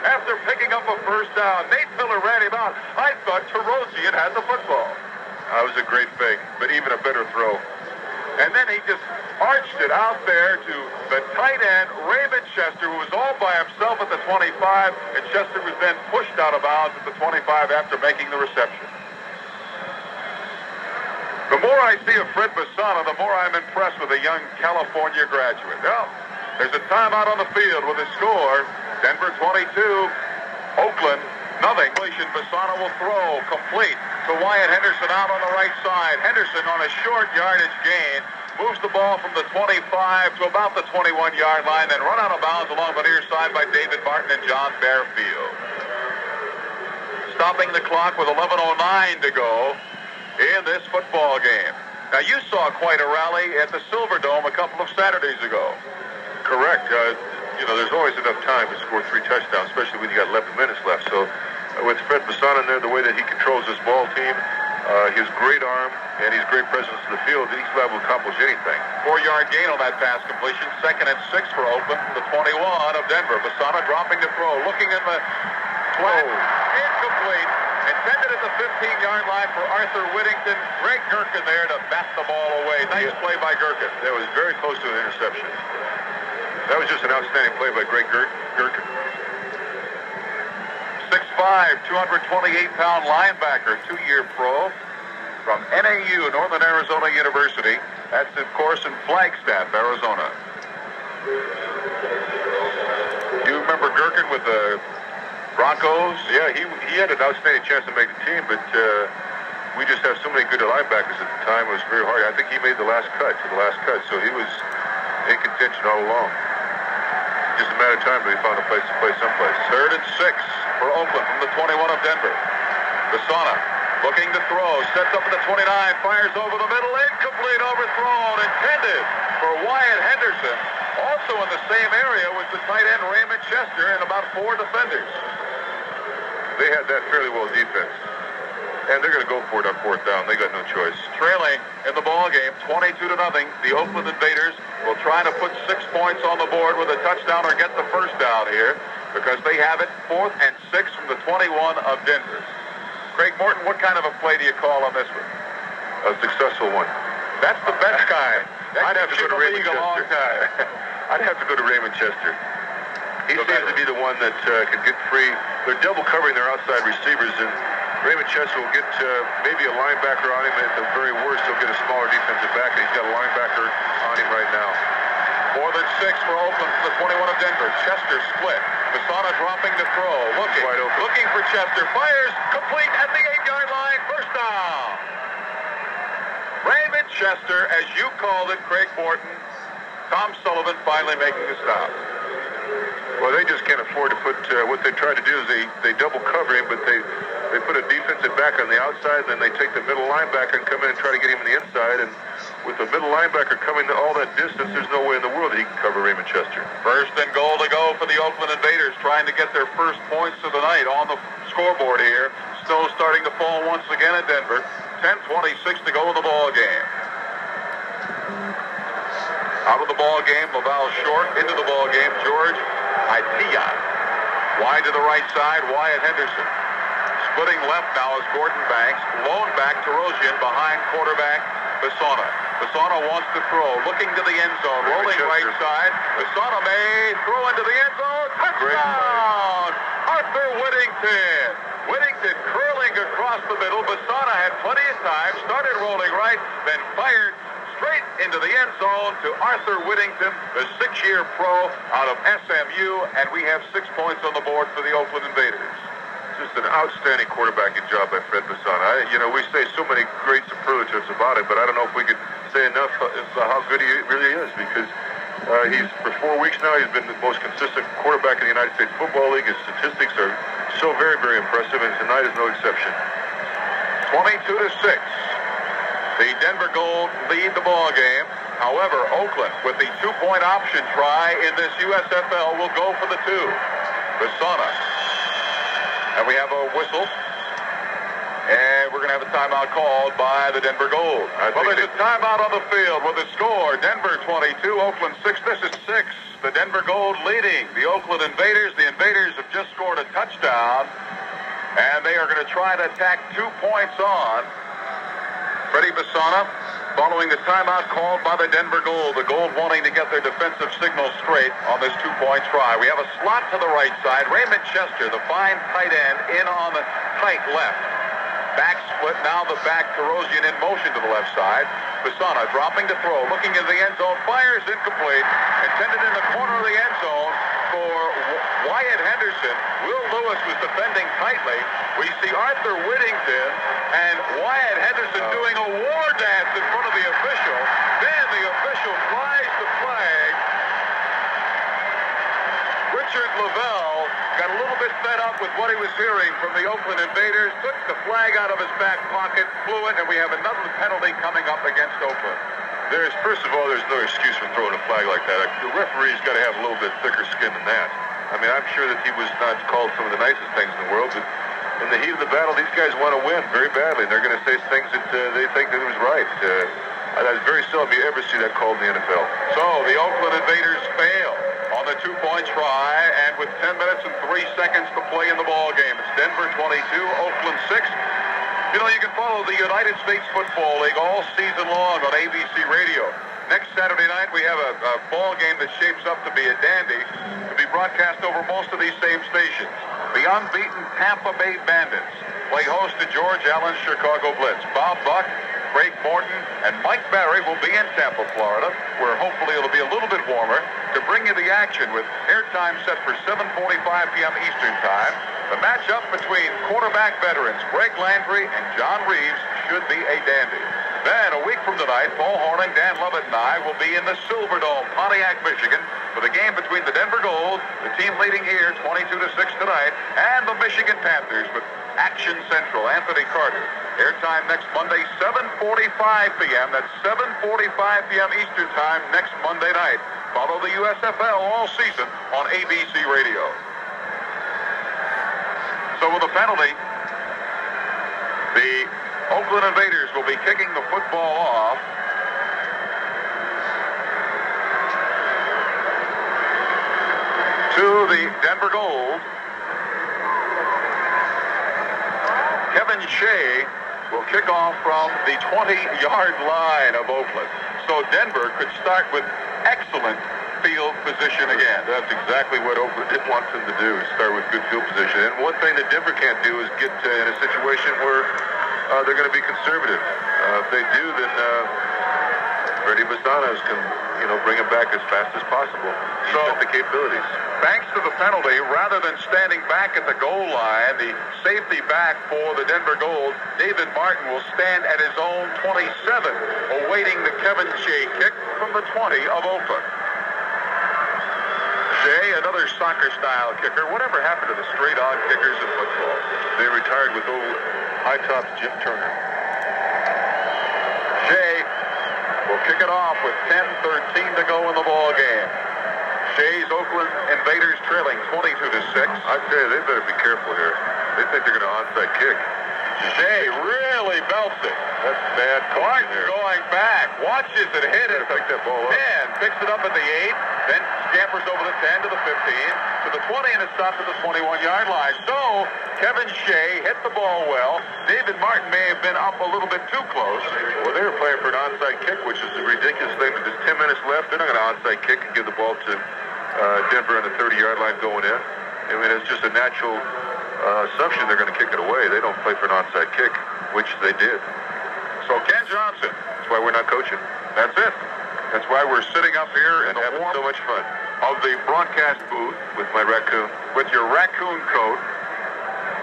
after picking up a first down. Nate Miller ran him out. I thought Torosian had the football. That was a great fake, but even a better throw. And then he just arched it out there to the tight end, Raymond Chester, who was all by himself at the 25, and Chester was then pushed out of bounds at the 25 after making the reception. The more I see of Fred Besana, the more I'm impressed with a young California graduate. Well, there's a timeout on the field with a score. Denver 22, Oakland nothing. Besana will throw complete to Wyatt Henderson out on the right side. Henderson on a short yardage gain moves the ball from the 25 to about the 21-yard line, then run out of bounds along the near side by David Martin and John Bearfield. Stopping the clock with 11.09 to go in this football game. Now, you saw quite a rally at the Silver Dome a couple of Saturdays ago. Correct. Uh, you know, there's always enough time to score three touchdowns, especially when you got 11 minutes left. So, with Fred Besana in there, the way that he controls this ball team, uh, his great arm, and his great presence in the field, he's liable to accomplish anything. Four-yard gain on that pass completion. Second and six for open. the 21 of Denver. Besana dropping to throw, looking in the flat, oh. incomplete. Intended at the 15-yard line for Arthur Whittington. Greg Gherkin there to bat the ball away. Nice play by Gherkin. That was very close to an interception. That was just an outstanding play by Greg Gherkin. 6'5", 228-pound linebacker, two-year pro from NAU, Northern Arizona University. That's, of course, in Flagstaff, Arizona. Do you remember Gherkin with the Broncos? Yeah, he he had an outstanding chance to make the team, but uh, we just have so many good linebackers at the time. It was very hard. I think he made the last cut to the last cut, so he was in contention all along. Just a matter of time till he found a place to play someplace. Third and six for Oakland from the 21 of Denver. Besana looking to throw, sets up at the 29, fires over the middle, incomplete, overthrown, intended for Wyatt Henderson. Also in the same area was the tight end Raymond Chester and about four defenders. They had that fairly well defense. And they're going to go for it on fourth down. They got no choice. Trailing in the ball game, 22 to nothing. The Oakland Invaders will try to put six points on the board with a touchdown or get the first down here because they have it fourth and six from the 21 of Denver. Craig Morton, what kind of a play do you call on this one? A successful one. That's the best kind. I'd have to go to Raymond Chester. I'd have to go to Raymond Chester. He no seems to be the one that uh, can get free. They're double covering their outside receivers, and Raymond Chester will get uh, maybe a linebacker on him. At the very worst, he'll get a smaller defensive back, and he's got a linebacker on him right now. More than six for Oakland from the 21 of Denver. Chester split. Besana dropping to throw. Looking. Open. Looking for Chester. Fires. Complete at the eight-yard line. First down. Raymond Chester, as you called it, Craig Morton. Tom Sullivan finally making the stop. Well, they just can't afford to put. Uh, what they try to do is they they double cover him, but they they put a defensive back on the outside, and then they take the middle linebacker and come in and try to get him on the inside. And with the middle linebacker coming to all that distance, there's no way in the world that he can cover Raymond Chester. First and goal to go for the Oakland Invaders, trying to get their first points of the night on the scoreboard here. Snow starting to fall once again at Denver. 10:26 to go in the ball game. Out of the ball game, Laval short. Into the ball game, George Itia. Wide to the right side, Wyatt Henderson. Splitting left now is Gordon Banks. Lone back Torosian behind quarterback Besana. Besana wants to throw. Looking to the end zone. Rolling right side. Besana may throw into the end zone. Touchdown! Arthur Whittington. Whittington curling across the middle. Besana had plenty of time. Started rolling right, then fired straight into the end zone to Arthur Whittington, the six-year pro out of SMU, and we have six points on the board for the Oakland Invaders. Just an outstanding quarterbacking job by Fred Besana. You know, we say so many great superlatives about him, but I don't know if we could say enough about how good he really is because uh, he's for four weeks now. He's been the most consistent quarterback in the United States Football League. His statistics are so very, very impressive, and tonight is no exception. 22 to six. The Denver Gold lead the ball game. However, Oakland, with the two-point option try in this USFL, will go for the two. Besana. And we have a whistle. And we're going to have a timeout called by the Denver Gold. I well, there's a timeout on the field with a score. Denver 22, Oakland 6. This is 6. The Denver Gold leading the Oakland Invaders. The Invaders have just scored a touchdown. And they are going to try to attack two points on. Freddie Besana following the timeout called by the Denver Gold. The Gold wanting to get their defensive signal straight on this two-point try. We have a slot to the right side. Raymond Chester, the fine tight end, in on the tight left. Back split, now the back Torosian in motion to the left side. Besana dropping to throw, looking into the end zone, fires incomplete, intended in the corner of the end zone for Wyatt Henderson. Will Lewis was defending tightly. We see Arthur Whittington and Wyatt Henderson Oh. doing a war dance in front of the official. Then the official flies the flag. Richard Lavelle got a little bit fed up with what he was hearing from the Oakland Invaders, took the flag out of his back pocket, flew it, and we have another penalty coming up against Oakland. There's, first of all, there's no excuse for throwing a flag like that. The referee's got to have a little bit thicker skin than that. I mean, I'm sure that he was not called some of the nicest things in the world, but in the heat of the battle, these guys want to win very badly, and they're going to say things that uh, they think that it was right. Uh, that's very seldom you ever see that called in the NFL. So the Oakland Invaders fail the two-point try, and with 10 minutes and 3 seconds to play in the ball game, it's Denver 22, Oakland 6. You know, you can follow the United States Football League all season long on ABC Radio. Next Saturday night, we have a, a ball game that shapes up to be a dandy to be broadcast over most of these same stations. The unbeaten Tampa Bay Bandits play host to George Allen's Chicago Blitz. Bob Buck, Craig Morton, and Mike Barry will be in Tampa, Florida, where hopefully it'll be a little bit warmer, to bring you the action with airtime set for 7.45 p.m. Eastern Time. The matchup between quarterback veterans Greg Landry and John Reaves should be a dandy. Then, a week from tonight, Paul Hornung, Dan Lovett, and I will be in the Silverdome, Pontiac, Michigan, for the game between the Denver Gold, the team leading here 22 to 6 tonight, and the Michigan Panthers with Action Central, Anthony Carter. Airtime next Monday, 7.45 p.m. That's 7.45 p.m. Eastern Time next Monday night. Follow the USFL all season on ABC Radio. So with a penalty, the Oakland Invaders will be kicking the football off. To the Denver Gold. Kevin Shea will kick off from the 20-yard line of Oakland. So Denver could start with excellent field position again. That's exactly what Oakland wants them to do, start with good field position. And one thing that Denver can't do is get uh, in a situation where uh, they're going to be conservative. Uh, if they do, then uh, Freddie Bastanas can, you know, bring him back as fast as possible. He's So- got the capabilities. Thanks to the penalty, rather than standing back at the goal line, the safety back for the Denver Gold, David Martin will stand at his own 27, awaiting the Kevin Shea kick from the 20 of Oakland. Shea, another soccer-style kicker. Whatever happened to the straight-on kickers in football? They retired with old high tops Jim Turner. Shea will kick it off with 10-13 to go in the ball game. Shea's Oakland Invaders trailing 22 to 6. I tell you, they better be careful here. They think they're going to onside kick. Shea really belts it. That's bad there. going back, watches it hit it. Pick that ball up. 10, picks it up at the 8, then scampers over the 10 to the 15, to the 20, and it stops at the 21-yard line. So Kevin Shea hit the ball well. David Martin may have been up a little bit too close. Well, they were playing for an onside kick, which is a ridiculous thing. But there's 10 minutes left. They're not going to onside kick and give the ball to uh, Denver on the 30-yard line going in. I mean, it's just a natural uh, assumption they're going to kick it away. They don't play for an onside kick, which they did. So Ken Johnson, That's why we're not coaching. that's it. That's why we're sitting up here And having so much fun of the broadcast booth with my raccoon. with your raccoon coat.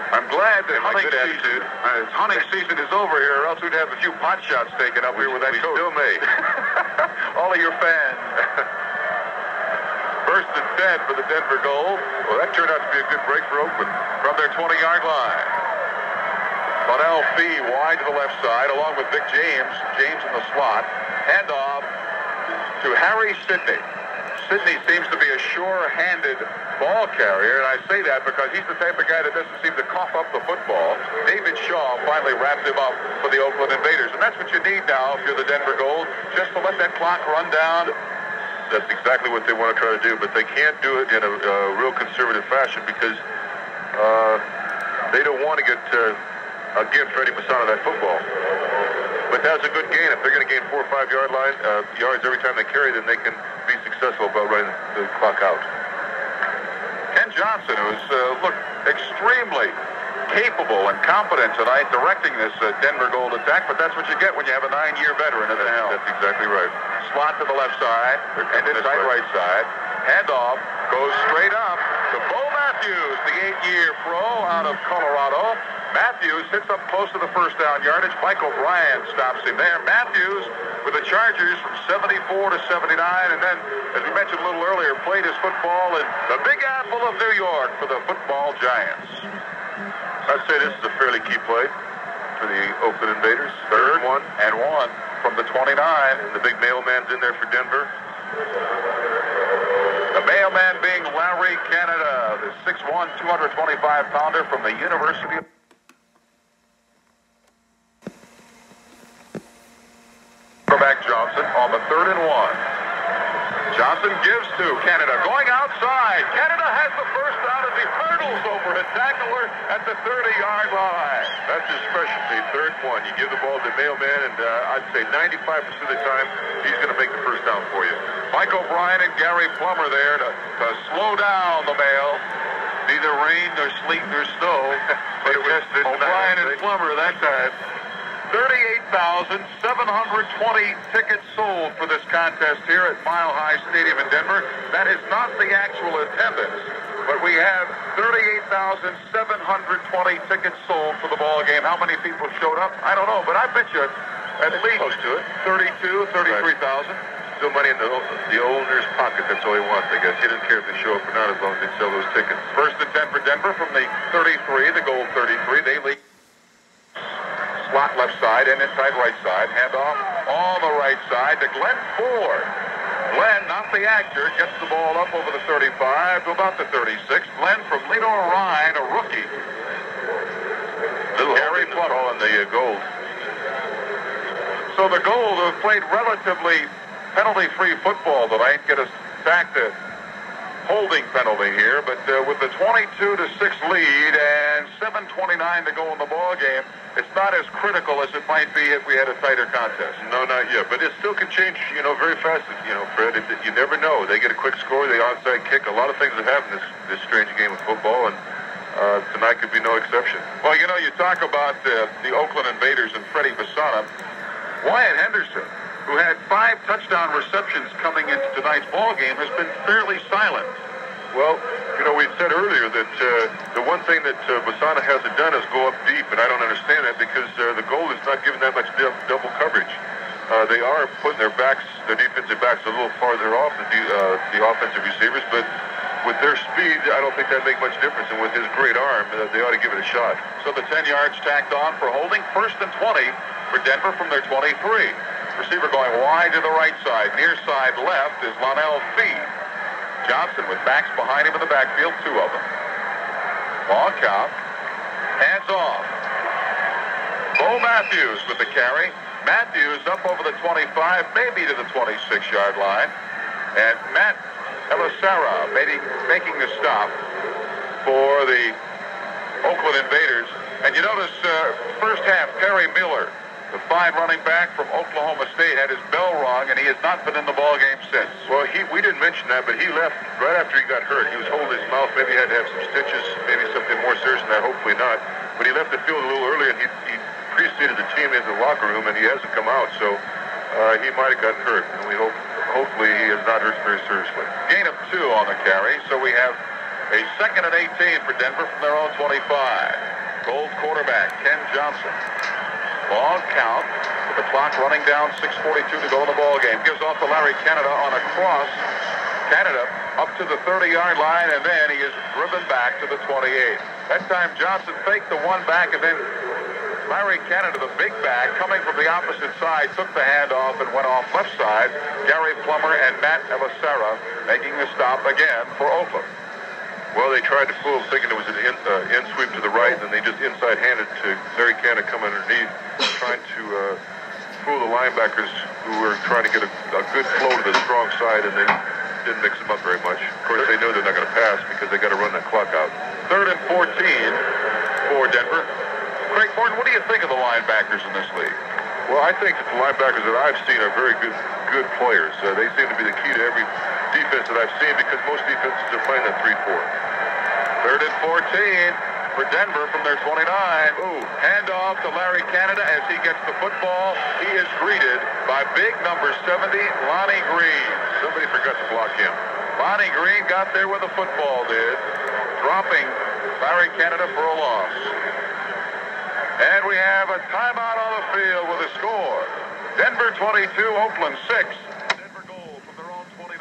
I'm glad that my hunting good season, attitude. uh, hunting season is over here, or else we'd have a few pot shots taken up here with that we coat. still may. All of your fans. First and 10 for the Denver goal. Well, that turned out to be a good break for Oakland. from their 20-yard line. Lonnell Fee wide to the left side, along with Vic James. James in the slot. Handoff to Harry Sidney. Sidney seems to be a sure-handed ball carrier, and I say that because he's the type of guy that doesn't seem to cough up the football. David Shaw finally wrapped him up for the Oakland Invaders, and that's what you need now if you're the Denver Gold, just to let that clock run down. That's exactly what they want to try to do, but they can't do it in a, real conservative fashion because uh, they don't want to get, uh, again, Freddie Masson that football. But that's a good gain. If they're going to gain four or five yard line uh, yards every time they carry, then they can be successful about running the clock out. Ken Johnson, who's uh, looked extremely capable and competent tonight directing this uh, Denver Gold attack, but that's what you get when you have a nine-year veteran at the helm. That's exactly right. Slot to the left side and inside right side. Handoff goes straight up to Bo Matthews, the eight-year pro out of Colorado. Matthews hits up close to the first down yardage. Mike O'Brien stops him there. Matthews with the Chargers from 74 to 79, and then, as we mentioned a little earlier, played his football in the Big Apple of New York for the football Giants. I'd say this is a fairly key play for the Oakland Invaders. Third Third one. and one from the 29. And the big mailman's in there for Denver. The mailman being Larry Canada, the 6'1", 225-pounder from the University of... Quarterback Johnson on the third and one. Johnson gives to Canada, going outside. Canada has the first down as he hurdles over a tackler at the 30-yard line. That's his specialty, third one. You give the ball to the mailman, and uh, I'd say 95% of the time, he's going to make the first down for you. Mike O'Brien and Gary Plummer there to, to slow down the mail. Neither rain nor sleet nor snow. but it was O'Brien and Plummer that time. 38,720 tickets sold for this contest here at Mile High Stadium in Denver. That is not the actual attendance, but we have 38,720 tickets sold for the ball game. How many people showed up? I don't know, but I bet you at least close to it. 32, 33,000. Still money in the, the owner's pocket. That's all he wants, I guess. He doesn't care if they show up or not as long as they sell those tickets. First and 10 for Denver from the 33, the goal 33. They lead. Slot left side and inside right side. Handoff on the right side to Glenn Ford. Glenn, not the actor, gets the ball up over the 35 to about the 36. Glenn from Lenoir-Rhyne, a rookie. Little Harry. Plummer on the uh, gold. So the Gold have played relatively penalty-free football tonight. Get us back to holding penalty here, but uh, with the 22 to 6 lead and 7:29 to go in the ball game, it's not as critical as it might be if we had a tighter contest. No, not yet. But it still can change, you know, very fast. You know, Fred, it, you never know. They get a quick score, they onside kick. A lot of things have happened this this strange game of football, and uh, tonight could be no exception. Well, you know, you talk about uh, the Oakland Invaders and Freddie Besana. Wyatt Henderson, who had five touchdown receptions coming into tonight's ball game, has been fairly silent. Well, you know, we said earlier that uh, the one thing that uh, Besana hasn't done is go up deep, and I don't understand that because uh, the goal is not giving that much dou- double coverage. Uh, they are putting their backs, their defensive backs, a little farther off the, uh, the offensive receivers, but with their speed, I don't think that make much difference. And with his great arm, uh, they ought to give it a shot. So the 10 yards tacked on for holding first and 20 for Denver from their 23. Receiver going wide to the right side. Near side left is Lonnell Fee. Johnson with backs behind him in the backfield, two of them. Long count. Hands off. Bo Matthews with the carry. Matthews up over the 25, maybe to the 26-yard line. And Matt Elisara making, making the stop for the Oakland Invaders. And you notice uh, first half, Terry Miller, the five running back from Oklahoma State, had his bell rung, and he has not been in the ball game since. Well, he we didn't mention that, but he left right after he got hurt. He was holding his mouth. Maybe he had to have some stitches, maybe something more serious than that. Hopefully not. But he left the field a little early, and he, he preceded the team into the locker room, and he hasn't come out. So uh, he might have gotten hurt, and we hope hopefully he is not hurt very seriously. Gain of two on the carry, so we have a second and 18 for Denver from their own 25. Gold quarterback, Ken Johnson. Long count, with the clock running down, 6.42 to go in the ball game. Gives off to Larry Canada on a cross. Canada up to the 30-yard line, and then he is driven back to the 28. That time Johnson faked the one back, and then Larry Canada, the big back, coming from the opposite side, took the handoff and went off left side. Gary Plummer and Matt Elisara making the stop again for Oakland. Well, they tried to fool him, thinking it was an in, uh, in sweep to the right, and they just inside handed to Larry come underneath, trying to uh, fool the linebackers who were trying to get a, a good flow to the strong side, and they didn't mix them up very much. Of course, they know they're not going to pass because they got to run that clock out. Third and 14 for Denver. Craig Morton, what do you think of the linebackers in this league? Well, I think that the linebackers that I've seen are very good, good players. Uh, they seem to be the key to every defense that I've seen because most defenses are playing that 3-4. Third and 14 for Denver from their 29. Ooh, handoff to Larry Canada as he gets the football. He is greeted by big number 70, Lonnie Green. Somebody forgot to block him. Lonnie Green got there where the football did, dropping Larry Canada for a loss. And we have a timeout on the field with a score. Denver 22, Oakland 6. Denver goal from their own 29,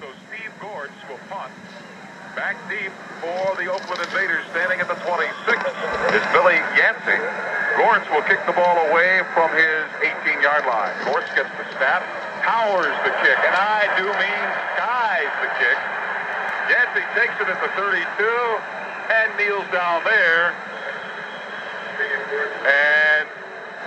so Steve Gortz will punt. Back deep for the Oakland Invaders standing at the 26 is Billy Yancey. Gortz will kick the ball away from his 18-yard line. Gortz gets the snap, powers the kick, and I do mean skies the kick. Yancey takes it at the 32 and kneels down there. And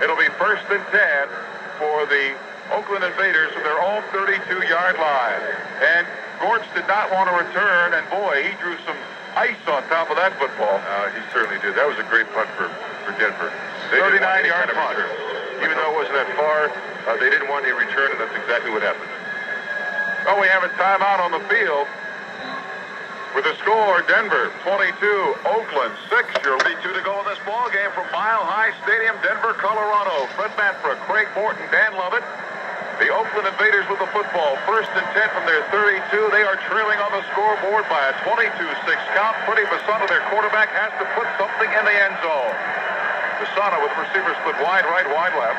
it'll be first and 10 for the Oakland Invaders from their own 32-yard line. And Gortz did not want to return, and boy, he drew some ice on top of that football. Uh, he certainly did. That was a great punt for, for Denver. 39-yard punt. Even though it wasn't that far, uh, they didn't want any return, and that's exactly what happened. Oh, we have a timeout on the field. With the score, Denver 22, Oakland 6. Your lead two to go in this ball game from Mile High Stadium, Denver, Colorado. Fred Manfra, Craig Morton, Dan Lovett. The Oakland Invaders with the football. First and 10 from their 32. They are trailing on the scoreboard by a 22-6 count. Freddie Besana, their quarterback, has to put something in the end zone. Besana with receivers split wide right, wide left.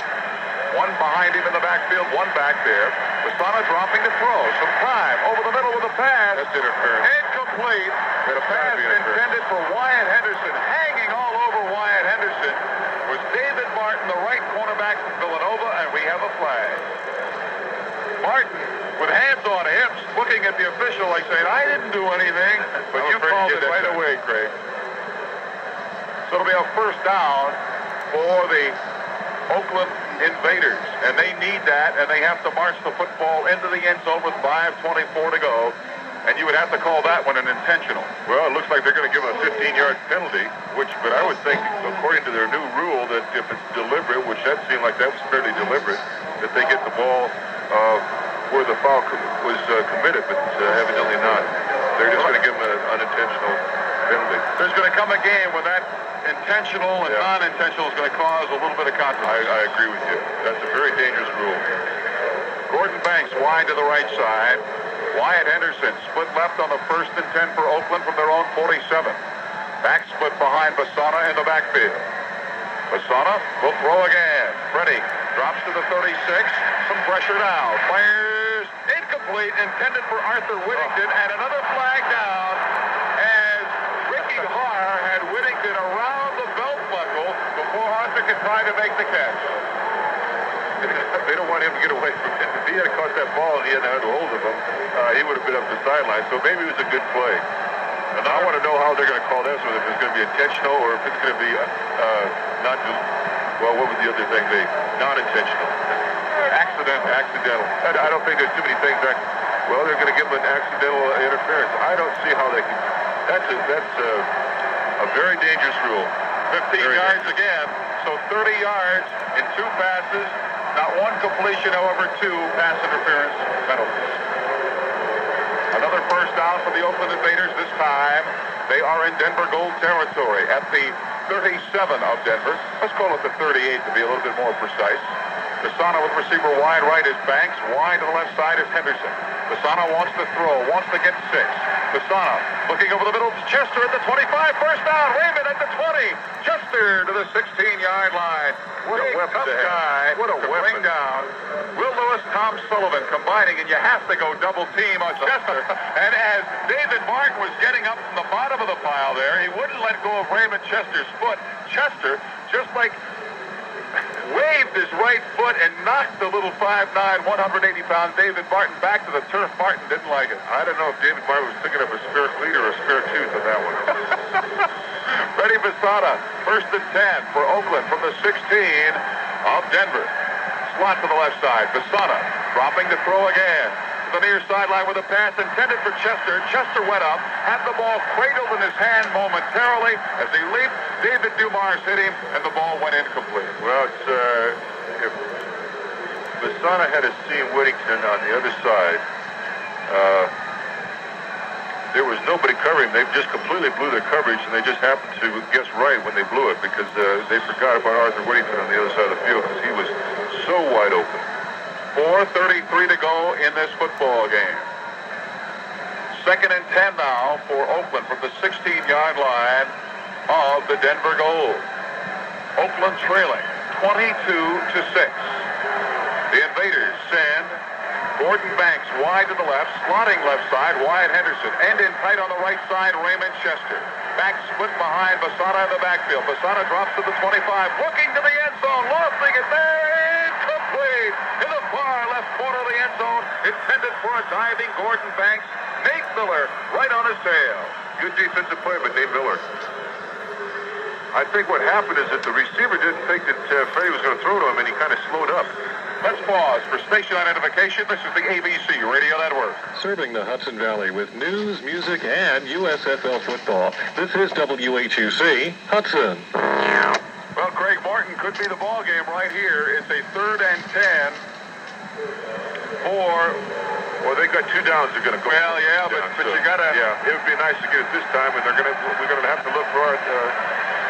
One behind him in the backfield, one back there. Besana dropping to throw. Some time over the middle with a pass. That's interference. Incomplete. The pass intended for Wyatt Henderson. Hanging all over Wyatt Henderson was David Martin, the right cornerback from Villanova, and we have a flag. Martin, with hands on hips, looking at the official like saying, I didn't do anything, but you called it right time. away, Craig. So it'll be a first down for the Oakland Invaders, and they need that, and they have to march the football into the end zone with 5.24 to go, and you would have to call that one an intentional. Well, it looks like they're going to give a 15-yard penalty, which, but I would think, according to their new rule, that if it's deliberate, which that seemed like that was fairly deliberate, that they get the ball uh, where the foul was uh, committed, but uh, evidently not. They're just going to give him an unintentional penalty. There's going to come a game where that intentional and Yeah. non-intentional is going to cause a little bit of I, controversy. I agree with you. That's a very dangerous rule. Gordon Banks wide to the right side. Wyatt Henderson split left on the first and 10 for Oakland from their own 47. Back split behind Besana in the backfield. Besana will throw again. Freddie drops to the 36. Some pressure now. Fires incomplete, intended for Arthur Whittington, and another flag down as Ricky Hart had Whittington around the belt buckle before Arthur could try to make the catch. they don't want him to get away from it. If he had caught that ball and he hadn't had hold of him, uh, he would have been up the sideline. So maybe it was a good play. And I want to know how they're going to call this one, if it's going to be intentional or if it's going to be uh, not, well, what would the other thing be? Non-intentional. Accident. Accidental. I, I don't think there's too many things that Well, they're going to give them an accidental interference. I don't see how they can. That's a, that's a, a very dangerous rule. 15 Very yards again. So 30 yards in two passes. Not one completion, however, two pass interference penalties. Another first down for the Oakland Invaders. This time they are in Denver Gold territory at the 37 of Denver. Let's call it the 38 to be a little bit more precise. Besana with receiver wide right is Banks. Wide to the left side is Henderson. Besana wants to throw, wants to get six. Besana looking over the middle to Chester at the 25. First down. Raymond at the 20. Chester to the 16-yard line. What a weapon tough guy What a to weapon. bring down. Will Lewis, Tom Sullivan combining, and you have to go double team on Chester. and as David Martin was getting up from the bottom of the pile there, he wouldn't let go of Raymond Chester's foot. Chester, just like waved his right foot and knocked the little 5'9", 180-pound David Martin back to the turf. Martin didn't like it. I don't know if David Martin was thinking of a spare cleat or a spare tooth on that one. Freddie Besana, first and 10 for Oakland from the 16 of Denver. Slot to the left side. Besana dropping to throw again. The near sideline with a pass intended for Chester. Chester went up, had the ball cradled in his hand momentarily as he leaped. David Dumars hit him, and the ball went incomplete. Well, it's, uh, if Besana had seen Whittington on the other side, uh, there was nobody covering. They just completely blew their coverage, and they just happened to guess right when they blew it because uh, they forgot about Arthur Whittington on the other side of the field because he was so wide open. 4.33 to go in this football game. Second and 10 now for Oakland from the 16-yard line of the Denver goal. Oakland trailing 22 to 6. The Invaders send Gordon Banks wide to the left, slotting left side, Wyatt Henderson, End in tight on the right side, Raymond Chester. Back split behind Besana in the backfield. Besana drops to the 25, looking to the end zone, lofting it there, incomplete in the far left corner of the end zone, intended for a diving Gordon Banks. Nate Miller right on his tail. Good defensive play by Nate Miller. I think what happened is that the receiver didn't think that uh, Freddie was going to throw to him, and he kind of slowed up. Let's pause for station identification. This is the ABC Radio Network. Serving the Hudson Valley with news, music, and USFL football. This is WHUC Hudson. Well, Craig Morton could be the ball game right here. It's a third and ten for. Well, they got two downs. They're going to go. Well, yeah, but, down, but so, you gotta. Yeah, it would be nice to get it this time, and they're going to. We're going to have to look for our, uh,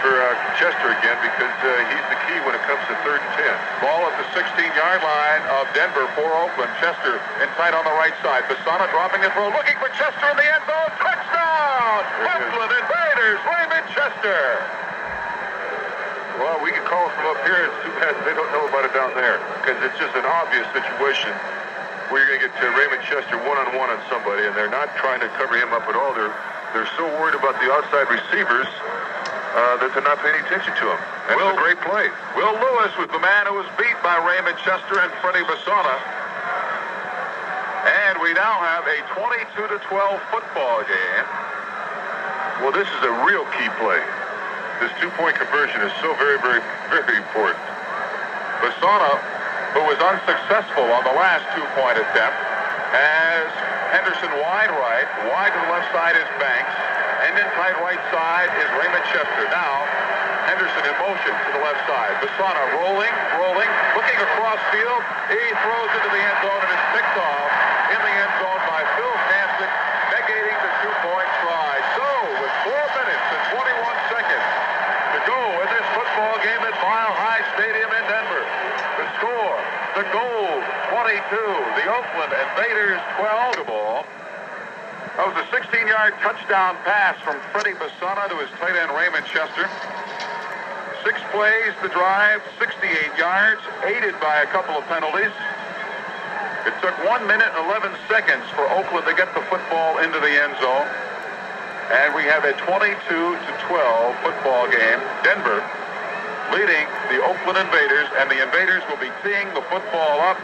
for uh, Chester again because uh, he's the key when it comes to third and ten. Ball at the 16-yard line of Denver for Oakland. Chester inside on the right side. Besana dropping the throw, looking for Chester in the end zone. Touchdown! There it is. Oakland Invaders, Raymond Chester. Well, we can call it from up here. It's too bad they don't know about it down there because it's just an obvious situation where you're going to get to Raymond Chester one-on-one on somebody, and they're not trying to cover him up at all. They're they're so worried about the outside receivers uh, that they're not paying attention to him. That's Will- a great play. Will Lewis was the man who was beat by Raymond Chester and Freddie Besana. And we now have a 22 to 12 football game. Well, this is a real key play. This two-point conversion is so very, very, very important. Besana, who was unsuccessful on the last two-point attempt, has Henderson wide right, wide to the left side is Banks, and in tight right side is Raymond Chester. Now, Henderson in motion to the left side. Besana rolling, rolling, looking across field. He throws into the end zone and is picked off in the end zone by Phil Kancic, negating the two-point try. So, with four minutes and 21 seconds to go in this football game at Mile High Stadium in Denver. The score, the gold, 22. The Invaders 12. The ball. That was a 16-yard touchdown pass from Freddie Besana to his tight end Raymond Chester. Six plays to drive, 68 yards, aided by a couple of penalties. It took one minute and 11 seconds for Oakland to get the football into the end zone. And we have a 22 to 12 football game. Denver leading the Oakland Invaders, and the Invaders will be teeing the football up,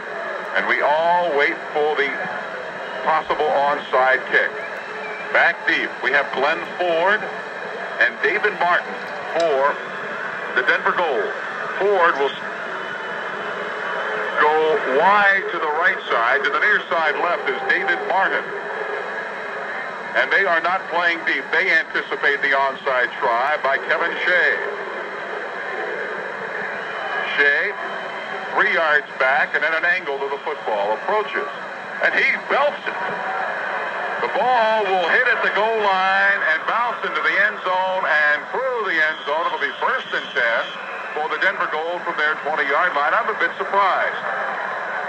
and we all wait for the possible onside kick. Back deep, we have Glenn Ford and David Martin for the Denver Gold. Ford will. go wide to the right side. To the near side left is David Martin. And they are not playing deep. They anticipate the onside try by Kevin Shea. Shea, three yards back, and then an angle to the football. Approaches. And he belts it. The ball will hit at the goal line and bounce into the end zone and through the end zone. It'll be first and 10 for the Denver Gold from their 20-yard line. I'm a bit surprised.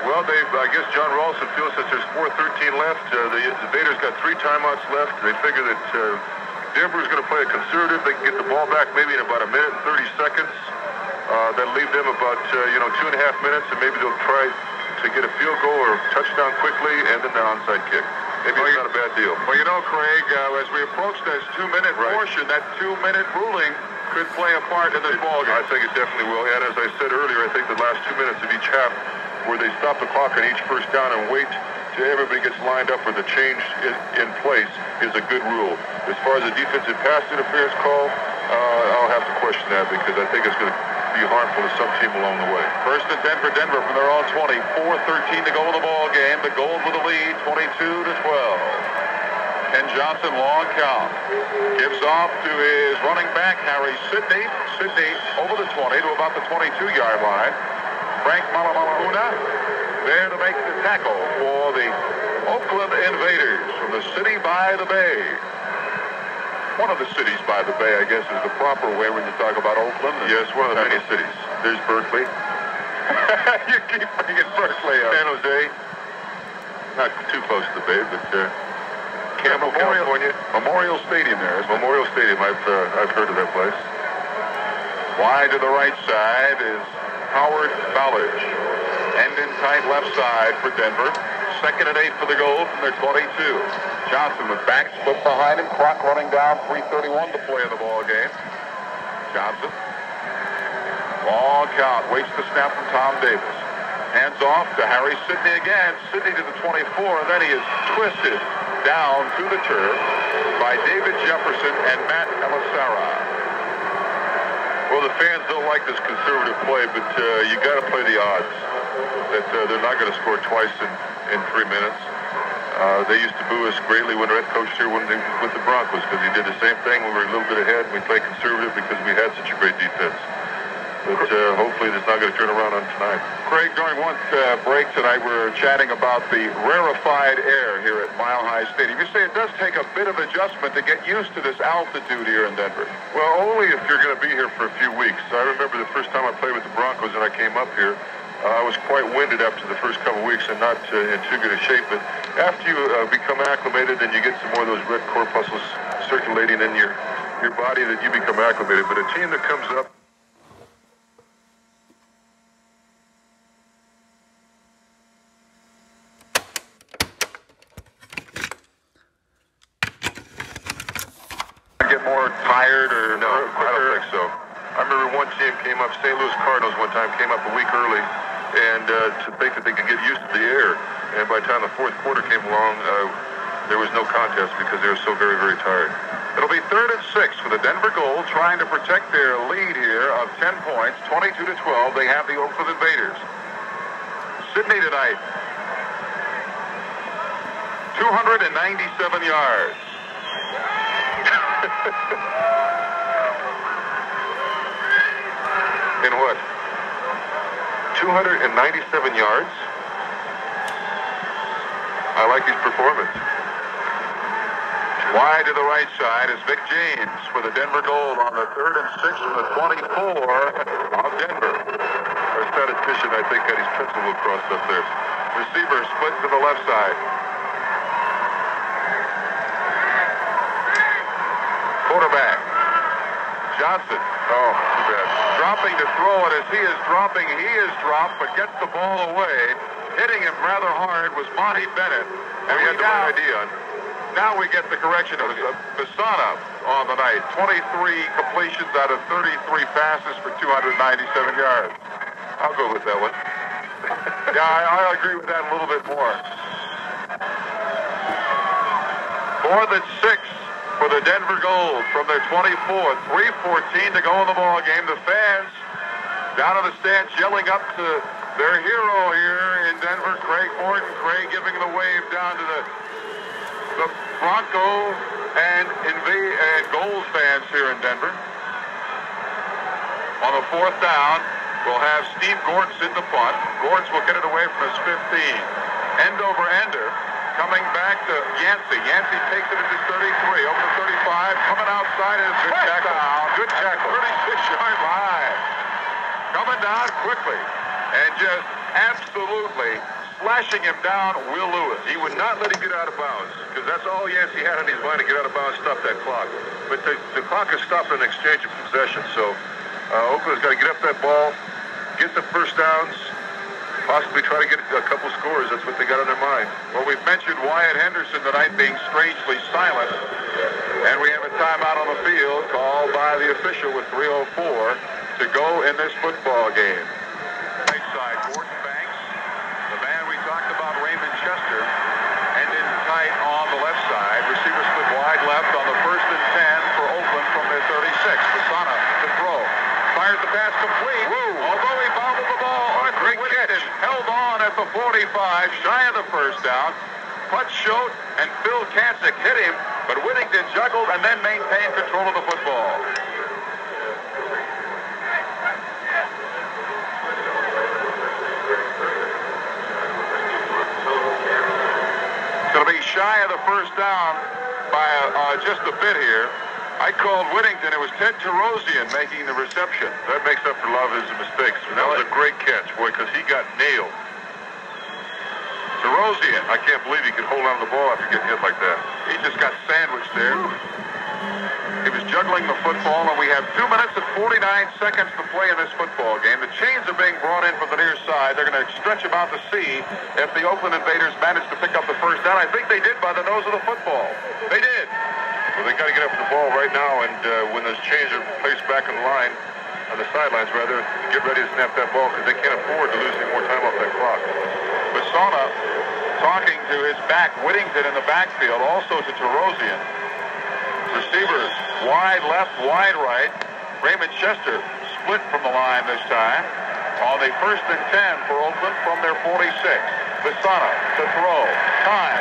Well, they, I guess John Ralston feels that there's 4.13 left. Uh, the, the Vaders got three timeouts left. They figure that uh, Denver's going to play a conservative. They can get the ball back maybe in about a minute and 30 seconds. Uh, that'll leave them about, uh, you know, two and a half minutes, and maybe they'll try to get a field goal or touchdown quickly, and then the onside kick. Maybe Well, it's not a bad deal. Well, you know, Craig, uh, as we approach this two-minute Right. portion, that two-minute ruling could play a part in this ball game. I think it definitely will. And as I said earlier, I think the last two minutes of each half, where they stop the clock on each first down and wait till everybody gets lined up with the change in, in place, is a good rule. As far as the defensive pass interference call, uh, I'll have to question that because I think it's going to be harmful to some team along the way. First and 10 for Denver from their own 20. 4-13 to go in the ball game. The Gold with the lead, 22 to 12. Ken Johnson, long count. Gives off to his running back, Harry Sidney. Sidney over the 20 to about the 22-yard line. Frank Manumaleuga there to make the tackle for the Oakland Invaders from the city by the bay. One of the cities by the bay, I guess, is the proper way when you talk about Oakland. Yes, one of the many cities. There's Berkeley, you keep bringing Berkeley up. San Jose, not too close to the Bay, but uh, Campbell, Memorial, California. Memorial Stadium there. Memorial Stadium, I've uh, I've heard of that place. Wide to the right side is Howard Ballage. End in tight left side for Denver. Second and eight for the goal from their 22. Johnson with back split behind him. Clock running down. 3.31 to play in the ball game. Johnson. Long count. Waits the snap from Tom Davis. Hands off to Harry Sidney again. Sidney to the 24, and then he is twisted down to the turf by David Jefferson and Matt Elisara. Well, the fans don't like this conservative play, but uh, you got to play the odds that uh, they're not going to score twice in, in three minutes. Uh, they used to boo us greatly when Red coached here when they, with the Broncos because he did the same thing. When we were a little bit ahead. and We played conservative because we had such a great defense. But uh, hopefully, it's not going to turn around on tonight. Craig, during one uh, break tonight, we were chatting about the rarefied air here at Mile High Stadium. You say it does take a bit of adjustment to get used to this altitude here in Denver. Well, only if you're going to be here for a few weeks. I remember the first time I played with the Broncos and I came up here, uh, I was quite winded after the first couple of weeks and not uh, in too good a shape. But after you uh, become acclimated and you get some more of those red corpuscles circulating in your, your body, that you become acclimated. But a team that comes up Get more tired or No, or I don't think so. I remember one team came up, St. Louis Cardinals one time came up a week early, and uh, to think that they could get used to the air. And by the time the fourth quarter came along, uh, there was no contest because they were so very, very tired. It'll be third and six for the Denver Gold, trying to protect their lead here of 10 points, 22 to 12. They have the Oakland Invaders. Sydney tonight, 297 yards. In what? 297 yards? I like his performance. Wide to the right side is Vic James for the Denver Gold on the third and six from the 24 of Denver. Our statistician, I think, had his pencil crossed up there. Receiver split to the left side. Quarterback. Johnson. Oh, bad. Dropping to throw it as he is dropping. He is dropped, but gets the ball away. Hitting him rather hard was Monty Bennett. And we had the right idea now we get the correction of Besana on the night. 23 completions out of 33 passes for 297 yards. I'll go with that one. Yeah, I, I agree with that a little bit more. Fourth and six for the Denver Gold from their 24. 3.14 to go in the ball game. The fans down in the stands yelling up to their hero here in Denver, Craig Morton. Craig giving the wave down to the the Bronco and Inv- and Goals fans here in Denver. On the fourth down, we'll have Steve Gortz in the punt. Gortz will get it away from his 15. End over ender. Coming back to Yancey. Yancey takes it into 33, over to 35, coming outside and it's good tackle. Good tackle. 36 yard line. Coming down quickly and just absolutely slashing him down, Will Lewis. He would not let him get out of bounds because that's all Yancey had on his mind to get out of bounds, stop that clock. But the, the clock is stopped on exchange of possession, so uh, Oakland's got to get up that ball, get the first downs, possibly try to get a couple scores. That's what they got on their mind. Well, we've mentioned Wyatt Henderson tonight being strangely silent, and we have a timeout on the field called by the official with 3:04 to go in this football game. Right side, Gordon Banks, the man we talked about, Raymond Chester, and in tight on the left side. Receiver split wide left on the first and 10 for Oakland from their 36. Besana to throw. Fires the pass complete. Although he bobbled the ball, Arthur Great Whittington catch. At the 45, shy of the first down. Put Schultz and Phil Kancic hit him, but Whittington juggled and then maintained control of the football. It's going to be shy of the first down by uh, just a bit here. I called Whittington. It was Ted Torosian making the reception. That makes up for a lot of his mistakes. That was a great catch, boy, because he got nailed. Torosian. I can't believe he could hold on to the ball after getting hit like that. He just got sandwiched there. He was juggling the football, and we have two minutes and 49 seconds to play in this football game. The chains are being brought in from the near side. They're going to stretch them out to see if the Oakland Invaders manage to pick up the first down. I think they did by the nose of the football. They did. Well, they got to get up the ball right now, and uh, when those chains are placed back in line, on the sidelines rather, get ready to snap that ball because they can't afford to lose any more time off that clock. Besana talking to his back, Whittington in the backfield, also to Torosian. Receivers wide left, wide right. Raymond Chester split from the line this time. On the first and 10 for Oakland from their 46. Besana to throw. Time.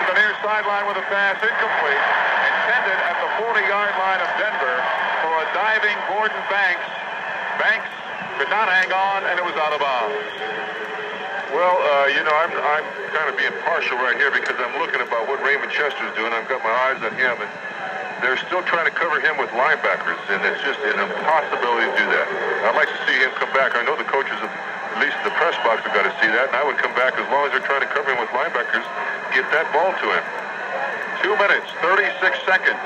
To the near sideline with a pass incomplete. Intended at the 40-yard line of Denver for a diving Gordon Banks. Banks could not hang on, and it was out of bounds. Well, uh, you know, I'm, I'm kind of being partial right here because I'm looking about what Raymond Chester's doing. I've got my eyes on him, and they're still trying to cover him with linebackers, and it's just an impossibility to do that. I'd like to see him come back. I know the coaches, of, at least the press box, have got to see that, and I would come back as long as they're trying to cover him with linebackers, get that ball to him. Two minutes, 36 seconds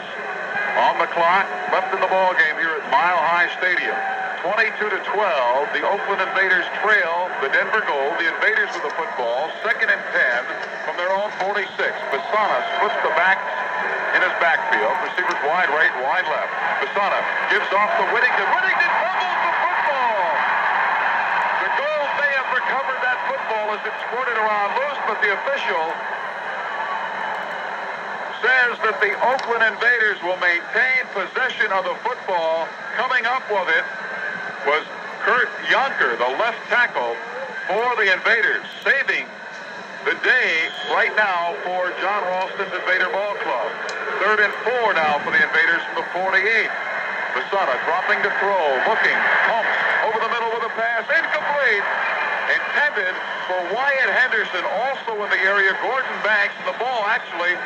on the clock. Left in the ball game here at Mile High Stadium. 22 to 12. The Oakland Invaders trail the Denver Gold. The Invaders with the football. Second and 10 from their own 46. Besana splits the backs in his backfield. Receivers wide right, wide left. Besana gives off to Whittington. Whittington fumbles the football. The Gold may have recovered that football as it squirted around loose, but the official says that the Oakland Invaders will maintain possession of the football. Coming up with it was Kurt Yonker, the left tackle for the Invaders, saving the day right now for John Ralston's Invader Ball Club. Third and four now for the Invaders from the 48. Besana dropping to throw, looking, pumps over the middle with a pass, incomplete. Intended for Wyatt Henderson, also in the area, Gordon Banks, the ball actually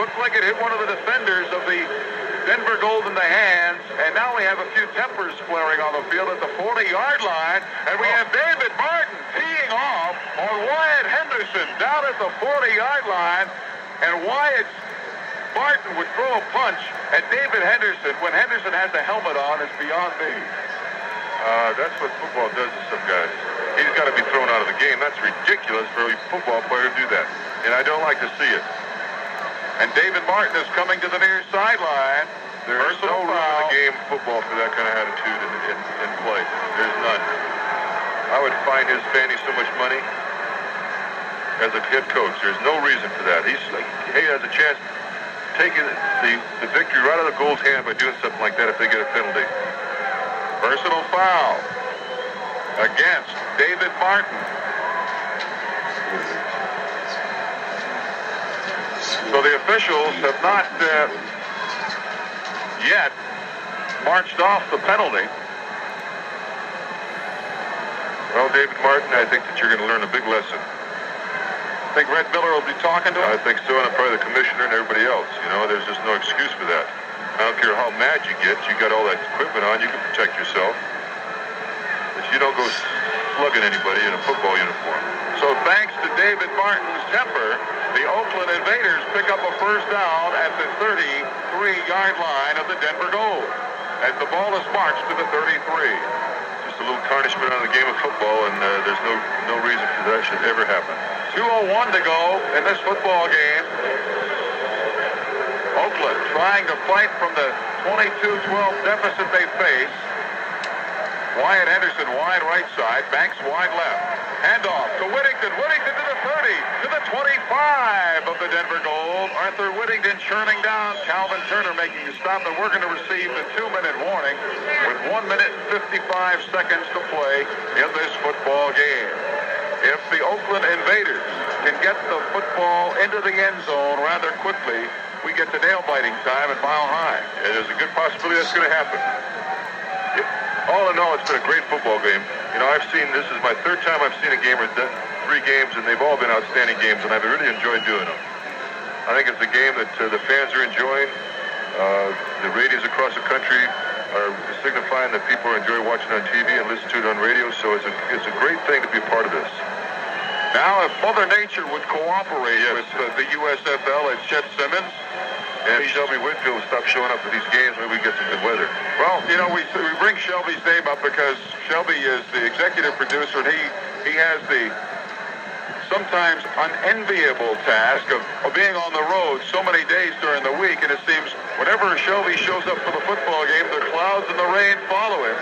Looks like it hit one of the defenders of the Denver Gold in the hands, and now we have a few tempers flaring on the field at the 40-yard line, and we have David Martin teeing off on Wyatt Henderson down at the 40-yard line, and Wyatt Martin would throw a punch at David Henderson when Henderson has a helmet on is beyond me. Uh, that's what football does to some guys. He's got to be thrown out of the game. That's ridiculous for a football player to do that. And I don't like to see it. And David Martin is coming to the near sideline. There's Personal no room in the game of football for that kind of attitude in, in, in play. There's none. I would fine his fanny so much money as a head coach. There's no reason for that. He's like, he has a chance taking the, the victory right out of the goal's hand by doing something like that if they get a penalty. Personal foul against David Martin. So the officials have not uh, yet marched off the penalty. Well, David Martin, I think that you're going to learn a big lesson. I think Red Miller will be talking to him? I think so, and probably the commissioner and everybody else. You know, there's just no excuse for that. I don't care how mad you get. You got all that equipment on. You can protect yourself. But you don't go slugging anybody in a football uniform. So thanks to David Martin's temper, the Oakland Invaders pick up a first down at the 33-yard line of the Denver Gold as the ball is marched to the 33. Just a little tarnishment on the game of football, and uh, there's no no reason for that should ever happen. 2.01 to go in this football game. Oakland trying to fight from the 22-12 deficit they face. Wyatt Henderson wide right side, Banks wide left. Handoff to Whittington. Whittington to the 30, to the 25 of the Denver Gold. Arthur Whittington churning down. Calvin Turner making the stop, and we're going to receive the two-minute warning with 1 minute and 55 seconds to play in this football game. If the Oakland Invaders can get the football into the end zone rather quickly, we get to nail-biting time at Mile High. There's a good possibility that's going to happen. All in all, it's been a great football game. You know, I've seen this is my third time I've seen a game or th- three games, and they've all been outstanding games, and I've really enjoyed doing them. I think it's a game that uh, the fans are enjoying. Uh, the ratings across the country are signifying that people are enjoying watching on TV and listening to it on radio. So it's a it's a great thing to be part of this. Now, if Mother Nature would cooperate Yes. with uh, the USFL and Chet Simmons, And Shelby Whitfield stop showing up for these games, maybe we get some good weather. well, you know, we we bring Shelby's name up because Shelby is the executive producer, and he he has the sometimes unenviable task of, of being on the road so many days during the week, and it seems whenever Shelby shows up for the football game, the clouds and the rain follow him.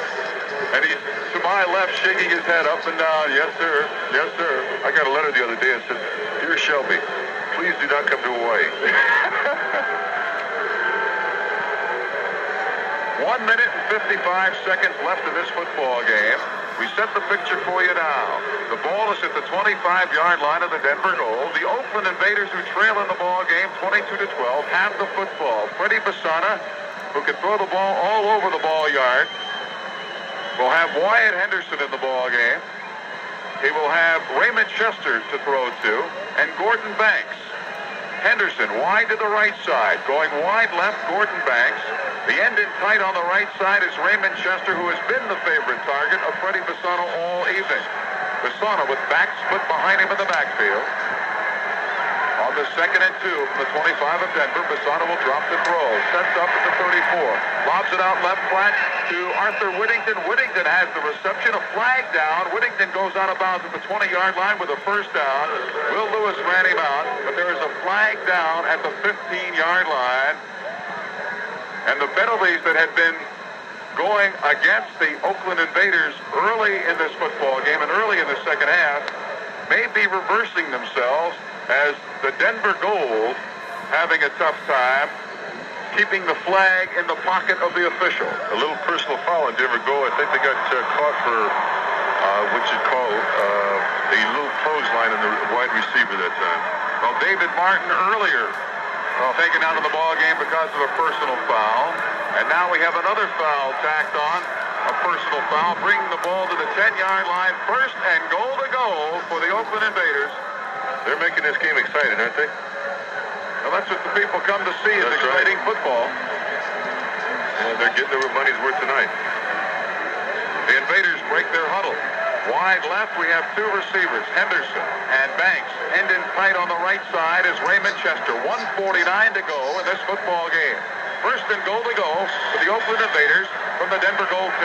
And he's to my left, shaking his head up and down. Yes, sir. Yes, sir. I got a letter the other day that said, Dear Shelby, please do not come to Hawaii. One minute and 55 seconds left in this football game. We set the picture for you now. The ball is at the 25-yard line of the Denver Gold. The Oakland Invaders, who trail in the ball game 22 to 12, have the football. Freddie Besana, who can throw the ball all over the ball yard, will have Wyatt Henderson in the ball game. He will have Raymond Chester to throw to, and Gordon Banks. Henderson wide to the right side. Going wide left, Gordon Banks. The end in tight on the right side is Raymond Chester, who has been the favorite target of Freddie Besana all evening. Besana with back split behind him in the backfield. The second and two from the 25 of Denver, Besana will drop the throw. Sets up at the 34. Lobs it out left flat to Arthur Whittington. Whittington has the reception. A flag down. Whittington goes out of bounds at the 20-yard line with a first down. Will Lewis ran him out, but there is a flag down at the 15-yard line. And the penalties that had been going against the Oakland Invaders early in this football game and early in the second half may be reversing themselves as the Denver Gold having a tough time keeping the flag in the pocket of the official. a little personal foul on Denver Gold. I think they got uh, caught for uh, what you call uh, a little clothesline in the wide receiver that time. Well, David Martin earlier well, taken out of the ball game because of a personal foul. And now we have another foul tacked on, a personal foul, bringing the ball to the 10-yard line. First and goal to go for the Oakland Invaders. They're making this game exciting, aren't they? Well, that's what the people come to see is That's right. exciting football. Well, they're getting their money's worth tonight. The Invaders break their huddle. Wide left, we have two receivers, Henderson and Banks. End in tight on the right side is Raymond Chester. 149 to go in this football game. First and goal to go for the Oakland Invaders from the Denver Gold 10.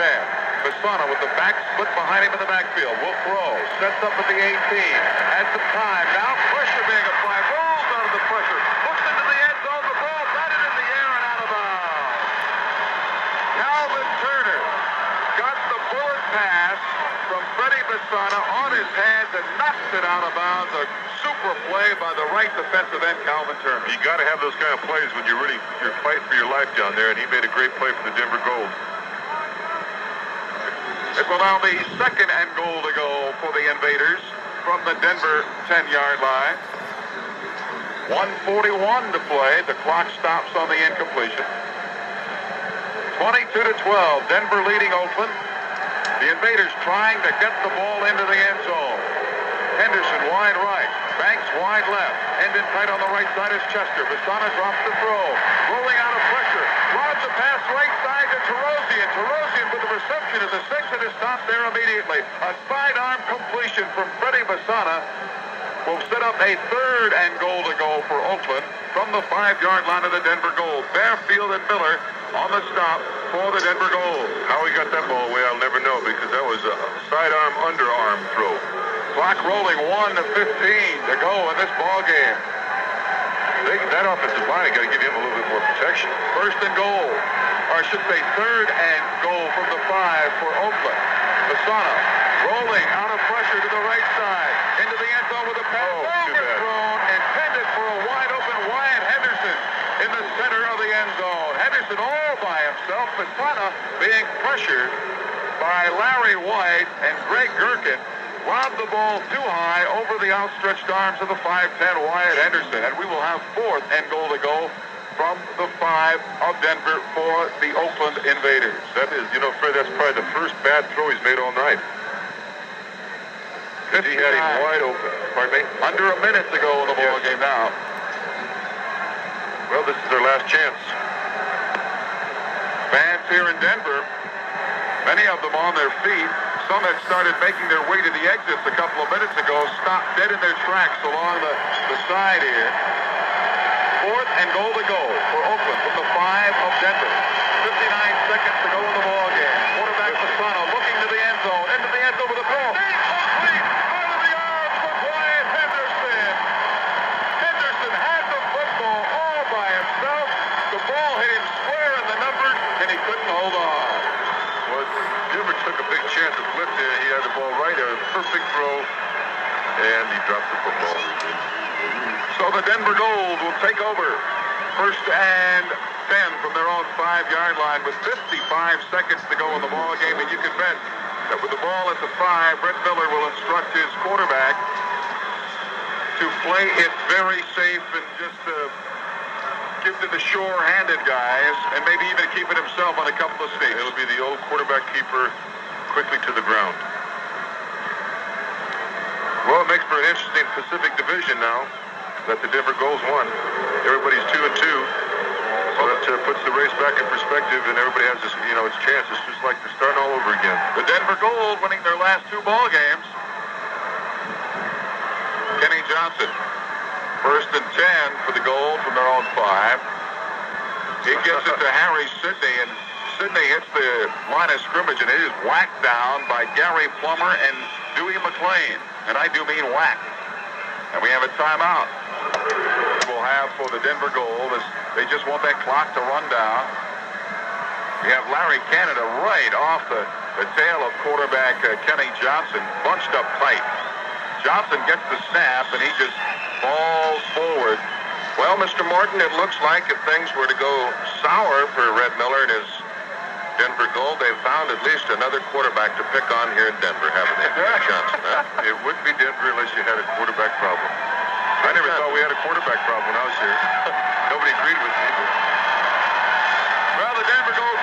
Besana with the back split behind him in the backfield. Will throw. Sets up at the 18. Has some time. Now pressure being applied. Rolls out of the pressure. Hooks into the end zone. The ball batted in the air and out of bounds. Calvin Turner got the bullet pass from Freddie Besana on his hands and knocks it out of bounds. A super play by the right defensive end, Calvin Turner. You got to have those kind of plays when you're really you're fighting for your life down there, and he made a great play for the Denver Gold. It will now be second and goal to go for the Invaders from the Denver 10-yard line. 141 to play. The clock stops on the incompletion. 22 to 12. Denver leading Oakland. The Invaders trying to get the ball into the end zone. Henderson wide right. Banks wide left. Hendon tight on the right side is Chester. Besana drops the throw. Rolling out of pressure. Pass right side to Torosian. Torosian with the reception of the six and is stopped there immediately. A sidearm completion from Freddie Besana will set up a third and goal to go for Oakland from the five-yard line of the Denver goal. Fairfield and Miller on the stop for the Denver Gold. How he got that ball away, I'll never know because that was a sidearm underarm throw. Clock rolling 1 to 15 to go in this ball game. They, that offensive line, got to give him a little bit more protection. First and goal, or I should say third and goal from the five for Oakland. Besana rolling out of pressure to the right side into the end zone with a pass Oh, overthrown intended for a wide open Wyatt Henderson in the center of the end zone. Henderson all by himself. Besana being pressured by Larry White and Greg Gherkin robbed the ball too high over the outstretched arms of the 5'10 Wyatt Henderson. And we will have fourth and goal to go from the five of Denver for the Oakland Invaders. That is, you know, Fred, that's probably the first bad throw he's made all night. 'Cause he had him wide open. Pardon me? Under a minute to go in the ball Yes. game now. Well, this is their last chance. Fans here in Denver, many of them on their feet. Some had started making their way to the exits a couple of minutes ago, stopped dead in their tracks along the, the side here. Fourth and goal to go for Oakland from the five of Denver. 59 seconds to go in the ball game. Quarterback Besana looking to the end zone, into the end zone with a throw. Complete out of the arms of Wyatt Henderson. Henderson had the football all by himself. The ball hit him square in the numbers, and he couldn't hold on. Well, Denver took a big chance of blitz there. He had the ball right there. Perfect throw. And he dropped the football. So the Denver Gold will take over. First and 10 from their own five-yard line with 55 seconds to go in the ball game. And you can bet that with the ball at the five, Red Miller will instruct his quarterback to play it very safe and just uh, give to the sure-handed guys and maybe even keep it himself on a couple of sneaks. It'll be the old quarterback keeper quickly to the ground. Well, it makes for an interesting Pacific Division now that the Denver Gold's won. Everybody's two and two. So that uh, puts the race back in perspective, and everybody has this, you know, its chance. It's just like they're starting all over again. The Denver Gold winning their last two ball games. Kenny Johnson, first and 10 for the Gold from their own five. He gets it to Harry Sydney, and Sydney hits the line of scrimmage, and it is whacked down by Gary Plummer and Dewey McLean. And I do mean whack. And we have a timeout. We'll have for the Denver Gold as they just want that clock to run down. We have Larry Canada right off the, the tail of quarterback uh, Kenny Johnson, bunched up tight. Johnson gets the snap, and he just falls forward. Well, Mr. Morton, it looks like if things were to go sour for Red Miller and his Denver Gold, they've found at least another quarterback to pick on here in Denver, haven't they? Johnson, huh? It wouldn't be Denver unless you had a quarterback problem. I never thought we had a quarterback problem when I was here. Nobody agreed with me, but Well, the Denver Gold